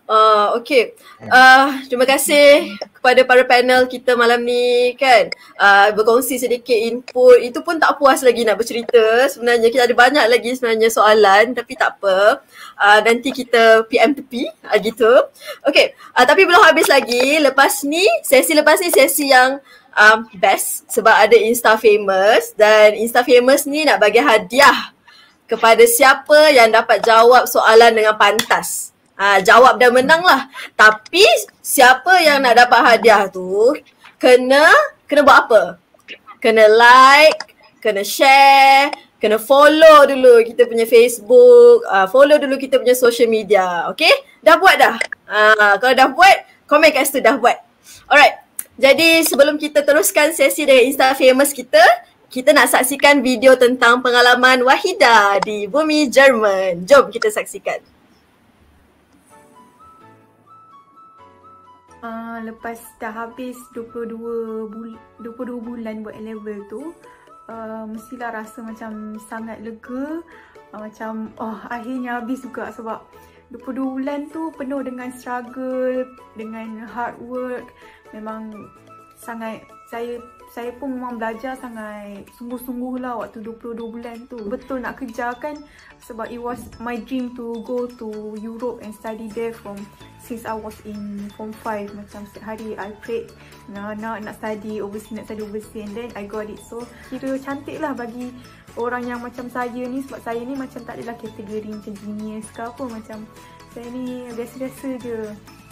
Speaker 8: Uh, okay. Uh, terima kasih kepada para panel kita malam ni kan. Uh, berkongsi sedikit input. Itu pun tak puas lagi nak bercerita. Sebenarnya kita ada banyak lagi sebenarnya soalan tapi tak apa. Uh, nanti kita PM tepi uh, gitu. Okay. Uh, tapi belum habis lagi. Lepas ni, sesi lepas ni sesi yang um, best sebab ada Insta Famous dan Insta Famous ni nak bagi hadiah kepada siapa yang dapat jawab soalan dengan pantas. Ha, jawab dan menang lah. Tapi siapa yang nak dapat hadiah tu kena kena buat apa? Kena like, kena share, kena follow dulu kita punya Facebook, uh, follow dulu kita punya social media. Okay? Dah buat dah? Uh, kalau dah buat, komen kat situ dah buat. Alright. Jadi sebelum kita teruskan sesi dengan Insta Famous kita, kita nak saksikan video tentang pengalaman Wahida di bumi Jerman. Jom kita saksikan.
Speaker 13: Uh, lepas dah habis 22 bul 22 bulan buat A level tu uh, mestilah rasa macam sangat lega. Uh, macam oh akhirnya habis juga sebab 22 bulan tu penuh dengan struggle dengan hard work. Memang sangat saya saya pun memang belajar sangat sungguh-sungguh lah waktu 22 bulan tu. Betul nak kejar kan? Sebab it was my dream to go to Europe and study there from since I was in form 5 macam setiap hari I prayed nak, nak, nak study overseas, nak study overseas and then I got it. So kira cantik lah bagi orang yang macam saya ni sebab saya ni macam tak adalah kategori macam genius ke apa macam saya ni biasa-biasa je.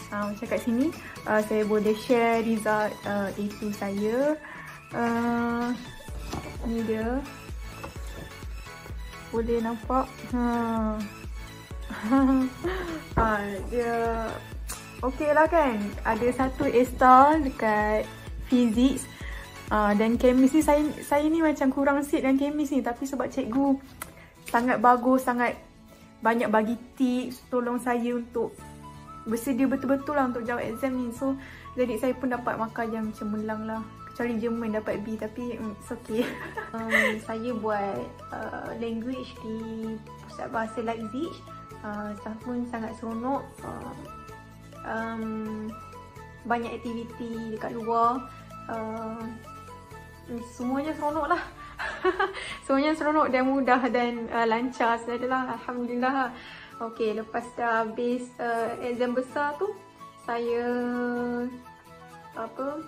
Speaker 13: Uh, macam kat sini uh, saya boleh share result uh, A2 saya uh, ni dia boleh nampak ha ha dia okey lah kan. Ada satu A star dekat physics. Uh, dan chemist ni saya saya ni macam kurang sit dan chemist ni. Tapi sebab cikgu sangat bagus sangat banyak bagi tips tolong saya untuk bersedia betul-betul lah untuk jawab exam ni. So jadi saya pun dapat markah yang cemerlang lah. Kecuali Jerman dapat B tapi mm, it's okay. um, saya buat uh, language di pusat bahasa Leipzig. Uh, pun sangat seronok. Uh, um, banyak aktiviti dekat luar. Uh, semuanya seronok lah. semuanya seronok dan mudah dan uh, lancar sajalah. Alhamdulillah. Okay, lepas dah habis uh, exam besar tu, saya apa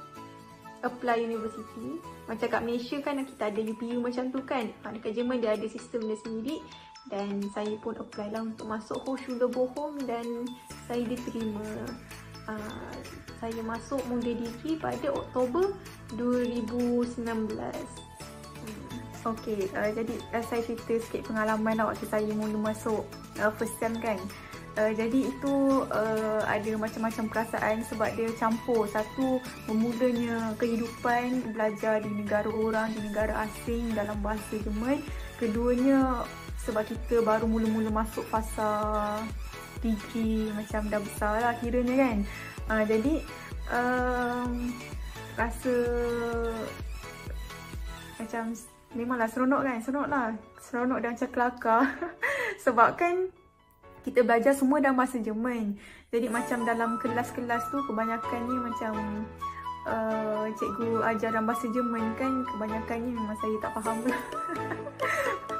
Speaker 13: apply university macam kat Malaysia kan kita ada UPU macam tu kan ha, dekat Jerman dia ada sistem dia sendiri dan saya pun apply lah untuk masuk Hochschule Bochum dan saya diterima uh, saya masuk Muda Degree pada Oktober 2019 hmm. Okay, uh, jadi uh, saya cerita sikit pengalaman lah waktu saya mula masuk uh, first sem kan Uh, jadi itu uh, ada macam-macam perasaan sebab dia campur. Satu, memudanya kehidupan belajar di negara orang, di negara asing dalam bahasa Jerman. Keduanya, sebab kita baru mula-mula masuk fasa degree macam dah besar lah kiranya kan. Uh, jadi, um, rasa macam memanglah seronok kan? Seronok lah. Seronok dan macam kelakar. sebab kan kita belajar semua dalam bahasa Jerman. Jadi macam dalam kelas-kelas tu kebanyakannya macam uh, cikgu ajar dalam bahasa Jerman kan kebanyakannya memang saya tak faham lah.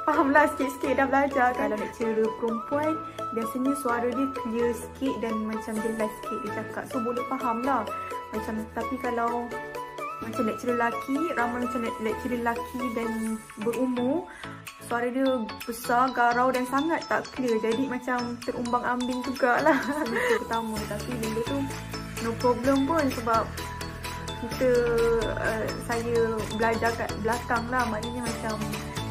Speaker 13: faham lah sikit-sikit dah belajar kan. Kalau lecturer perempuan biasanya suara dia clear sikit dan macam jelas sikit dia cakap. So boleh faham lah. Macam tapi kalau macam lecturer lelaki, ramai macam lecturer lelaki dan berumur suara dia besar, garau dan sangat tak clear jadi macam terumbang ambing jugalah itu pertama tapi benda tu no problem pun sebab kita uh, saya belajar kat belakang lah. Maknanya macam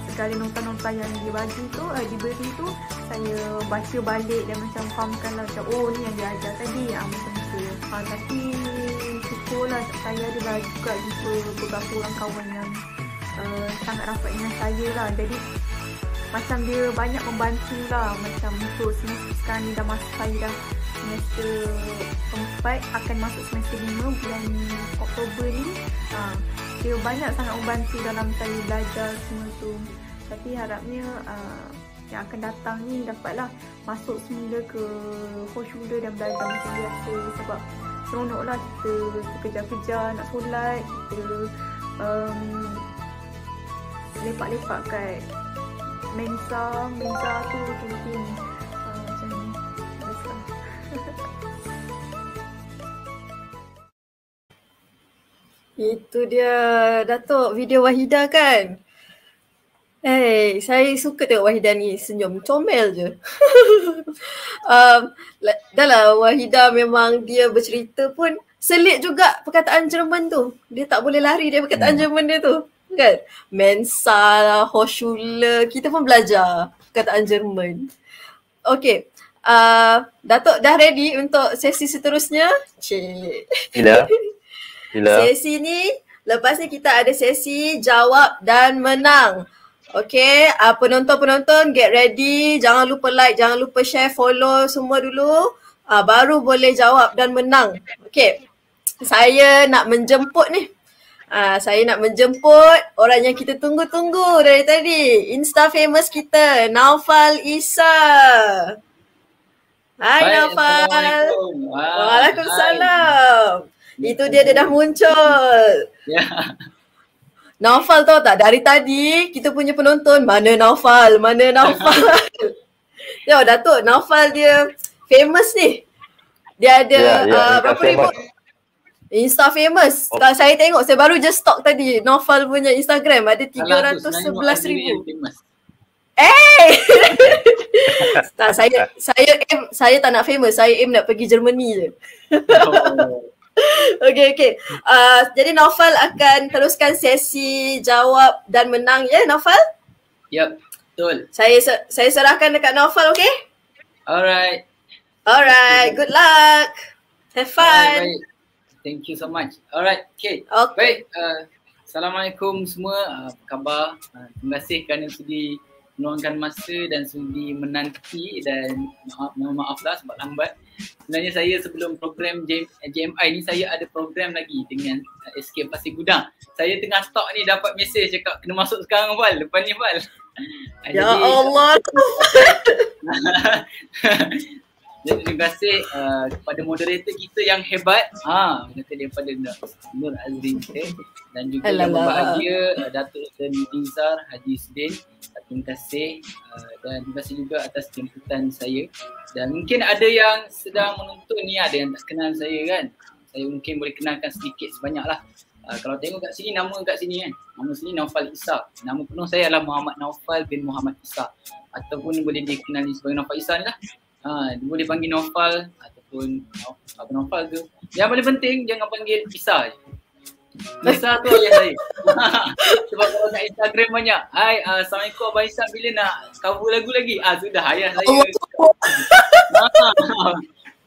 Speaker 13: segala nota-nota yang dia bagi tu uh, diberi tu saya baca balik dan macam fahamkan lah macam oh ni yang dia ajar tadi. Ah, macam tu. Uh, tapi syukurlah saya ada juga jumpa beberapa orang kawan yang uh, sangat rapat dengan saya lah. Jadi macam dia banyak membantu lah macam untuk semester sekarang ni dah masuk saya dah semester keempat akan masuk semester lima bulan Oktober ni. Ha, dia banyak sangat membantu dalam saya belajar semua tu. Tapi harapnya uh, yang akan datang ni dapatlah masuk semula ke Hoshuda dan belajar macam biasa. Sebab seronok lah kita kejar-kejar nak solat kita um, lepak-lepak kat Mensa, Mensa tu kantin
Speaker 8: Itu dia Datuk video Wahida kan? Hey, saya suka tengok Wahida ni senyum comel je. um, dah lah Wahida memang dia bercerita pun selit juga perkataan Jerman tu. Dia tak boleh lari dari perkataan hmm. Jerman dia tu. Kan? Mensa lah, Hochschule, kita pun belajar perkataan Jerman. Okay, uh, Datuk dah ready untuk sesi seterusnya? Cik.
Speaker 17: Bila? Bila?
Speaker 8: Sesi ni, lepas ni kita ada sesi jawab dan menang. Okay, uh, penonton-penonton get ready. Jangan lupa like, jangan lupa share, follow semua dulu. Uh, baru boleh jawab dan menang. Okay, saya nak menjemput ni. Uh, saya nak menjemput orang yang kita tunggu-tunggu dari tadi. Insta famous kita, Naufal Isa. Hai
Speaker 18: Baik,
Speaker 8: Naufal.
Speaker 18: Assalamualaikum.
Speaker 8: Waalaikumsalam. Itu dia, dia dah muncul.
Speaker 18: Ya.
Speaker 8: Naufal tahu tak dari tadi kita punya penonton mana Naufal, mana Naufal. ya Datuk, Naufal dia famous ni. Dia ada
Speaker 17: Ya, ya,
Speaker 8: uh, berapa ribu. Insta famous.
Speaker 17: Oh.
Speaker 8: Kalau saya tengok, saya baru just stalk tadi Naufal punya Instagram ada
Speaker 18: Alah, tu sebenarnya mak
Speaker 8: 311
Speaker 18: sendiri
Speaker 8: ribu. Eh! tak, saya saya aim, saya tak nak famous, saya aim nak pergi Germany je.
Speaker 18: Oh.
Speaker 8: okay, okay. Uh, jadi Naufal akan teruskan sesi jawab dan menang ya Naufal?
Speaker 18: Yup, betul.
Speaker 8: Saya saya serahkan dekat Naufal, okay?
Speaker 18: Alright.
Speaker 8: Alright, good luck. Have
Speaker 18: Alright,
Speaker 8: fun.
Speaker 18: baik. Thank you so much. Alright, okay.
Speaker 8: okay.
Speaker 18: Baik, uh, Assalamualaikum semua. Uh, apa khabar? Uh, terima kasih kerana sudi meluangkan masa dan sudi menanti dan maaf, mohon maaf lah sebab lambat. Sebenarnya saya sebelum program JMI ni saya ada program lagi dengan uh, Escape Pasir Gudang. Saya tengah stalk ni dapat mesej cakap kena masuk sekarang Val, lepas ni Val. Uh,
Speaker 8: Ya Allah.
Speaker 18: Jadi terima kasih uh, kepada moderator kita yang hebat. Ha, kata daripada Nur Azrin kita dan juga yang
Speaker 8: Alamak.
Speaker 18: berbahagia uh, Datuk dan Nizar Haji Sudin. Uh, terima kasih uh, dan terima kasih juga atas jemputan saya. Dan mungkin ada yang sedang menonton ni ada yang tak kenal saya kan. Saya mungkin boleh kenalkan sedikit sebanyak lah. Uh, kalau tengok kat sini nama kat sini kan. Nama sini Naufal Isa. Nama penuh saya adalah Muhammad Naufal bin Muhammad Isa. Ataupun boleh dikenali sebagai Naufal Isa ni lah. Dia boleh panggil Naufal ataupun Naufal ke. Yang paling penting jangan panggil Isa je. Isa tu ayah saya. Sebab kalau kat Instagram banyak. Hai, uh, Assalamualaikum Abang Isa bila nak cover lagu lagi? Ah sudah ayah saya. Ah.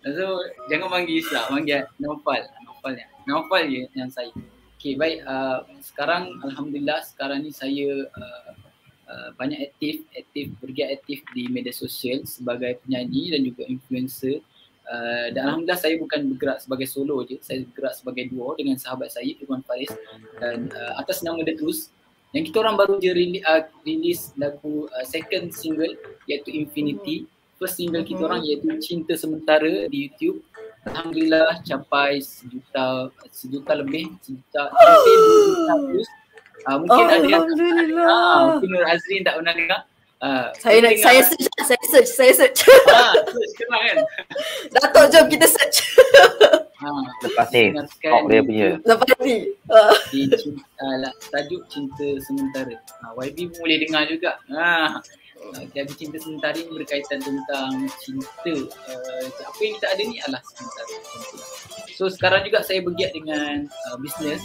Speaker 18: so jangan panggil Isa, panggil Naufal. Naufal ya. Naufal je yang saya. Okay baik uh, sekarang Alhamdulillah sekarang ni saya uh, uh, banyak aktif, aktif bergiat aktif di media sosial sebagai penyanyi dan juga influencer. Uh, dan Alhamdulillah saya bukan bergerak sebagai solo je, saya bergerak sebagai duo dengan sahabat saya Irwan Faris dan uh, atas nama The Truth yang kita orang baru je release, uh, release lagu uh, second single iaitu Infinity. First single kita orang iaitu Cinta Sementara di YouTube. Alhamdulillah capai sejuta sejuta lebih, sejuta hampir dua juta views. Uh, mungkin ada yang
Speaker 8: Alhamdulillah.
Speaker 18: Ah, mungkin Nur Azrin tak pernah dengar. Uh,
Speaker 8: Saya nak saya search, saya search, saya search.
Speaker 18: Ah, search kenal kan?
Speaker 8: Datuk jom kita search.
Speaker 18: Ah,
Speaker 17: Lepas ni, stalk dia punya.
Speaker 8: Lepas ni. Ah.
Speaker 18: Di cinta, uh, lah, tajuk Cinta Sementara. Ha, YB pun boleh dengar juga. Ha. Uh, lagu Cinta Sementara ni berkaitan tentang cinta. Uh, apa yang kita ada ni adalah sementara. So sekarang juga saya bergiat dengan uh, bisnes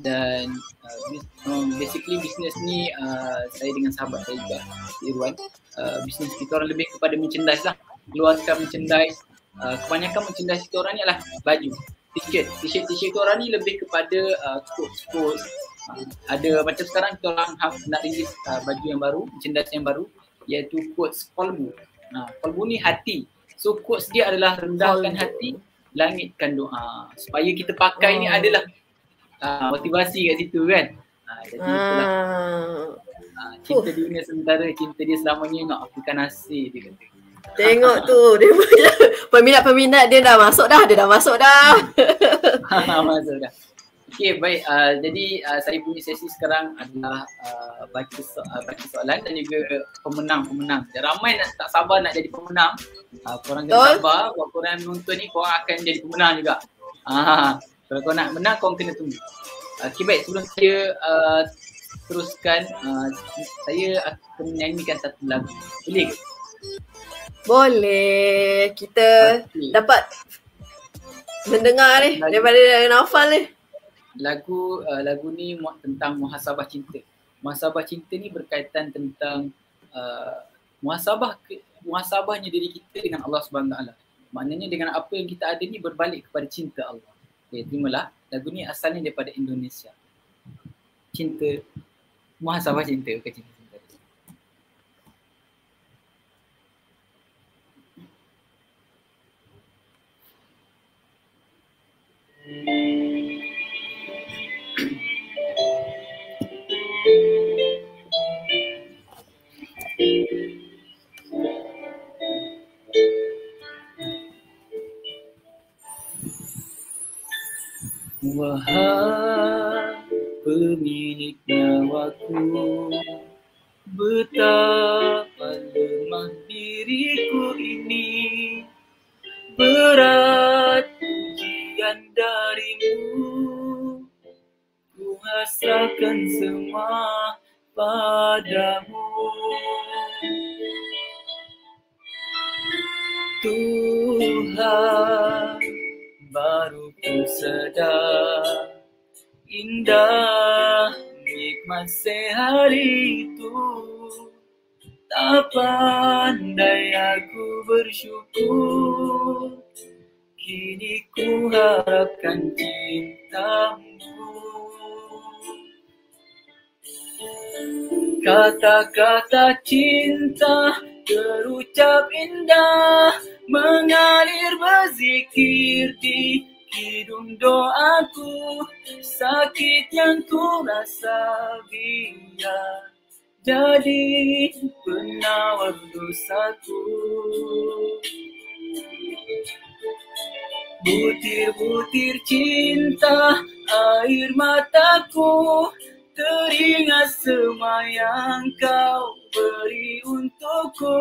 Speaker 18: dan uh, um, basically bisnes ni uh, saya dengan sahabat saya juga Irwan uh, bisnes kita orang lebih kepada merchandise lah keluarkan merchandise uh, kebanyakan merchandise kita orang ni adalah baju, t-shirt. T-shirt t-shirt kita orang ni lebih kepada uh, quotes quotes. Uh, ada macam sekarang kita orang have, nak release uh, baju yang baru, merchandise yang baru iaitu quotes kolbu. Nah, kolbu ni hati. So quotes dia adalah rendahkan hati, langitkan doa. Supaya kita pakai ni
Speaker 8: Oh.
Speaker 18: adalah uh, motivasi kat situ kan. Uh, jadi itulah
Speaker 8: Ah.
Speaker 18: uh, cinta dunia sementara, cinta dia selamanya nak apikan nasi dia kata.
Speaker 8: Tengok tu dia punya peminat-peminat dia dah masuk dah, dia dah masuk dah.
Speaker 18: Masuk dah. Okey, baik. Uh, jadi uh, saya punya sesi sekarang adalah uh, baca, so, uh, baca soalan dan juga pemenang-pemenang. Dan ramai nak, tak sabar nak jadi pemenang. Uh, korang kena
Speaker 8: Betul.
Speaker 18: sabar. Kalau korang menonton ni, korang akan jadi pemenang juga. Uh, kalau korang nak menang, korang kena tunggu. Uh, Okey, baik. Sebelum saya uh, teruskan, uh, saya akan menyanyikan satu lagu. Boleh ke?
Speaker 8: Boleh. Kita dapat mendengar ni daripada Naufal ni.
Speaker 18: lagu uh, lagu ni tentang muhasabah cinta. Muhasabah cinta ni berkaitan tentang uh, muhasabah ke, muhasabahnya diri kita dengan Allah Subhanahu Taala. Maknanya dengan apa yang kita ada ni berbalik kepada cinta Allah. Okay, terimalah. Lagu ni asalnya daripada Indonesia. Cinta muhasabah cinta bukan cinta cinta. Wahai pemilik nyawaku Betapa lemah diriku ini. Berat ujian darimu Ku hasrahkan semua padamu. Tuhan baru ku sadar Indah nikmat sehari itu. Tak pandai aku bersyukur. Kini ku harapkan cintamu. Kata-kata cinta terucap indah Mengalir berzikir di hidung doaku. Sakit yang ku rasa biar Jadi penawar dosaku. Butir-butir cinta air mataku Teringat semua yang kau beri untukku.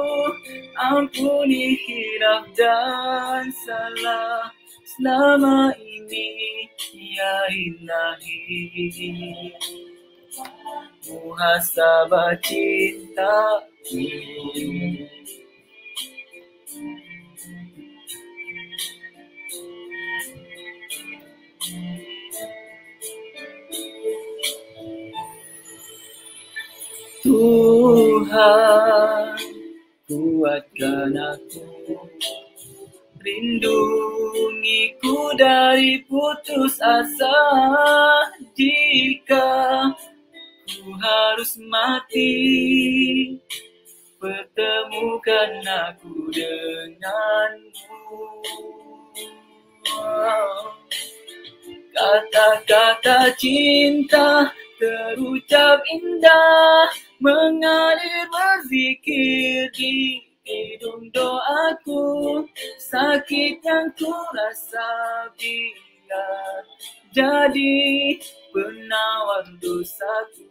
Speaker 18: Ampuni hilaf dan salah. Selama ini Ya ilahi Muhasabah cintaku Tuhan kuatkan aku. Lindungiku dari putus asa. Jika ku harus mati Pertemukan aku denganmu. Kata-kata cinta terucap indah Jadi penawar dosaku.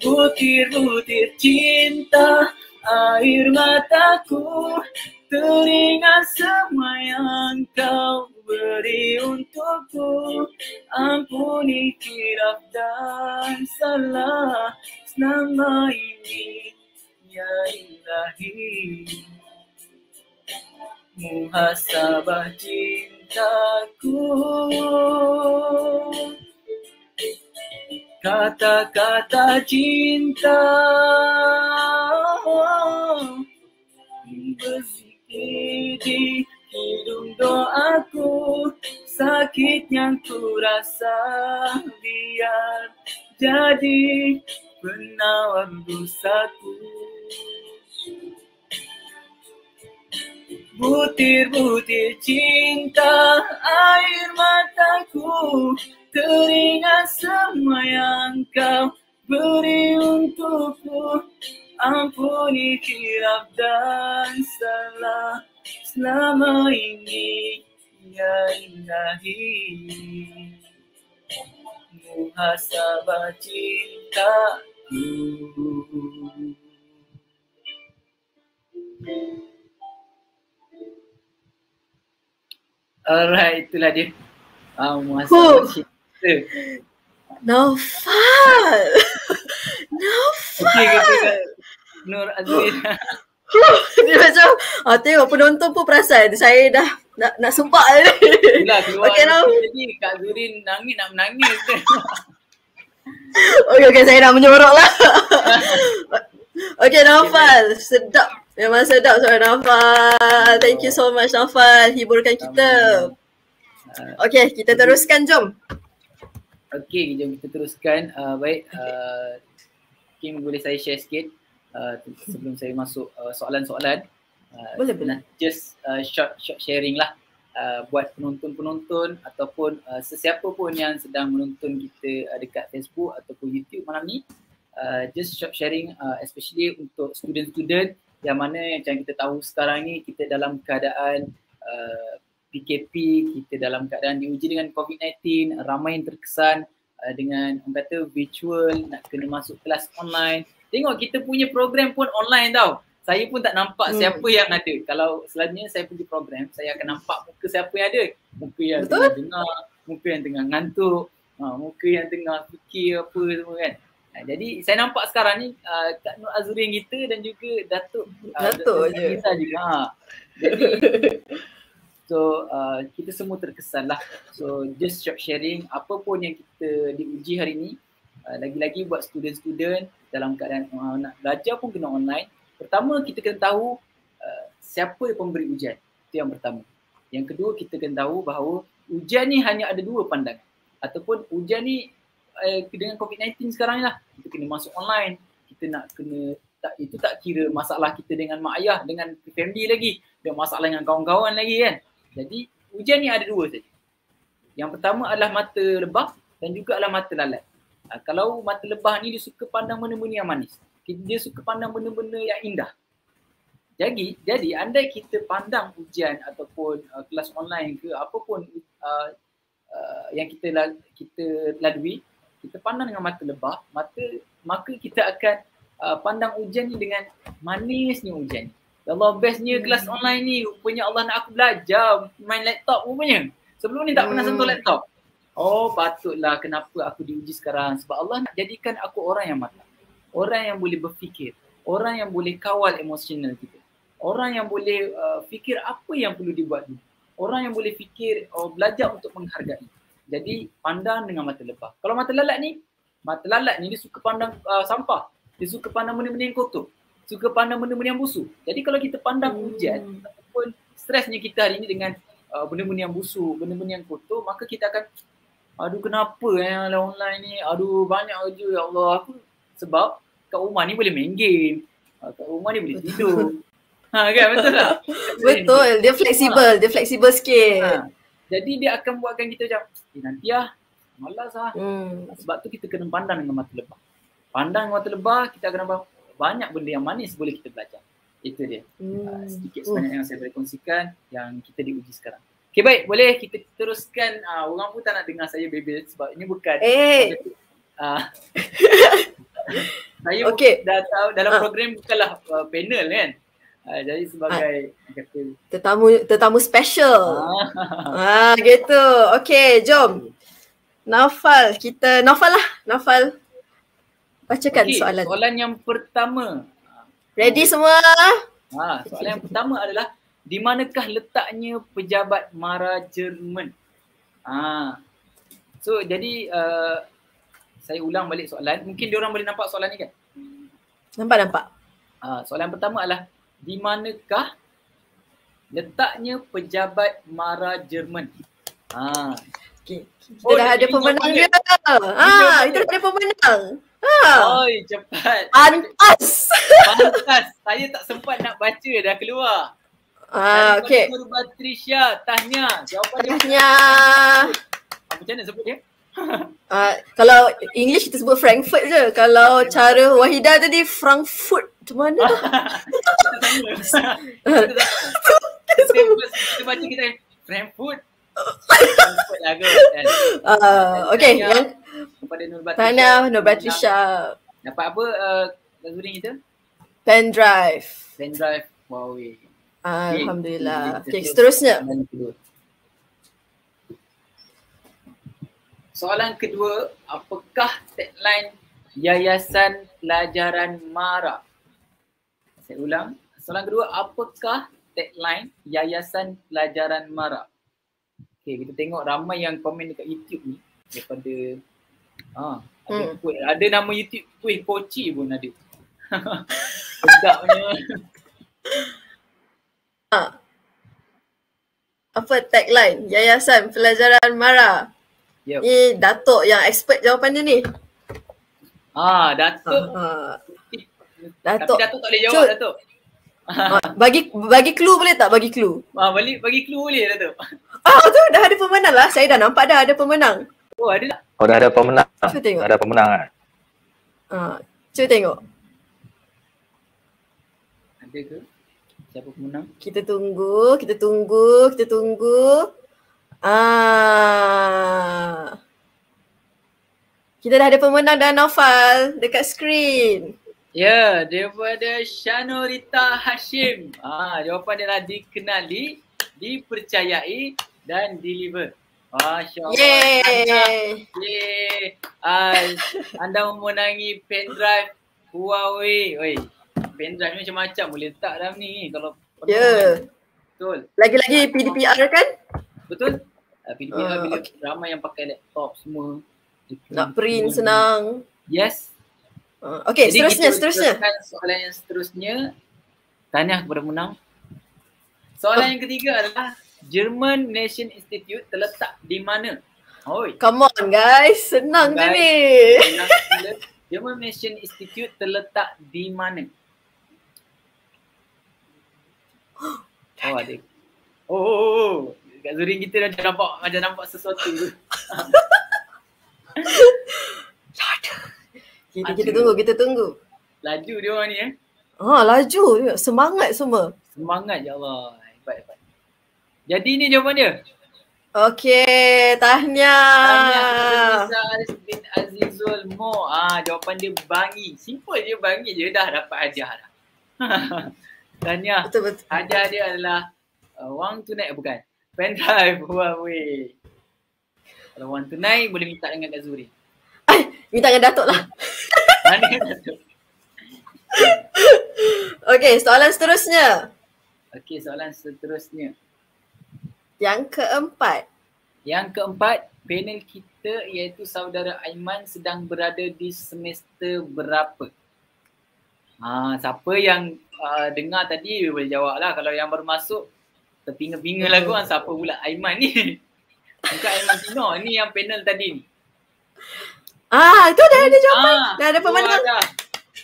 Speaker 18: Butir-butir cinta cinta.
Speaker 19: Berzikir di hidung doaku Sakit yang ku rasa biar jadi penawar dosaku. Butir-butir cinta air mataku
Speaker 18: Alright, itulah dia. Ah,
Speaker 8: Huh.
Speaker 18: muhasabah cinta.
Speaker 8: Naufal.
Speaker 18: Okey ke
Speaker 8: Naufal.
Speaker 18: Nur Azrin?
Speaker 8: Dia macam ah, tengok penonton pun perasan saya dah nak nak sumpah ni.
Speaker 18: Itulah keluar
Speaker 8: Okey, Nauf.
Speaker 18: jadi Kak Zurin nangis nak menangis ke.
Speaker 8: Okey okey saya dah menyorok lah. Okey Naufal, sedap. Memang sedap suara Naufal. Thank you so much Naufal hiburkan kita. Okey, kita teruskan jom.
Speaker 18: Okey, jom kita teruskan. Uh, baik, uh, Kim boleh saya share sikit uh, sebelum saya masuk uh, soalan-soalan. Uh,
Speaker 8: Boleh, boleh.
Speaker 18: Just uh, short short sharing lah uh, buat penonton-penonton ataupun uh, sesiapa pun yang sedang menonton kita uh, dekat Facebook ataupun YouTube malam ni. Uh, just short sharing uh, especially untuk student-student yang mana yang macam kita tahu sekarang ni kita dalam keadaan uh, PKP, kita dalam keadaan diuji dengan COVID-19, ramai yang terkesan uh, dengan orang kata virtual, nak kena masuk kelas online. Tengok kita punya program pun online tau. Saya pun tak nampak
Speaker 8: Hmm.
Speaker 18: siapa yang ada. Kalau selalunya saya pergi program, saya akan nampak muka siapa yang ada. Muka yang
Speaker 8: Betul.
Speaker 18: tengah dengar, muka yang tengah ngantuk, uh, muka yang tengah fikir apa semua kan. Uh, jadi saya nampak sekarang ni uh, Kak Nur Azurin kita dan juga Datuk uh,
Speaker 8: Datuk je.
Speaker 18: Kita juga. Ha. Jadi So uh, kita semua terkesan lah. So just short sharing apa pun yang kita diuji hari ni uh, lagi-lagi buat student-student dalam keadaan uh, nak belajar pun kena online. Pertama kita kena tahu uh, siapa yang pemberi ujian. Itu yang pertama. Yang kedua kita kena tahu bahawa ujian ni hanya ada dua pandangan. Ataupun ujian ni uh, dengan COVID-19 sekarang ni lah. Kita kena masuk online. Kita nak kena tak, itu tak kira masalah kita dengan mak ayah, dengan family lagi. Dan masalah dengan kawan-kawan lagi kan. Jadi ujian ni ada dua saja. Yang pertama adalah mata lebah dan juga adalah mata lalat. Ha, kalau mata lebah ni dia suka pandang benda-benda yang manis. Dia suka pandang benda-benda yang indah. Jadi, jadi andai kita pandang ujian ataupun uh, kelas online ke apapun uh, uh, yang kita kita lalui, kita pandang dengan mata lebah, mata maka kita akan uh, pandang ujian ni dengan manisnya ujian ni. Ya Allah bestnya kelas online ni rupanya Allah nak aku belajar main laptop rupanya. Sebelum ni tak pernah
Speaker 8: Hmm.
Speaker 18: sentuh laptop. Oh patutlah kenapa aku diuji sekarang sebab Allah nak jadikan aku orang yang matang. Orang yang boleh berfikir, orang yang boleh kawal emosional kita. Orang yang boleh uh, fikir apa yang perlu dibuat dulu. Orang yang boleh fikir oh, belajar untuk menghargai. Jadi pandang dengan mata lebah. Kalau mata lalat ni, mata lalat ni dia suka pandang uh, sampah. Dia suka pandang benda-benda yang kotor. Suka pandang benda-benda yang busuk. Jadi kalau kita pandang hujan ataupun stresnya kita hari ni dengan uh, benda-benda yang busuk, benda-benda yang kotor, maka kita akan aduh kenapa yang online ni, aduh banyak kerja ya Allah. Aku sebab kat rumah ni boleh main game. Uh, kat rumah ni boleh tidur. ha kan betul tak?
Speaker 8: Betul, dia fleksibel, dia fleksibel sikit.
Speaker 18: Ha. Jadi dia akan buatkan kita macam, eh nanti lah, malas lah.
Speaker 8: Hmm.
Speaker 18: Sebab tu kita kena pandang dengan mata lebah. Pandang dengan mata lebah, kita akan nampak banyak benda yang manis boleh kita belajar. Itu dia. Uh, sedikit sebanyak yang saya boleh kongsikan yang kita diuji sekarang. Okay baik, boleh kita teruskan. Uh, orang pun tak nak dengar saya bebel sebab ini bukan.
Speaker 8: Eh.
Speaker 18: Uh, saya
Speaker 8: Okay.
Speaker 18: dah tahu dalam program bukanlah uh, panel kan. Uh, jadi sebagai kata
Speaker 8: Tetamu tetamu special. Ah, gitu. Okey, jom. Naufal, kita Naufal lah, Naufal. Bacakan
Speaker 18: Okey,
Speaker 8: soalan.
Speaker 18: Soalan yang pertama.
Speaker 8: Ready semua?
Speaker 18: Ha, soalan yang pertama adalah di manakah letaknya pejabat MARA Jerman? Ha. So jadi uh, saya ulang balik soalan. Mungkin diorang boleh nampak soalan ni kan?
Speaker 8: Nampak nampak.
Speaker 18: Ha, soalan pertama adalah di manakah Letaknya pejabat Mara Jerman. Ha.
Speaker 8: Kita dah ada pemenang dia. Ha, kita dah ada pemenang. Ha.
Speaker 18: Oi, cepat.
Speaker 8: Pantas.
Speaker 18: Pantas. Saya tak sempat nak baca dah keluar.
Speaker 8: Ah, okey.
Speaker 18: Nur Batrisha, tahniah. Jawapan dia.
Speaker 8: Tahniah.
Speaker 18: Apa macam mana sebut dia?
Speaker 8: Uh, kalau English kita sebut Frankfurt je. Kalau cara Wahida tadi Frankfurt. Macam mana tu?
Speaker 18: Kita, kita baca kita Frankfurt. Frankfurt lah kot kan.
Speaker 8: Uh, okay, yang
Speaker 18: kepada Nur Batrisha.
Speaker 8: Tahniah Nur Batrisha.
Speaker 18: Dapat apa uh, Nazuri kita?
Speaker 8: Pen drive.
Speaker 18: Pen drive Huawei.
Speaker 8: Alhamdulillah.
Speaker 18: Okay,
Speaker 8: Okay, seterusnya.
Speaker 18: Soalan kedua. Soalan kedua, apakah tagline Yayasan Pelajaran Mara? Saya ulang. Soalan kedua, apakah tagline Yayasan Pelajaran Mara? Okay, kita tengok ramai yang komen dekat YouTube ni daripada ah, ada,
Speaker 8: Hmm.
Speaker 18: kuih, ada nama YouTube kuih poci pun ada. Sedapnya.
Speaker 8: Ha. Apa tagline Yayasan Pelajaran Mara?
Speaker 18: Yep.
Speaker 8: Ni Datuk yang expert jawapan dia ni.
Speaker 18: Ah, Datuk.
Speaker 8: Ha.
Speaker 18: Datuk.
Speaker 8: Datuk.
Speaker 18: Tapi Datuk tak boleh jawab
Speaker 8: Cut.
Speaker 18: Datuk.
Speaker 8: Ha, bagi bagi clue boleh tak bagi clue?
Speaker 18: Ah, balik bagi clue boleh Datuk.
Speaker 8: Ah tu dah ada pemenang lah. Saya dah nampak dah ada pemenang.
Speaker 18: Oh, ada tak?
Speaker 17: Oh dah ada pemenang.
Speaker 8: Cuba tengok.
Speaker 17: Dah ada pemenang kan?
Speaker 8: Ha, cuba tengok.
Speaker 18: Ada ke? Siapa pemenang?
Speaker 8: Kita tunggu, kita tunggu, kita tunggu. Ah. Kita dah ada pemenang dah Naufal dekat skrin.
Speaker 18: Ya, daripada Shanurita Hashim. Ah, jawapan dia adalah dikenali, dipercayai dan deliver. Masya Allah.
Speaker 8: Yeay.
Speaker 18: Yeay. Ah, anda memenangi pendrive Huawei. Oi, pendrive ni macam-macam boleh letak dalam ni kalau
Speaker 8: Ya. Yeah.
Speaker 18: Betul.
Speaker 8: Lagi-lagi PDPR kan?
Speaker 18: Betul. Uh, PDPR
Speaker 8: Ah,
Speaker 18: bila ramai yang pakai laptop semua.
Speaker 8: Nak print senang.
Speaker 18: Yes.
Speaker 8: Uh, okay,
Speaker 18: Jadi
Speaker 8: seterusnya, seterusnya.
Speaker 18: Soalan yang seterusnya. Tanya kepada menang. Soalan yang ketiga adalah German Nation Institute terletak di mana? Oi.
Speaker 8: Come on guys, senang je
Speaker 18: Guys,
Speaker 8: ni.
Speaker 18: senang gila. German Nation Institute terletak di mana? Oh ada. Oh, oh, oh, oh. Kat Zurin kita macam nampak macam nampak sesuatu.
Speaker 8: Kita, kita tunggu, kita tunggu.
Speaker 18: Laju dia orang ni eh.
Speaker 8: Ha, laju. Semangat semua.
Speaker 18: Semangat ya Allah. Hebat hebat. Jadi ni jawapan dia.
Speaker 8: Okay, tahniah.
Speaker 18: Tahniah Aris bin Azizul Mo. Ah, jawapan dia bangi. Simple je bangi je dah dapat hadiah dah. Tahniah.
Speaker 8: Betul betul.
Speaker 18: Hadiah dia adalah uh, wang tunai bukan. Pendrive Huawei. Kalau wang tunai boleh minta dengan Kak Zuri.
Speaker 8: Minta dengan Datuk lah.
Speaker 18: Mana Datuk?
Speaker 8: Okay, soalan seterusnya.
Speaker 18: Okey, soalan seterusnya.
Speaker 8: Yang keempat.
Speaker 18: Yang keempat, panel kita iaitu saudara Aiman sedang berada di semester berapa? Ha, siapa yang uh, dengar tadi boleh jawab lah. Kalau yang baru masuk, terpinga-pinga lah korang siapa pula Aiman ni. Bukan Aiman Tino, ni yang panel tadi ni.
Speaker 8: Ah, itu dah ada jawapan.
Speaker 18: Ah,
Speaker 8: dah ada pemenang.
Speaker 18: keluar dah.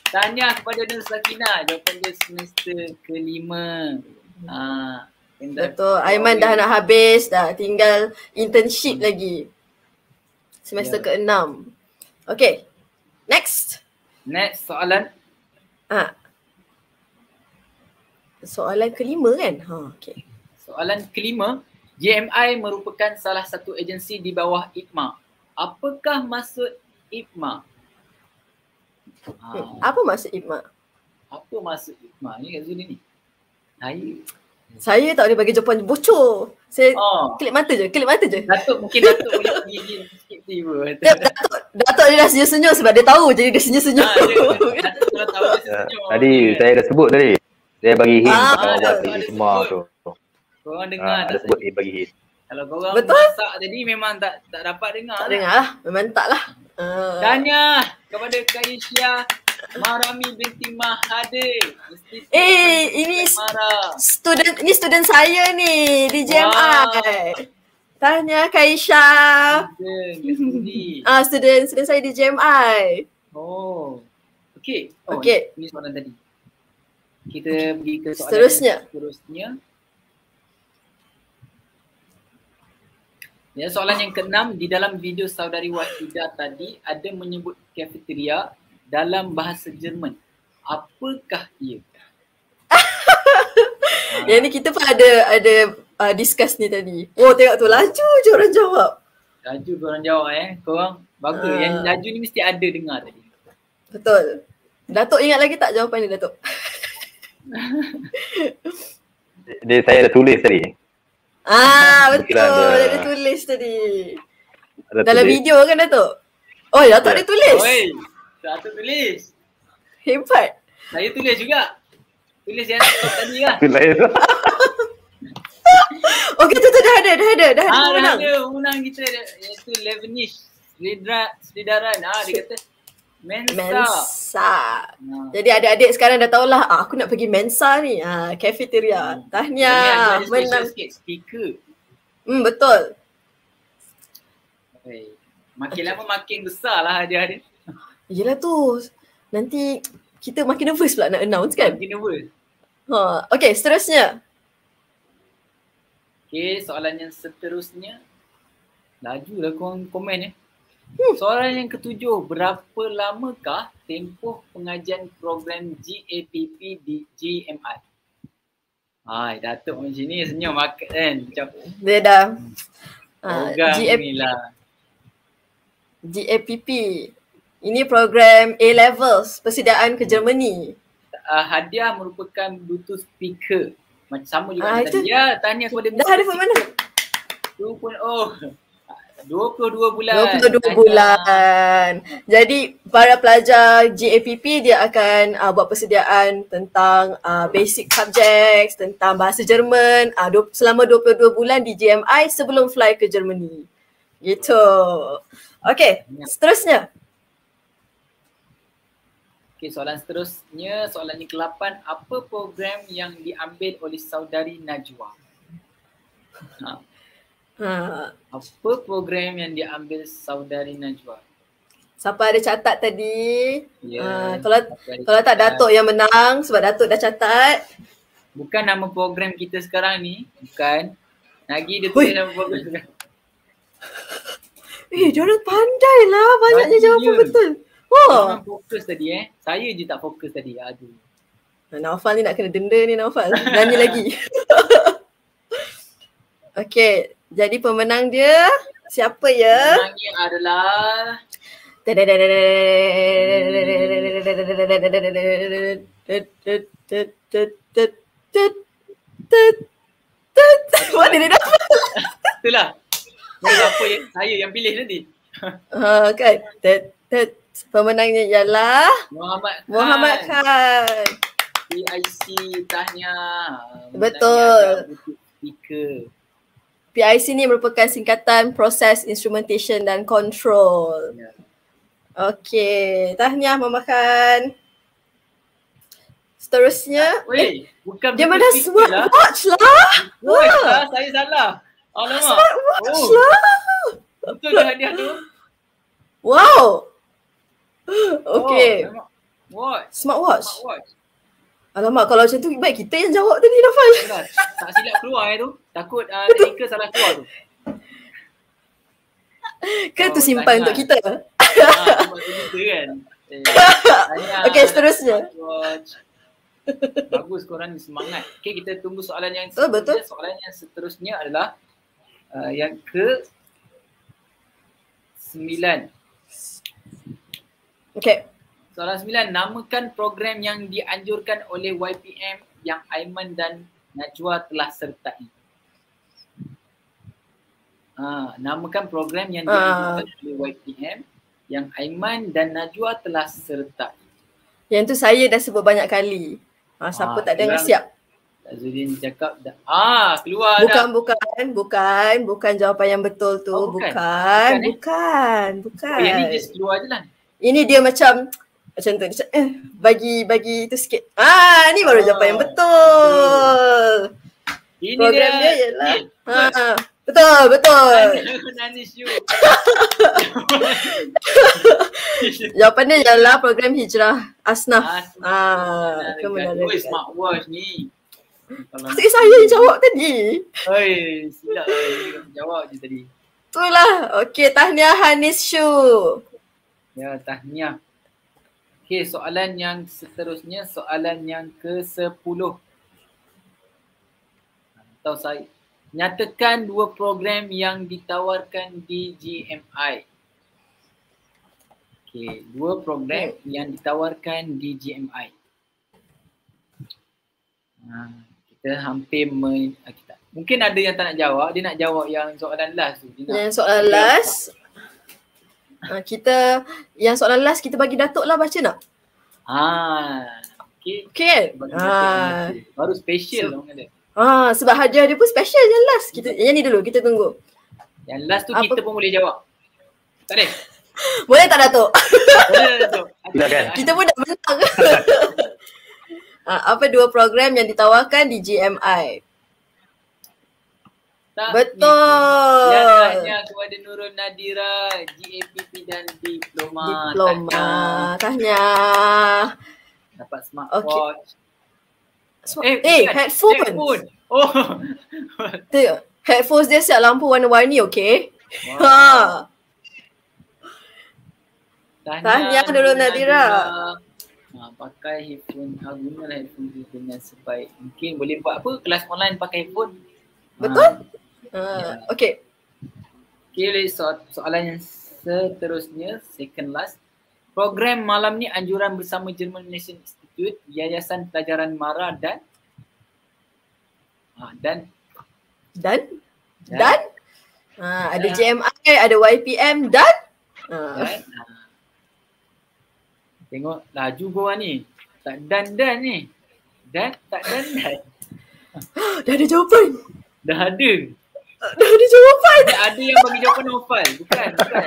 Speaker 18: Tanya kepada Nur Sakina, jawapan dia semester kelima. Ah,
Speaker 8: Betul. Aiman dah nak habis dah. Tinggal internship lagi. Semester
Speaker 18: Ya.
Speaker 8: keenam. Okay. Next.
Speaker 18: Next soalan.
Speaker 8: Ah. Soalan kelima kan? Ha, okay.
Speaker 18: Soalan kelima, JMI merupakan salah satu agensi di bawah IPMA. Apakah maksud IPMA?
Speaker 8: Hmm.
Speaker 18: Ha,
Speaker 8: Apa maksud IPMA?
Speaker 18: apa maksud IPMA ni kat sini ni? Saya
Speaker 8: Saya tak boleh bagi jawapan bocor. Saya
Speaker 18: Oh.
Speaker 8: klik mata je, klik mata je.
Speaker 18: Datuk mungkin Datuk boleh pergi sikit tiba.
Speaker 8: Dia, Datuk, Datuk dia dah senyum-senyum sebab dia tahu jadi dia senyum-senyum.
Speaker 18: Ah, Datuk kalau tahu dia
Speaker 17: Ya, tadi saya dah sebut tadi. Saya bagi hint
Speaker 8: Ah,
Speaker 17: kalau buat ini semua tu.
Speaker 18: Korang dengar
Speaker 17: Ah, ada
Speaker 18: tak
Speaker 17: sebut
Speaker 18: tadi?
Speaker 17: hint bagi hint.
Speaker 18: Kalau korang
Speaker 8: Betul.
Speaker 18: masak tadi memang tak tak dapat dengar.
Speaker 8: Tak dengar lah. Memang tak lah. Uh,
Speaker 18: Tanya kepada Kak Isya Marami binti Mahathir. Mesti tu
Speaker 8: Eh, ini
Speaker 18: Mara.
Speaker 8: student ni student saya ni di JMI. Tanya Kaisha. Ah, student student saya di JMI.
Speaker 18: Oh. Okey. Oh,
Speaker 8: Okey.
Speaker 18: Ini soalan tadi. Kita pergi ke soalan
Speaker 8: Seterusnya.
Speaker 18: seterusnya. Ya, soalan yang keenam di dalam video saudari Wahidah tadi ada menyebut cafeteria dalam bahasa Jerman. Apakah ia?
Speaker 8: Yang ni kita pun ada ada uh, discuss ni tadi. Oh tengok tu laju je orang jawab.
Speaker 18: Laju korang jawab eh. Korang bagus.
Speaker 8: Ah.
Speaker 18: Yang laju ni mesti ada dengar tadi.
Speaker 8: Betul. Datuk ingat lagi tak jawapan ni Datuk?
Speaker 17: Dia saya ada tulis tadi.
Speaker 8: Ah betul.
Speaker 17: Ada-
Speaker 8: Dia ada tulis tadi.
Speaker 17: Ada
Speaker 8: Dalam
Speaker 17: tulis.
Speaker 8: video kan Datuk? Oh Datuk
Speaker 17: Ya.
Speaker 8: ada tulis.
Speaker 18: Oi, Datuk tulis.
Speaker 8: Hebat.
Speaker 18: Saya tulis juga. Tulis yang tadi lah.
Speaker 17: Tulis.
Speaker 8: Okey tu tu dah ada dah ada dah ada
Speaker 18: Ah, dah ada pemenang kita iaitu Levenish Sridra, Sridaran. Ah, dia kata Mensa.
Speaker 8: Mensa. Jadi adik-adik sekarang dah tahulah ah, aku nak pergi Mensa ni. Ah, cafeteria.
Speaker 18: Ini
Speaker 8: Tahniah. Menang.
Speaker 18: sikit speaker.
Speaker 8: Hmm betul.
Speaker 18: Hey. Makin lama makin besar lah hadiah dia.
Speaker 8: Yelah tu. Nanti kita makin nervous pula nak announce kan?
Speaker 18: Makin nervous.
Speaker 8: Ha. Okay, seterusnya.
Speaker 18: Okay, soalan yang seterusnya. Laju lah korang komen eh. Hmm. Soalan yang ketujuh, berapa lamakah tempoh pengajian program GAPP di GMI? Hai, Datuk macam ni senyum makan kan. Macam
Speaker 8: Dia dah ah,
Speaker 18: program
Speaker 8: GAP,
Speaker 18: ni lah.
Speaker 8: GAPP. Ini program A levels persediaan ke Germany.
Speaker 18: Uh, hadiah merupakan Bluetooth speaker. Macam sama juga
Speaker 8: Ah,
Speaker 18: tadi. Ya, tahniah kepada
Speaker 8: Dah ada pemenang.
Speaker 18: 2.0. 22 bulan.
Speaker 8: 22
Speaker 18: Tahniah.
Speaker 8: bulan. Jadi para pelajar GAPP dia akan uh, buat persediaan tentang uh, basic subjects, tentang bahasa Jerman uh, du- selama 22 bulan di GMI sebelum fly ke Germany. Gitu. Okay, seterusnya.
Speaker 18: Okey, soalan seterusnya, soalan yang ke-8, apa program yang diambil oleh saudari Najwa? Ha,
Speaker 8: Ha,
Speaker 18: apa program yang diambil saudari Najwa?
Speaker 8: siapa ada catat tadi?
Speaker 18: Ya,
Speaker 8: Uh, kalau kalau tak? Datuk yang menang sebab Datuk dah catat.
Speaker 18: Bukan nama program kita sekarang ni, bukan. Lagi dia tulis nama program sekarang.
Speaker 8: Eh, diorang pandai lah banyaknya
Speaker 18: Lagi
Speaker 8: jawapan betul. Oh,
Speaker 18: fokus tadi eh. Saya je tak fokus tadi. Aduh.
Speaker 8: Naufal ni nak kena denda ni Naufal. Nyanyi lagi. Okey, jadi pemenang dia siapa ya?
Speaker 18: Pemenangnya adalah
Speaker 8: Mana dia dapat?
Speaker 18: itulah. Boleh apa yang saya yang pilih nanti.
Speaker 8: Ha kan. Pemenangnya ialah
Speaker 18: Muhammad Khan.
Speaker 8: Muhammad Khan.
Speaker 18: PIC tahniah.
Speaker 8: Betul.
Speaker 18: Speaker.
Speaker 8: PIC ni merupakan singkatan Process Instrumentation dan Control.
Speaker 18: Ya.
Speaker 8: Okey, tahniah Muhammad Khan. Seterusnya,
Speaker 18: Weh, bukan
Speaker 8: dia mana
Speaker 18: speaker lah.
Speaker 8: smartwatch lah.
Speaker 18: Watch
Speaker 8: Ha.
Speaker 18: lah, saya salah. Alamak.
Speaker 8: Smartwatch
Speaker 18: Oh,
Speaker 8: lah.
Speaker 18: Betul ke hadiah tu?
Speaker 8: Wow. Okey.
Speaker 18: Oh, watch.
Speaker 8: Smartwatch.
Speaker 18: Smartwatch.
Speaker 8: Alamak, kalau macam tu baik kita yang jawab tadi Nafal.
Speaker 18: Dah, tak silap keluar eh tu. Takut uh, teknikal salah keluar tu.
Speaker 8: Ke tu
Speaker 18: Oh,
Speaker 8: simpan
Speaker 18: tahniah.
Speaker 8: untuk kita?
Speaker 18: Ah, kita kan. Eh.
Speaker 8: Okey, seterusnya.
Speaker 18: Bagus korang ni semangat. Okey, kita tunggu soalan yang
Speaker 8: Betul, betul.
Speaker 18: seterusnya. Soalan yang seterusnya adalah uh, yang ke sembilan.
Speaker 8: Okey.
Speaker 18: Soalan sembilan, namakan program yang dianjurkan oleh YPM yang Aiman dan Najwa telah sertai. Ha, namakan program yang
Speaker 8: Ah.
Speaker 18: dianjurkan oleh YPM yang Aiman dan Najwa telah sertai.
Speaker 8: Yang tu saya dah sebut banyak kali. Ha, siapa
Speaker 18: Ah,
Speaker 8: tak dengar
Speaker 18: orang-
Speaker 8: siap.
Speaker 18: Azudin cakap dah. Ah, keluar
Speaker 8: Bukan,
Speaker 18: dah.
Speaker 8: bukan, bukan, bukan jawapan yang betul tu.
Speaker 18: Oh, bukan.
Speaker 8: bukan,
Speaker 18: Bukan, eh?
Speaker 8: bukan, bukan.
Speaker 18: Oh, yang ni just keluar je lah.
Speaker 8: Ini dia macam Macam tu. Dia, eh, bagi bagi tu sikit. Ah, ni baru jawapan yang betul.
Speaker 18: Ini
Speaker 8: Program
Speaker 18: dia.
Speaker 8: dia ialah ha, betul, betul.
Speaker 18: Nani Syu.
Speaker 8: Jawapan dia ialah program hijrah Asnaf. Ah, ke menara.
Speaker 18: Oi, smartwatch ni. Kalau
Speaker 8: Asyik saya yang jawab tadi.
Speaker 18: Oi, silap lah. Jawab je tadi.
Speaker 8: Itulah. Okey, tahniah Hanis Shu.
Speaker 18: Ya, tahniah. Okey, soalan yang seterusnya, soalan yang ke-10. Atau saya nyatakan dua program yang ditawarkan di GMI. Okey, dua program yang ditawarkan di GMI. Ha, kita hampir men, ah, kita, mungkin ada yang tak nak jawab, dia nak jawab yang soalan last tu. Dia nak-
Speaker 8: Yang soalan last. Ah, kita yang soalan last kita bagi Datuk lah baca nak?
Speaker 18: Ah, okey.
Speaker 8: Okey.
Speaker 18: Bagi
Speaker 8: Ah.
Speaker 18: Datuk yang Baru special
Speaker 8: So-
Speaker 18: orang kata.
Speaker 8: Ah, sebab hadiah dia pun special yang last. Kita yang ni dulu kita tunggu.
Speaker 18: Yang last tu
Speaker 8: Apa?
Speaker 18: kita pun boleh jawab. Tak boleh?
Speaker 8: Boleh tak Datuk?
Speaker 18: Boleh Datuk.
Speaker 9: Silakan.
Speaker 8: kita pun dah menang. ah, apa dua program yang ditawarkan di GMI?
Speaker 18: Tak,
Speaker 8: Betul.
Speaker 18: Yang tanya kepada Nurul Nadira, GAPP dan diploma.
Speaker 8: Diploma. Tahniah.
Speaker 18: Dapat smartwatch.
Speaker 8: Smart-
Speaker 18: Eh,
Speaker 8: eh,
Speaker 18: bukan.
Speaker 8: headphone.
Speaker 18: Headphone. Oh.
Speaker 8: Tu, headphones dia siap lampu warna-warni, okey?
Speaker 18: Wow.
Speaker 8: Ha. Tahniah Nurul Nadira.
Speaker 18: Ha, pakai headphone, ha, gunalah headphone tu dengan sebaik mungkin. Boleh buat apa? Kelas online pakai headphone.
Speaker 8: Betul? Ha. Okey.
Speaker 18: Okay, so, soalan yang seterusnya, second last. Program malam ni anjuran bersama German Nation Institute, Yayasan Pelajaran Mara dan ha, dan
Speaker 8: Dan?
Speaker 18: Dan?
Speaker 8: Dan? Ha, ada
Speaker 18: Dan.
Speaker 8: JMI, ada YPM dan? Ha.
Speaker 18: dan. Tengok laju korang ni. Tak dan-dan ni. Dan tak dan-dan.
Speaker 8: Dah ada jawapan.
Speaker 18: Dah ada.
Speaker 8: Dah ada jawapan.
Speaker 18: Ada, ada yang bagi jawapan Nofal. Bukan, bukan.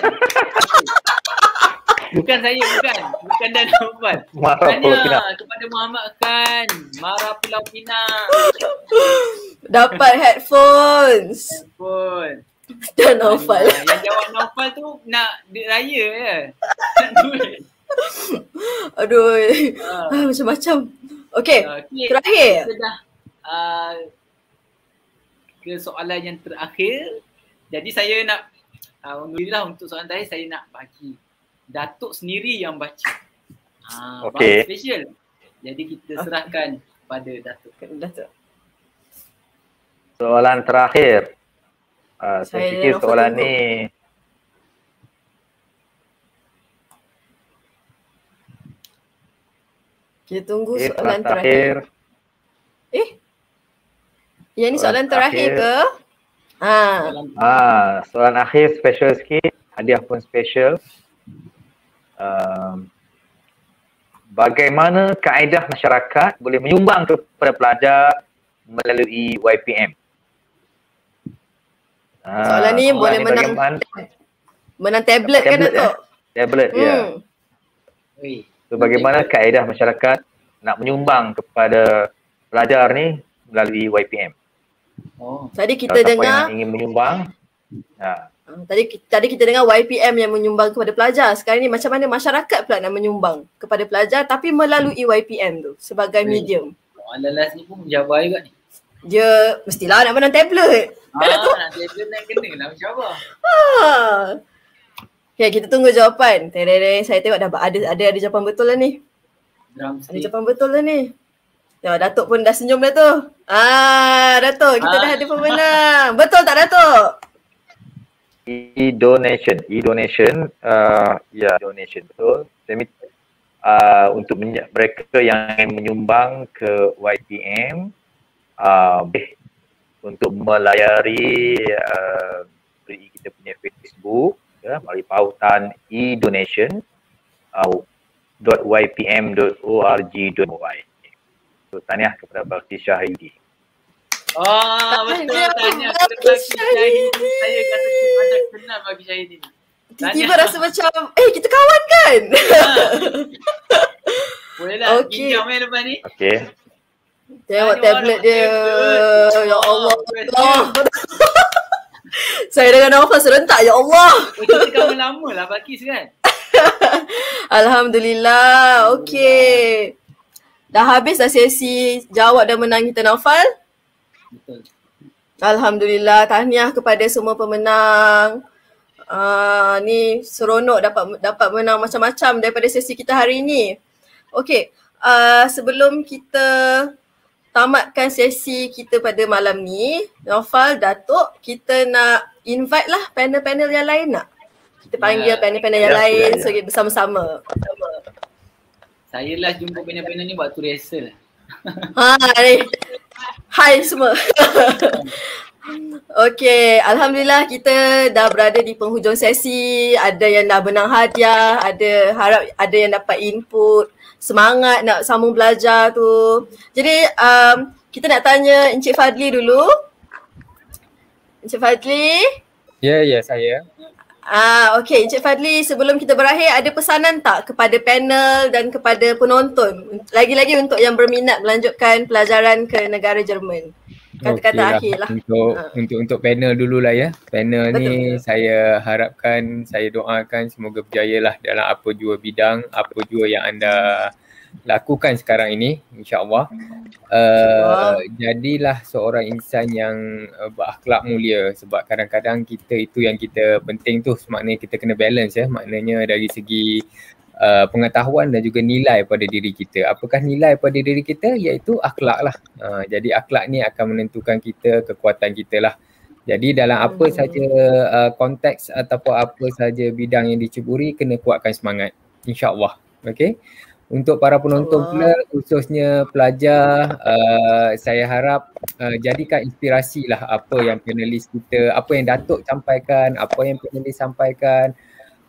Speaker 18: Bukan saya, bukan. Bukan dan Nofal.
Speaker 9: Mara Pulau Pinang.
Speaker 18: Tanya kepada Muhammad Khan. Mara Pulau Pinang.
Speaker 8: Dapat headphones.
Speaker 18: Pun.
Speaker 8: Dan Naufal.
Speaker 18: Yang jawab Naufal tu nak duit raya je. Nak duit.
Speaker 8: Aduh.
Speaker 18: Ah.
Speaker 8: Ah, macam-macam. Okey,
Speaker 18: Okey,
Speaker 8: terakhir.
Speaker 18: Kita dah uh, ke soalan yang terakhir. Jadi saya nak, uh, Alhamdulillah untuk soalan terakhir saya nak bagi Datuk sendiri yang baca. Uh,
Speaker 9: Okey.
Speaker 18: special. Jadi kita serahkan pada Datuk.
Speaker 8: Datuk.
Speaker 9: Soalan terakhir. Uh, saya,
Speaker 8: Saya
Speaker 9: fikir soalan ni
Speaker 8: Kita tunggu
Speaker 9: okay,
Speaker 8: soalan
Speaker 9: soalan
Speaker 8: terakhir.
Speaker 9: terakhir.
Speaker 8: Eh? Yang ni
Speaker 9: Soalan
Speaker 8: soalan terakhir ke?
Speaker 9: terakhir.
Speaker 8: Ah.
Speaker 9: Ah, soalan akhir special sikit. Hadiah pun special. Um, bagaimana kaedah masyarakat boleh menyumbang kepada pelajar melalui YPM? Ah,
Speaker 8: Soalan ni
Speaker 9: soalan
Speaker 8: boleh
Speaker 9: ni
Speaker 8: menang menang tablet kan
Speaker 9: tablet,
Speaker 8: Datuk?
Speaker 9: Tablet, ya.
Speaker 8: Hmm.
Speaker 9: So bagaimana kaedah masyarakat nak menyumbang kepada pelajar ni melalui YPM?
Speaker 18: Oh.
Speaker 8: Tadi kita
Speaker 9: Kalau
Speaker 8: dengar
Speaker 9: yang ingin menyumbang, ha,
Speaker 8: Ah, Tadi tadi kita dengar YPM yang menyumbang kepada pelajar. Sekarang ni macam mana masyarakat pula nak menyumbang kepada pelajar tapi melalui YPM tu sebagai
Speaker 18: Hmm.
Speaker 8: medium.
Speaker 18: Soalan last ni pun menjawab juga ni.
Speaker 8: Dia mestilah nak menang tablet.
Speaker 18: Ah, nak tablet nak kena lah macam apa?
Speaker 8: Ah. Okay, kita tunggu jawapan. Terere, saya tengok dah ada ada ada jawapan betul lah ni.
Speaker 18: Drum
Speaker 8: Ada jawapan betul lah ni. Tengok Datuk pun dah senyum dah tu. Ah, Datuk, kita
Speaker 9: Ah.
Speaker 8: dah ada pemenang. Betul tak Datuk?
Speaker 9: e-donation, e-donation, uh, ya donation betul. Demi, uh, untuk menye- mereka yang menyumbang ke YPM, uh, untuk melayari uh, kita punya Facebook ya, melalui pautan e-donation uh, .ypm.org.my. So, tahniah kepada Bakti Syahidi.
Speaker 18: Oh, betul
Speaker 8: Tahniah
Speaker 18: tanya kepada Bagi Syahidi. Saya kata macam kenal Bagi Syahidi ni.
Speaker 8: tiba-tiba rasa macam, eh kita kawan kan?
Speaker 18: Boleh lah,
Speaker 8: Okey.
Speaker 18: pinjam eh lepas ni.
Speaker 9: Okey.
Speaker 8: Tengok tablet dia. Ya Allah. Allah. Saya dengan Naufal serentak, ya Allah.
Speaker 18: Kita kawan lama lah Bakis kan?
Speaker 8: Alhamdulillah. Okey. Dah habis dah sesi jawab dan menang kita Naufal?
Speaker 18: Betul.
Speaker 8: Alhamdulillah. Tahniah kepada semua pemenang. Uh, ni seronok dapat dapat menang macam-macam daripada sesi kita hari ini. Okey. Uh, sebelum kita tamatkan sesi kita pada malam ni, Naufal, Datuk, kita nak invite lah panel-panel yang lain nak? Kita panggil
Speaker 18: Ya.
Speaker 8: panel-panel yang
Speaker 18: Ya,
Speaker 8: lain
Speaker 18: ya, ya.
Speaker 8: so bersama-sama.
Speaker 18: Saya last jumpa panel-panel ni waktu rehearsal.
Speaker 8: Ha, ni. Hai semua. Okey, Alhamdulillah kita dah berada di penghujung sesi. Ada yang dah menang hadiah, ada harap ada yang dapat input, semangat nak sambung belajar tu. Jadi um, kita nak tanya Encik Fadli dulu. Encik Fadli.
Speaker 10: Ya, ya saya.
Speaker 8: Ah, okey Encik Fadli sebelum kita berakhir ada pesanan tak kepada panel dan kepada penonton? Lagi-lagi untuk yang berminat melanjutkan pelajaran ke negara Jerman. Kata-kata
Speaker 10: Okey
Speaker 8: akhir lah.
Speaker 10: Untuk untuk untuk panel dululah ya. Panel
Speaker 8: Betul,
Speaker 10: ni saya harapkan, saya doakan semoga berjaya lah dalam apa jua bidang, apa jua yang anda lakukan sekarang ini insya-Allah. Uh, jadilah seorang insan yang uh, berakhlak mulia sebab kadang-kadang kita itu yang kita penting tu maknanya kita kena balance ya maknanya dari segi uh, pengetahuan dan juga nilai pada diri kita. Apakah nilai pada diri kita? Iaitu akhlak lah. Uh, jadi akhlak ni akan menentukan kita, kekuatan kita lah. Jadi dalam apa saja uh, konteks ataupun apa saja bidang yang diceburi kena kuatkan semangat. InsyaAllah. Okay. Untuk para penonton pula khususnya pelajar uh, saya harap uh, jadikan inspirasi lah apa yang panelis kita, apa yang Datuk sampaikan, apa yang panelis sampaikan,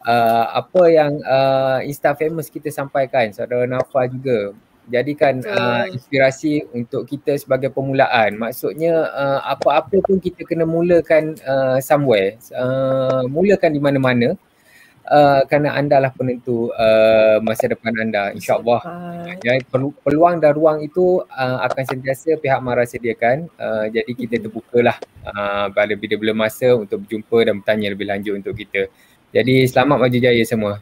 Speaker 10: uh, apa yang uh, Insta famous kita sampaikan, saudara Nafa juga jadikan uh, inspirasi untuk kita sebagai permulaan. Maksudnya uh, apa-apa pun kita kena mulakan uh, somewhere. Uh, mulakan di mana-mana uh, kerana anda lah penentu uh, masa depan anda insyaAllah. Jadi pelu- peluang dan ruang itu uh, akan sentiasa pihak MARA sediakan. Uh, jadi kita terbukalah uh, pada bila-bila masa untuk berjumpa dan bertanya lebih lanjut untuk kita. Jadi selamat maju jaya semua.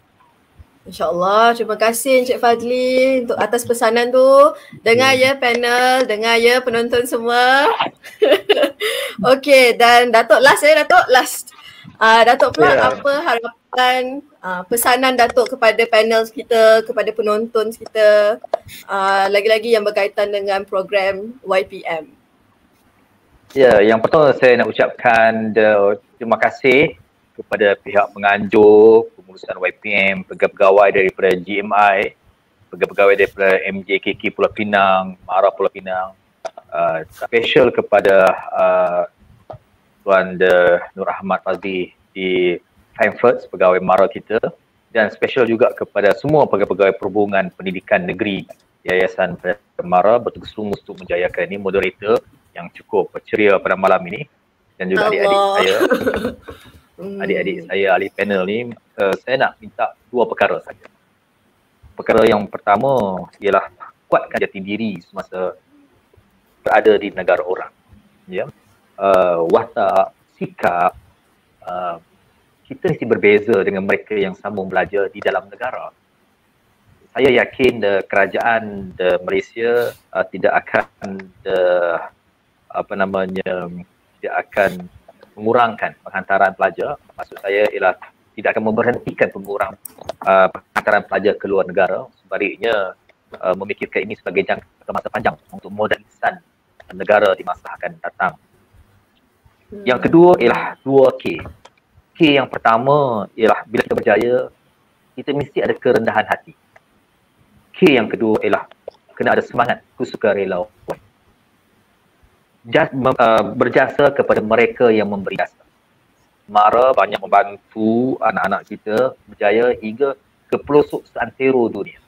Speaker 8: InsyaAllah. Terima kasih Encik Fadli untuk atas pesanan tu. Dengar ya panel, dengar ya penonton semua. Okey dan Datuk last ya Datuk last. Uh, Datuk pula
Speaker 9: Ya.
Speaker 8: apa harapan uh, pesanan Datuk kepada panel kita, kepada penonton kita uh, lagi-lagi yang berkaitan dengan program YPM.
Speaker 9: Ya, yang pertama saya nak ucapkan the, terima kasih kepada pihak penganjur, pengurusan YPM, pegawai-pegawai daripada GMI, pegawai-pegawai daripada MJKK Pulau Pinang, MARA Pulau Pinang. Uh, special kepada uh, Tuan De Nur Ahmad Fazli di Frankfurt, pegawai MARA kita dan special juga kepada semua pegawai-pegawai perhubungan pendidikan negeri Yayasan MARA bertugas-tugas untuk menjayakan ini moderator yang cukup ceria pada malam ini dan juga adik-adik saya adik-adik saya ahli panel ni uh, saya nak minta dua perkara saja. Perkara yang pertama ialah kuatkan jati diri semasa berada di negara orang. Ya. Uh, watak, sikap uh, kita mesti berbeza dengan mereka yang sambung belajar di dalam negara. Saya yakin the kerajaan the Malaysia uh, tidak akan the, apa namanya tidak akan mengurangkan penghantaran pelajar. Maksud saya ialah tidak akan memberhentikan pengurang uh, penghantaran pelajar ke luar negara. Sebaliknya uh, memikirkan ini sebagai jangka masa panjang untuk modal insan negara di masa akan datang. Yang kedua ialah 2K. K yang pertama ialah bila kita berjaya, kita mesti ada kerendahan hati. K yang kedua ialah kena ada semangat kesukarelawan. Jas, uh, berjasa kepada mereka yang memberi jasa. Mara banyak membantu anak-anak kita berjaya hingga ke pelosok seantero dunia.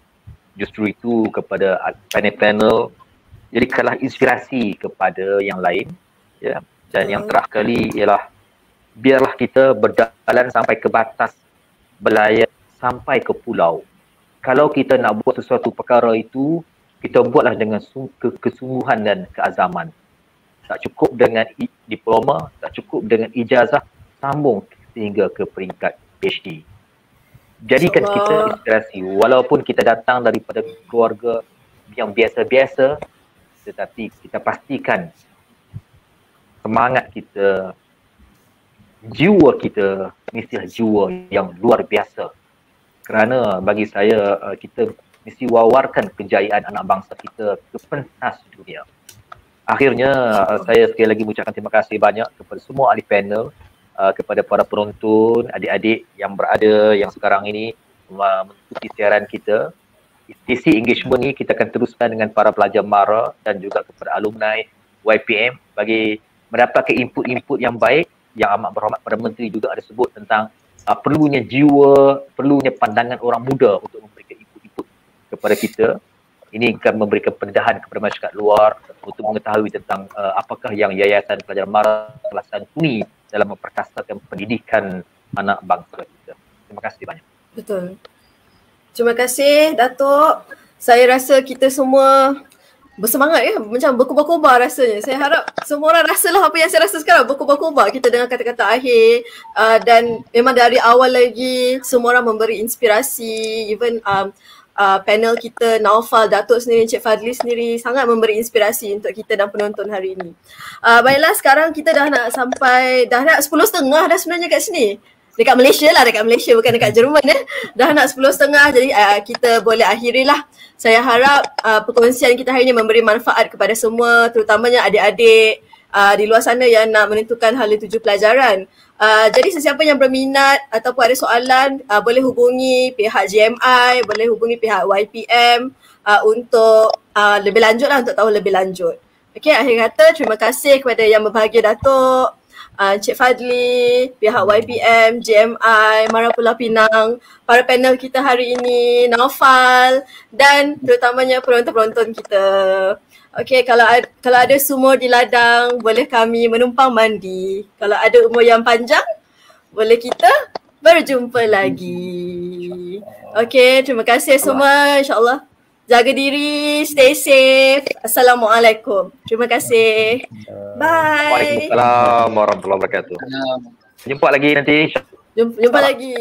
Speaker 9: Justru itu kepada panel-panel jadikanlah inspirasi kepada yang lain ya dan yang terakhir kali ialah biarlah kita berjalan sampai ke batas berlayar sampai ke pulau. Kalau kita nak buat sesuatu perkara itu, kita buatlah dengan sung- ke- kesungguhan dan keazaman. Tak cukup dengan diploma, tak cukup dengan ijazah, sambung sehingga ke peringkat PhD. Jadikan kita
Speaker 8: InsyaAllah.
Speaker 9: inspirasi walaupun kita datang daripada keluarga yang biasa-biasa tetapi kita pastikan semangat kita jiwa kita mestilah jiwa yang luar biasa kerana bagi saya uh, kita mesti wawarkan kejayaan anak bangsa kita ke pentas dunia. Akhirnya uh, saya sekali lagi mengucapkan terima kasih banyak kepada semua ahli panel, uh, kepada para penonton, adik-adik yang berada yang sekarang ini mengikuti siaran kita. Sesi engagement ni kita akan teruskan dengan para pelajar MARA dan juga kepada alumni YPM bagi mendapatkan input-input yang baik yang amat berhormat pada menteri juga ada sebut tentang uh, perlunya jiwa, perlunya pandangan orang muda untuk memberikan input-input kepada kita. Ini akan memberikan pendedahan kepada masyarakat luar untuk mengetahui tentang uh, apakah yang Yayasan Pelajar Mara telah santuni dalam memperkasakan pendidikan anak bangsa kita. Terima kasih banyak.
Speaker 8: Betul. Terima kasih Datuk. Saya rasa kita semua bersemangat ya. Macam berkobar-kobar rasanya. Saya harap semua orang rasalah apa yang saya rasa sekarang. Berkobar-kobar kita dengan kata-kata akhir. Uh, dan memang dari awal lagi semua orang memberi inspirasi. Even um, uh, panel kita Naufal, Datuk sendiri, Encik Fadli sendiri sangat memberi inspirasi untuk kita dan penonton hari ini. Uh, baiklah sekarang kita dah nak sampai dah nak 10.30 dah sebenarnya kat sini dekat Malaysia lah, dekat Malaysia bukan dekat Jerman eh. Dah nak 10.30 jadi uh, kita boleh akhiri lah. Saya harap uh, perkongsian kita hari ini memberi manfaat kepada semua terutamanya adik-adik uh, di luar sana yang nak menentukan hala tuju pelajaran. Uh, jadi sesiapa yang berminat ataupun ada soalan uh, boleh hubungi pihak GMI, boleh hubungi pihak YPM uh, untuk uh, lebih lanjut lah untuk tahu lebih lanjut. Okey, akhir kata terima kasih kepada yang berbahagia Datuk, uh, Encik Fadli, pihak YPM, GMI, Mara Pulau Pinang, para panel kita hari ini, Naufal dan terutamanya penonton-penonton kita. Okey, kalau ada, kalau ada sumur di ladang, boleh kami menumpang mandi. Kalau ada umur yang panjang, boleh kita berjumpa lagi. Okey, terima kasih semua. InsyaAllah jaga diri, stay safe. Assalamualaikum. Terima kasih. Bye.
Speaker 9: Waalaikumsalam warahmatullahi wabarakatuh. Jumpa lagi nanti.
Speaker 8: Jumpa, jumpa lagi.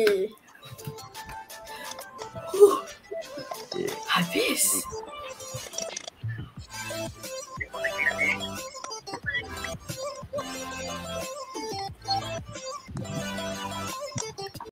Speaker 8: Huh. Habis.